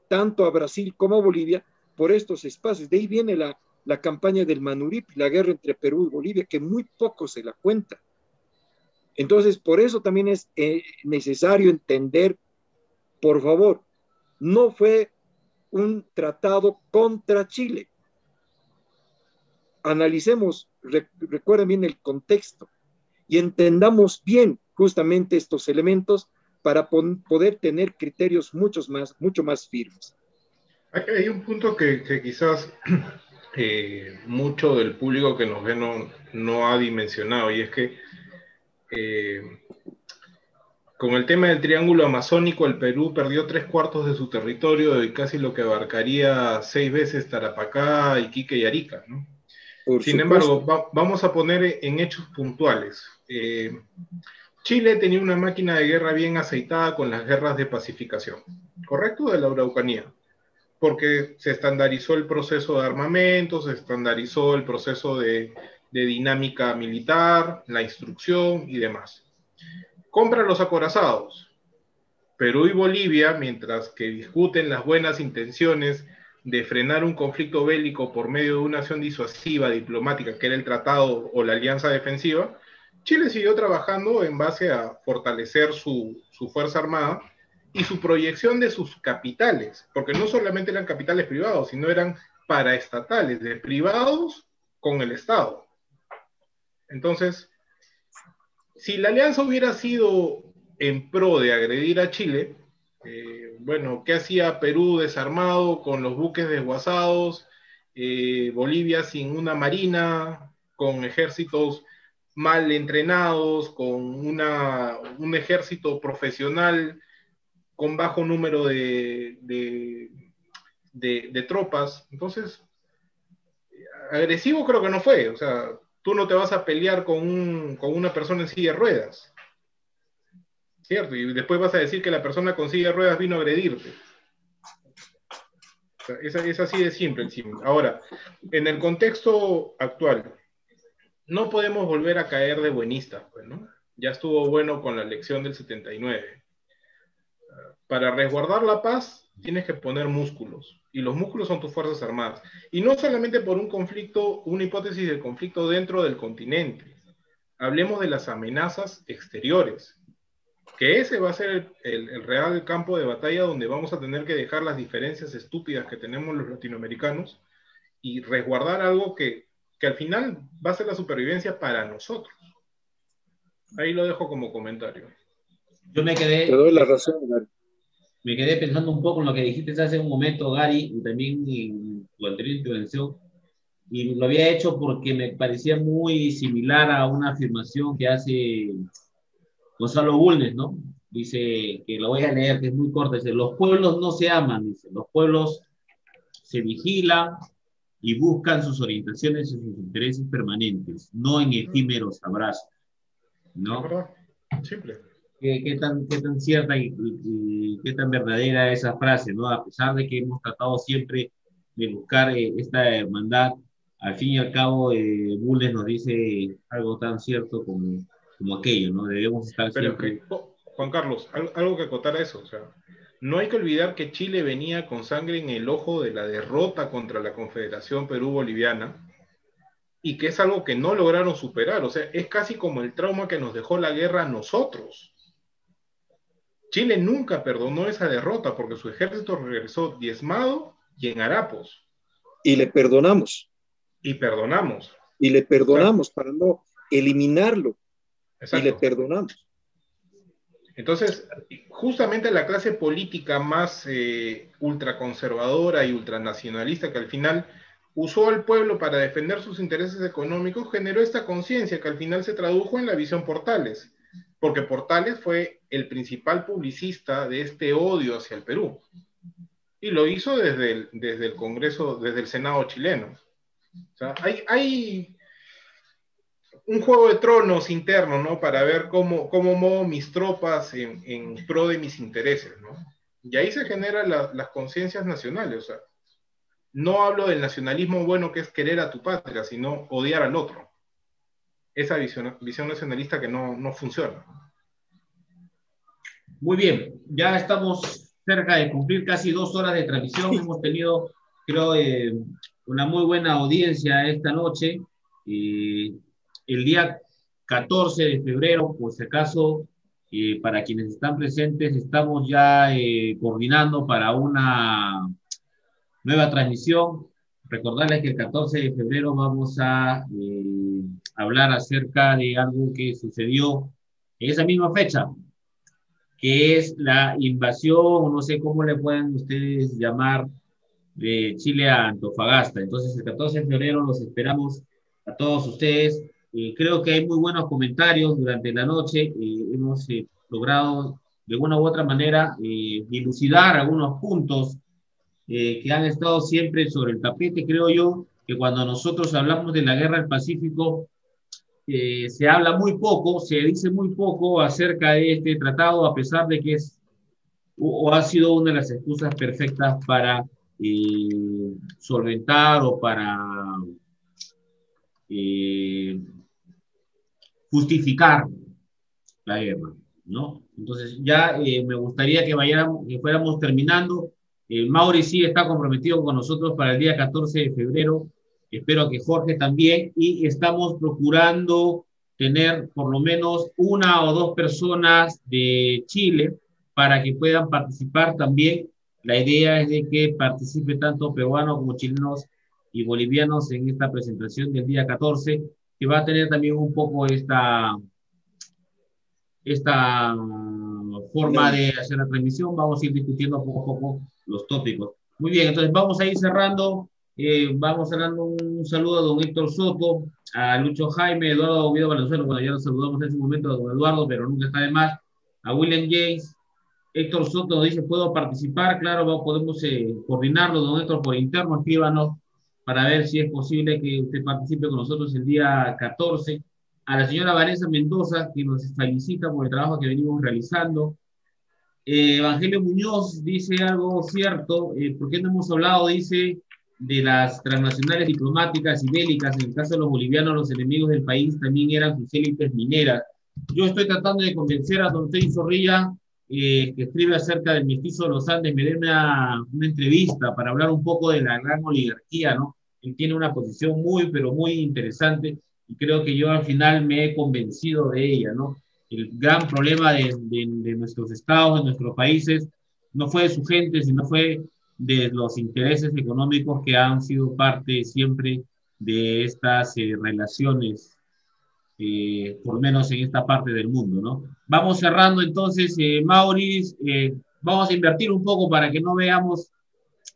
tanto a Brasil como a Bolivia por estos espacios. De ahí viene la, la campaña del Manurip, la guerra entre Perú y Bolivia, que muy poco se la cuenta. Entonces, por eso también es eh, necesario entender, por favor, no fue un tratado contra Chile, analicemos, recuerden bien el contexto y entendamos bien justamente estos elementos para poder tener criterios muchos más, mucho más firmes. Hay un punto que, quizás eh, mucho del público que nos ve no, ha dimensionado y es que eh, con el tema del triángulo amazónico, el Perú perdió tres cuartos de su territorio y casi lo que abarcaría seis veces Tarapacá, Iquique y Arica. ¿no? Sin embargo, vamos a poner en hechos puntuales. Eh, Chile tenía una máquina de guerra bien aceitada con las guerras de pacificación, ¿correcto? De la Araucanía, porque se estandarizó el proceso de armamento, se estandarizó el proceso de, de dinámica militar, la instrucción y demás. Compra los acorazados. Perú y Bolivia, mientras que discuten las buenas intenciones de frenar un conflicto bélico por medio de una acción disuasiva diplomática, que era el tratado o la alianza defensiva, Chile siguió trabajando en base a fortalecer su, su Fuerza Armada y su proyección de sus capitales, porque no solamente eran capitales privados, sino eran paraestatales, de privados con el Estado. Entonces, si la alianza hubiera sido en pro de agredir a Chile, bueno, ¿qué hacía Perú desarmado con los buques desguazados? Eh, Bolivia sin una marina, con ejércitos mal entrenados, con un ejército profesional con bajo número de, tropas. Entonces, agresivo creo que no fue. O sea, tú no te vas a pelear con, con una persona en silla de ruedas. ¿Cierto? Y después vas a decir que la persona con ruedas vino a agredirte. es, así de simple. Ahora, en el contexto actual, no podemos volver a caer de buenistas, pues, ¿no? Ya estuvo bueno con la elección del 79. Para resguardar la paz, tienes que poner músculos. Y los músculos son tus Fuerzas Armadas. Y no solamente por un conflicto, una hipótesis del conflicto dentro del continente. Hablemos de las amenazas exteriores. Que ese va a ser el, el real campo de batalla donde vamos a tener que dejar las diferencias estúpidas que tenemos los latinoamericanos y resguardar algo que que al final va a ser la supervivencia para nosotros. Ahí lo dejo como comentario. Yo me quedé. Te doy la razón, Me quedé pensando un poco en lo que dijiste hace un momento, Gary, y también en tu anterior intervención. Y lo había hecho porque me parecía muy similar a una afirmación que hace Gonzalo Bulnes, ¿no? Dice, que lo voy a leer, que es muy corta, dice, los pueblos no se aman, dice, los pueblos se vigilan, y buscan sus orientaciones y sus intereses permanentes, no en efímeros abrazos. ¿No? Simple. ¿Qué, tan, ¿Qué, tan, cierta y, qué tan verdadera esa frase, ¿no? A pesar de que hemos tratado siempre de buscar eh, esta hermandad, al fin y al cabo, eh, Bulnes nos dice algo tan cierto como, como aquello, ¿no? Debemos estar siempre... Juan Carlos, algo que acotar a eso, o sea, no hay que olvidar que Chile venía con sangre en el ojo de la derrota contra la Confederación Perú-Boliviana y que es algo que no lograron superar. O sea, es casi como el trauma que nos dejó la guerra a nosotros. Chile nunca perdonó esa derrota porque su ejército regresó diezmado y en harapos. Y le perdonamos. Y perdonamos. Y le perdonamos para no eliminarlo. Y le perdonamos. Entonces, justamente la clase política más eh, ultraconservadora y ultranacionalista que al final usó al pueblo para defender sus intereses económicos, generó esta conciencia que al final se tradujo en la visión Portales, porque Portales fue el principal publicista de este odio hacia el Perú. Y lo hizo desde el, desde el Congreso, desde el Senado chileno. O sea, hay, hay un juego de tronos interno, ¿no? Para ver cómo, cómo muevo mis tropas en, en, pro de mis intereses, ¿no? Y ahí se generan las conciencias nacionales, o sea, no hablo del nacionalismo bueno que es querer a tu patria, sino odiar al otro. Esa visión, visión nacionalista que no, no funciona. Muy bien, ya estamos cerca de cumplir casi dos horas de transmisión. Hemos tenido, creo, eh, una muy buena audiencia esta noche. Y el día 14 de febrero, por si acaso, eh, para quienes están presentes, estamos ya eh, coordinando para una nueva transmisión. Recordarles que el 14 de febrero vamos a eh, hablar acerca de algo que sucedió en esa misma fecha, que es la invasión, no sé cómo le pueden ustedes llamar, de Chile a Antofagasta. Entonces, el 14 de febrero los esperamos a todos ustedes eh, creo que hay muy buenos comentarios durante la noche. Eh, hemos eh, logrado de una u otra manera dilucidar algunos puntos que han estado siempre sobre el tapete. Creo yo que cuando nosotros hablamos de la guerra del Pacífico, se habla muy poco, se dice muy poco acerca de este tratado, a pesar de que es o, ha sido una de las excusas perfectas para solventar o para justificar la guerra, ¿no? Entonces ya eh, me gustaría que, vayáramos, que fuéramos terminando. Eh, Mauri sí está comprometido con nosotros para el día 14 de febrero. Espero que Jorge también. Y estamos procurando tener por lo menos una o dos personas de Chile para que puedan participar también. La idea es de que participe tanto peruanos como chilenos y bolivianos en esta presentación del día 14, que va a tener también un poco esta, esta forma de hacer la transmisión. Vamos a ir discutiendo poco a poco los tópicos. Muy bien, entonces vamos a ir cerrando. Eh, vamos dando un saludo a don Héctor Soto, a Lucho Jaime, Eduardo Oviedo Valenzuela, bueno, ya lo saludamos en ese momento a don Eduardo, pero nunca está de más, a William James, Héctor Soto nos dice, ¿puedo participar? Claro, podemos eh, coordinarlo, don Héctor, por interno, escríbanos para ver si es posible que usted participe con nosotros el día 14. A la señora Vanessa Mendoza, que nos felicita por el trabajo que venimos realizando. Eh, Evangelio Muñoz dice algo cierto, eh, ¿por qué no hemos hablado, dice, de las transnacionales diplomáticas y bélicas? En el caso de los bolivianos, los enemigos del país también eran sus élites mineras. Yo estoy tratando de convencer a don Tei Zorrilla, eh, que escribe acerca del mestizo de los Andes, me dé una, una entrevista para hablar un poco de la gran oligarquía, ¿no? Él tiene una posición muy, pero muy interesante y creo que yo al final me he convencido de ella, ¿no? El gran problema de, de, nuestros estados, de nuestros países, no fue de su gente, sino fue de los intereses económicos que han sido parte siempre de estas eh, relaciones, eh, por menos en esta parte del mundo, ¿no? Vamos cerrando entonces, eh, Maurice, eh, vamos a invertir un poco para que no veamos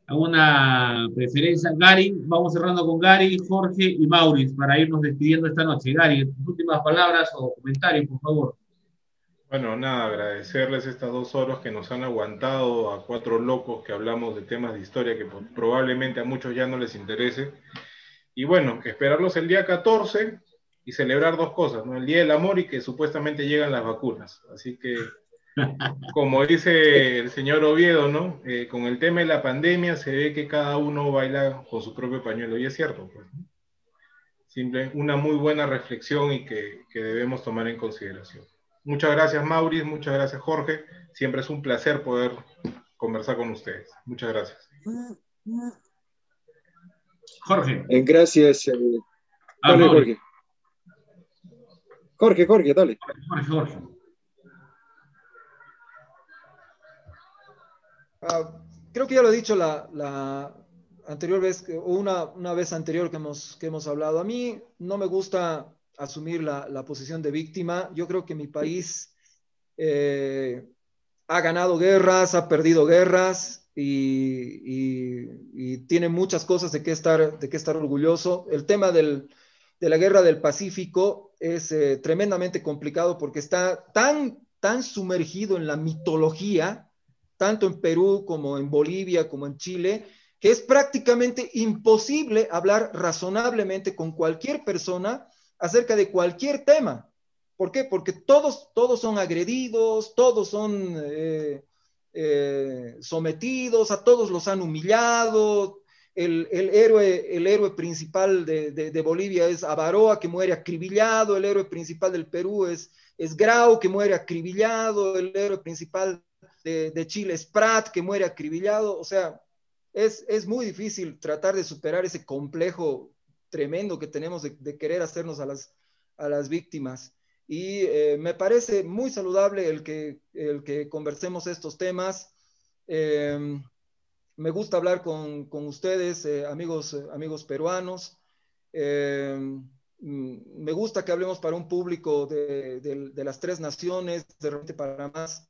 alguna preferencia. Gary, vamos cerrando con Gary, Jorge y Maurice para irnos despidiendo esta noche. Gary, últimas palabras o comentarios, por favor. Bueno, nada, agradecerles estas dos horas que nos han aguantado a cuatro locos que hablamos de temas de historia que probablemente a muchos ya no les interese. Y bueno, esperarlos el día 14 y celebrar dos cosas, ¿no? El Día del Amor y que supuestamente llegan las vacunas. Así que como dice el señor Oviedo, ¿no? Eh, con el tema de la pandemia se ve que cada uno baila con su propio pañuelo, y es cierto, pues. Simple, una muy buena reflexión y que, que, debemos tomar en consideración. Muchas gracias, Maurice, muchas gracias, Jorge. Siempre es un placer poder conversar con ustedes. Muchas gracias. Jorge. Eh, gracias. Eh, ah, dale, Jorge. Jorge, Jorge, dale. Jorge, Jorge. Ah, creo que ya lo he dicho la, anterior vez, o una, una, vez anterior que hemos, que hemos hablado. A mí no me gusta asumir la, posición de víctima. Yo creo que mi país eh, ha ganado guerras, ha perdido guerras y, tiene muchas cosas de qué estar, de qué estar orgulloso. El tema de la guerra del Pacífico es eh, tremendamente complicado porque está tan, tan sumergido en la mitología tanto en Perú como en Bolivia, como en Chile, que es prácticamente imposible hablar razonablemente con cualquier persona acerca de cualquier tema. ¿Por qué? Porque todos, todos son agredidos, todos son eh, eh, sometidos, a todos los han humillado. El, héroe, el héroe principal de, Bolivia es Avaroa, que muere acribillado. El héroe principal del Perú es, es Grau, que muere acribillado. El héroe principal de, Chile Sprat, que muere acribillado. O sea, es, es, muy difícil tratar de superar ese complejo tremendo que tenemos de, querer hacernos a las, a las víctimas. Y eh, me parece muy saludable el que, el que conversemos estos temas. Em, me gusta hablar con, con ustedes, eh, amigos, amigos peruanos. Em, mm, me gusta que hablemos para un público de, de, las tres naciones, de repente para más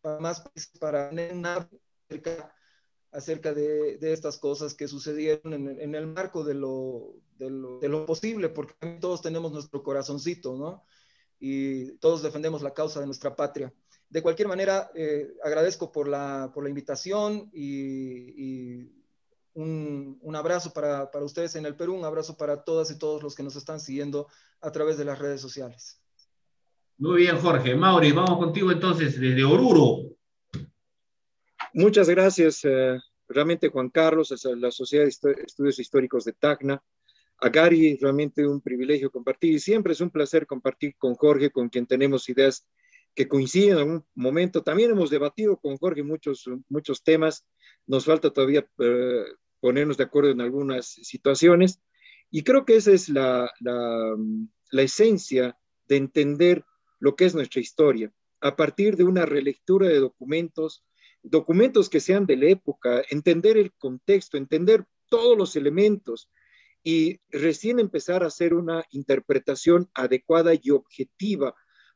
para más para tener acerca de, de, estas cosas que sucedieron en, en el marco lo, lo, de, lo, posible, porque todos tenemos nuestro corazoncito, ¿no? Y todos defendemos la causa de nuestra patria. De cualquier manera, eh, agradezco por la, por la invitación y, y un, un, abrazo para, para ustedes en el Perú, un abrazo para todas y todos los que nos están siguiendo a través de las redes sociales. Muy bien, Jorge. Mauri, vamos contigo entonces desde Oruro. Muchas gracias, eh, realmente Juan Carlos, a la Sociedad de Estudios Históricos de Tacna, a Gary, realmente un privilegio compartir y siempre es un placer compartir con Jorge, con quien tenemos ideas que coinciden en un momento. También hemos debatido con Jorge muchos, muchos temas, nos falta todavía eh, ponernos de acuerdo en algunas situaciones. Y creo que esa es la, la, la esencia de entender lo que es nuestra historia, a partir de una relectura de documentos, documentos que sean de la época, entender el contexto, entender todos los elementos y recién empezar a hacer una interpretación adecuada y objetiva,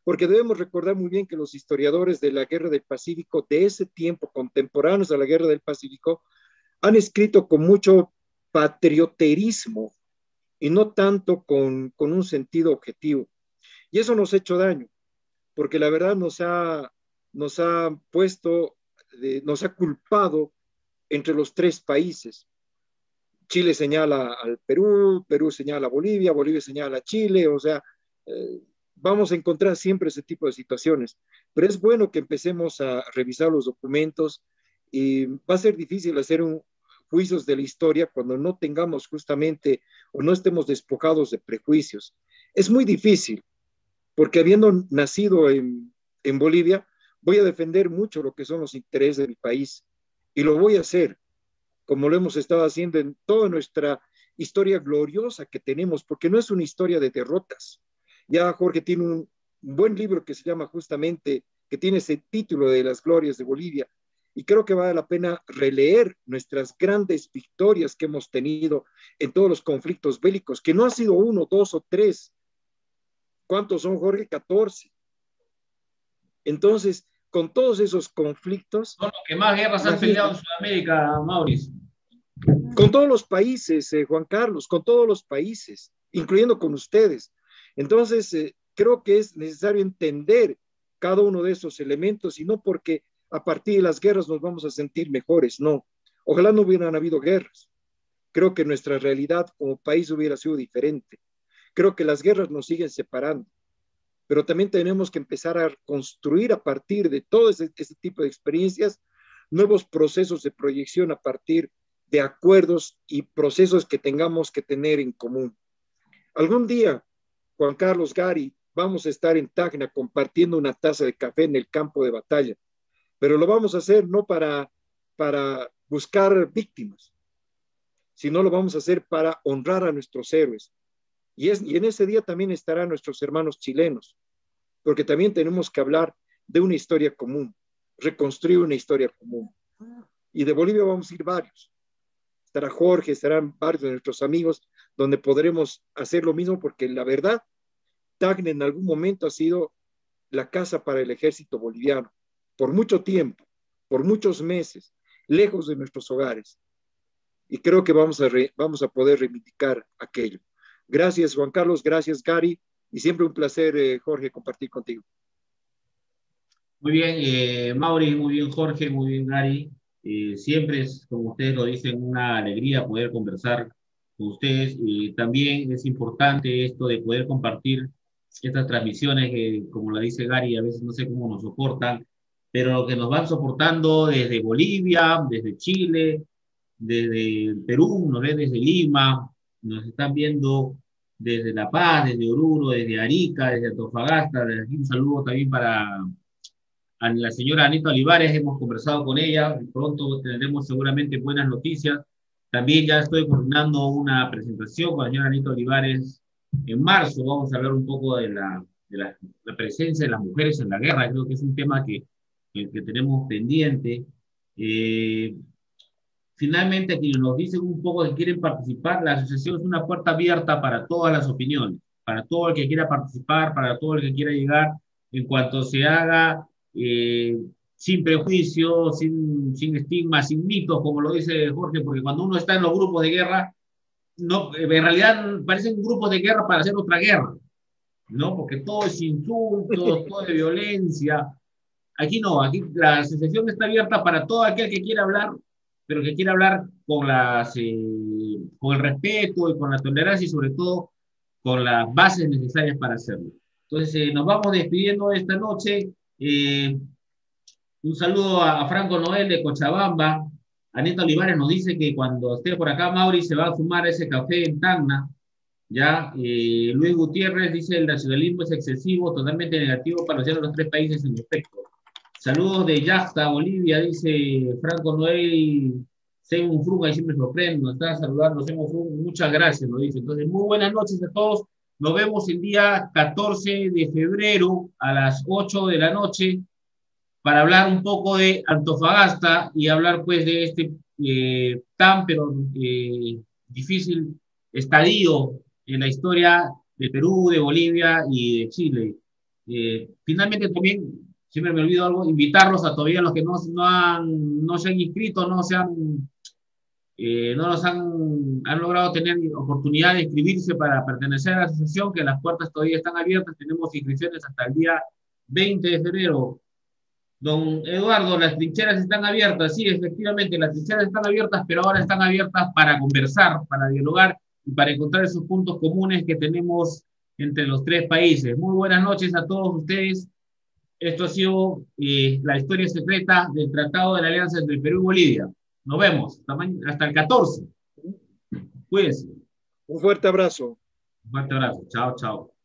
porque debemos recordar muy bien que los historiadores de la Guerra del Pacífico de ese tiempo, contemporáneos a la Guerra del Pacífico, han escrito con mucho patrioterismo y no tanto con, con un sentido objetivo. Y eso nos ha hecho daño, porque la verdad nos ha, nos ha puesto, eh, nos ha culpado entre los tres países. Chile señala al Perú, Perú señala a Bolivia, Bolivia señala a Chile, o sea, eh, vamos a encontrar siempre ese tipo de situaciones. Pero es bueno que empecemos a revisar los documentos y va a ser difícil hacer un, juicios de la historia cuando no tengamos justamente o no estemos despojados de prejuicios. Es muy difícil, porque habiendo nacido en, en Bolivia, voy a defender mucho lo que son los intereses de mi país y lo voy a hacer como lo hemos estado haciendo en toda nuestra historia gloriosa que tenemos, porque no es una historia de derrotas. Ya Jorge tiene un, buen libro que se llama justamente, que tiene ese título de las glorias de Bolivia, y creo que vale la pena releer nuestras grandes victorias que hemos tenido en todos los conflictos bélicos, que no ha sido uno, dos o tres. ¿Cuántos son, Jorge? 14. Entonces, con todos esos conflictos... Son los que más guerras han peleado en Sudamérica, Mauricio. Con todos los países, eh, Juan Carlos, con todos los países, incluyendo con ustedes. Entonces, eh, creo que es necesario entender cada uno de esos elementos y no porque a partir de las guerras nos vamos a sentir mejores, no. Ojalá no hubieran habido guerras. Creo que nuestra realidad como país hubiera sido diferente. Creo que las guerras nos siguen separando, pero también tenemos que empezar a construir a partir de todo ese, ese tipo de experiencias nuevos procesos de proyección a partir de acuerdos y procesos que tengamos que tener en común. Algún día, Juan Carlos Gary, vamos a estar en Tacna compartiendo una taza de café en el campo de batalla, pero lo vamos a hacer no para, para buscar víctimas, sino lo vamos a hacer para honrar a nuestros héroes. Y, es, y en ese día también estarán nuestros hermanos chilenos, porque también tenemos que hablar de una historia común, reconstruir una historia común. Y de Bolivia vamos a ir varios estará Jorge, estarán varios de nuestros amigos, donde podremos hacer lo mismo, porque la verdad, Tacna en algún momento ha sido la casa para el ejército boliviano, por mucho tiempo, por muchos meses, lejos de nuestros hogares. Y creo que vamos a, vamos a poder reivindicar aquello. Gracias, Juan Carlos, gracias, Gary, y siempre un placer, eh, Jorge, compartir contigo. Muy bien, eh, Mauri, muy bien, Jorge, muy bien, Gary. Eh, siempre es, como ustedes lo dicen, una alegría poder conversar con ustedes. Y también es importante esto de poder compartir estas transmisiones que, como la dice Gary, a veces no sé cómo nos soportan, pero lo que nos van soportando desde Bolivia, desde Chile, desde Perú, nos ven desde Lima, nos están viendo desde La Paz, desde Oruro, desde Arica, desde Antofagasta, desde aquí un saludo también para a la señora Anita Olivares, hemos conversado con ella, pronto tendremos seguramente buenas noticias. También ya estoy coordinando una presentación con la señora Anita Olivares en marzo. Vamos a hablar un poco de la, de la, presencia de las mujeres en la guerra. Creo que es un tema que, que, tenemos pendiente. Eh, finalmente, quienes nos dicen un poco que quieren participar, la asociación es una puerta abierta para todas las opiniones, para todo el que quiera participar, para todo el que quiera llegar, en cuanto se haga eh, sin prejuicio, sin, sin estigma, sin mitos, como lo dice Jorge, porque cuando uno está en los grupos de guerra, no, en realidad parecen grupos de guerra para hacer otra guerra, ¿no? Porque todo es insultos, todo es violencia. Aquí no, aquí la asociación está abierta para todo aquel que quiera hablar, pero que quiera hablar con, las, eh, con el respeto y con la tolerancia y sobre todo con las bases necesarias para hacerlo. Entonces, eh, nos vamos despidiendo esta noche. Eh, un saludo a, Franco Noel de Cochabamba. Anita Olivares nos dice que cuando esté por acá, Mauri se va a fumar ese café en Tacna. Ya, eh, Luis Gutiérrez dice el nacionalismo es excesivo, totalmente negativo para los los tres países en efecto. Saludos de Yasta, Bolivia, dice Franco Noel Seymour Frug, ahí siempre sorprende, nos está saludando Seymour Frug, muchas gracias, lo dice. Entonces, muy buenas noches a todos. Nos vemos el día 14 de febrero a las 8 de la noche para hablar un poco de Antofagasta y hablar pues de este eh, tan pero eh, difícil estadio en la historia de Perú, de Bolivia y de Chile. Eh, finalmente también, siempre me olvido algo, invitarlos a todavía los que no, no, han, no se han inscrito, no se han no nos han, han logrado tener oportunidad de inscribirse para pertenecer a la asociación, que las puertas todavía están abiertas, tenemos inscripciones hasta el día 20 de febrero. Don Eduardo, las trincheras están abiertas, sí, efectivamente, las trincheras están abiertas, pero ahora están abiertas para conversar, para dialogar y para encontrar esos puntos comunes que tenemos entre los tres países. Muy buenas noches a todos ustedes. Esto ha sido eh, la historia secreta del Tratado de la Alianza entre Perú y Bolivia. Nos vemos. Hasta, el 14. Cuídense. Un fuerte abrazo. Un fuerte abrazo. Chao, chao.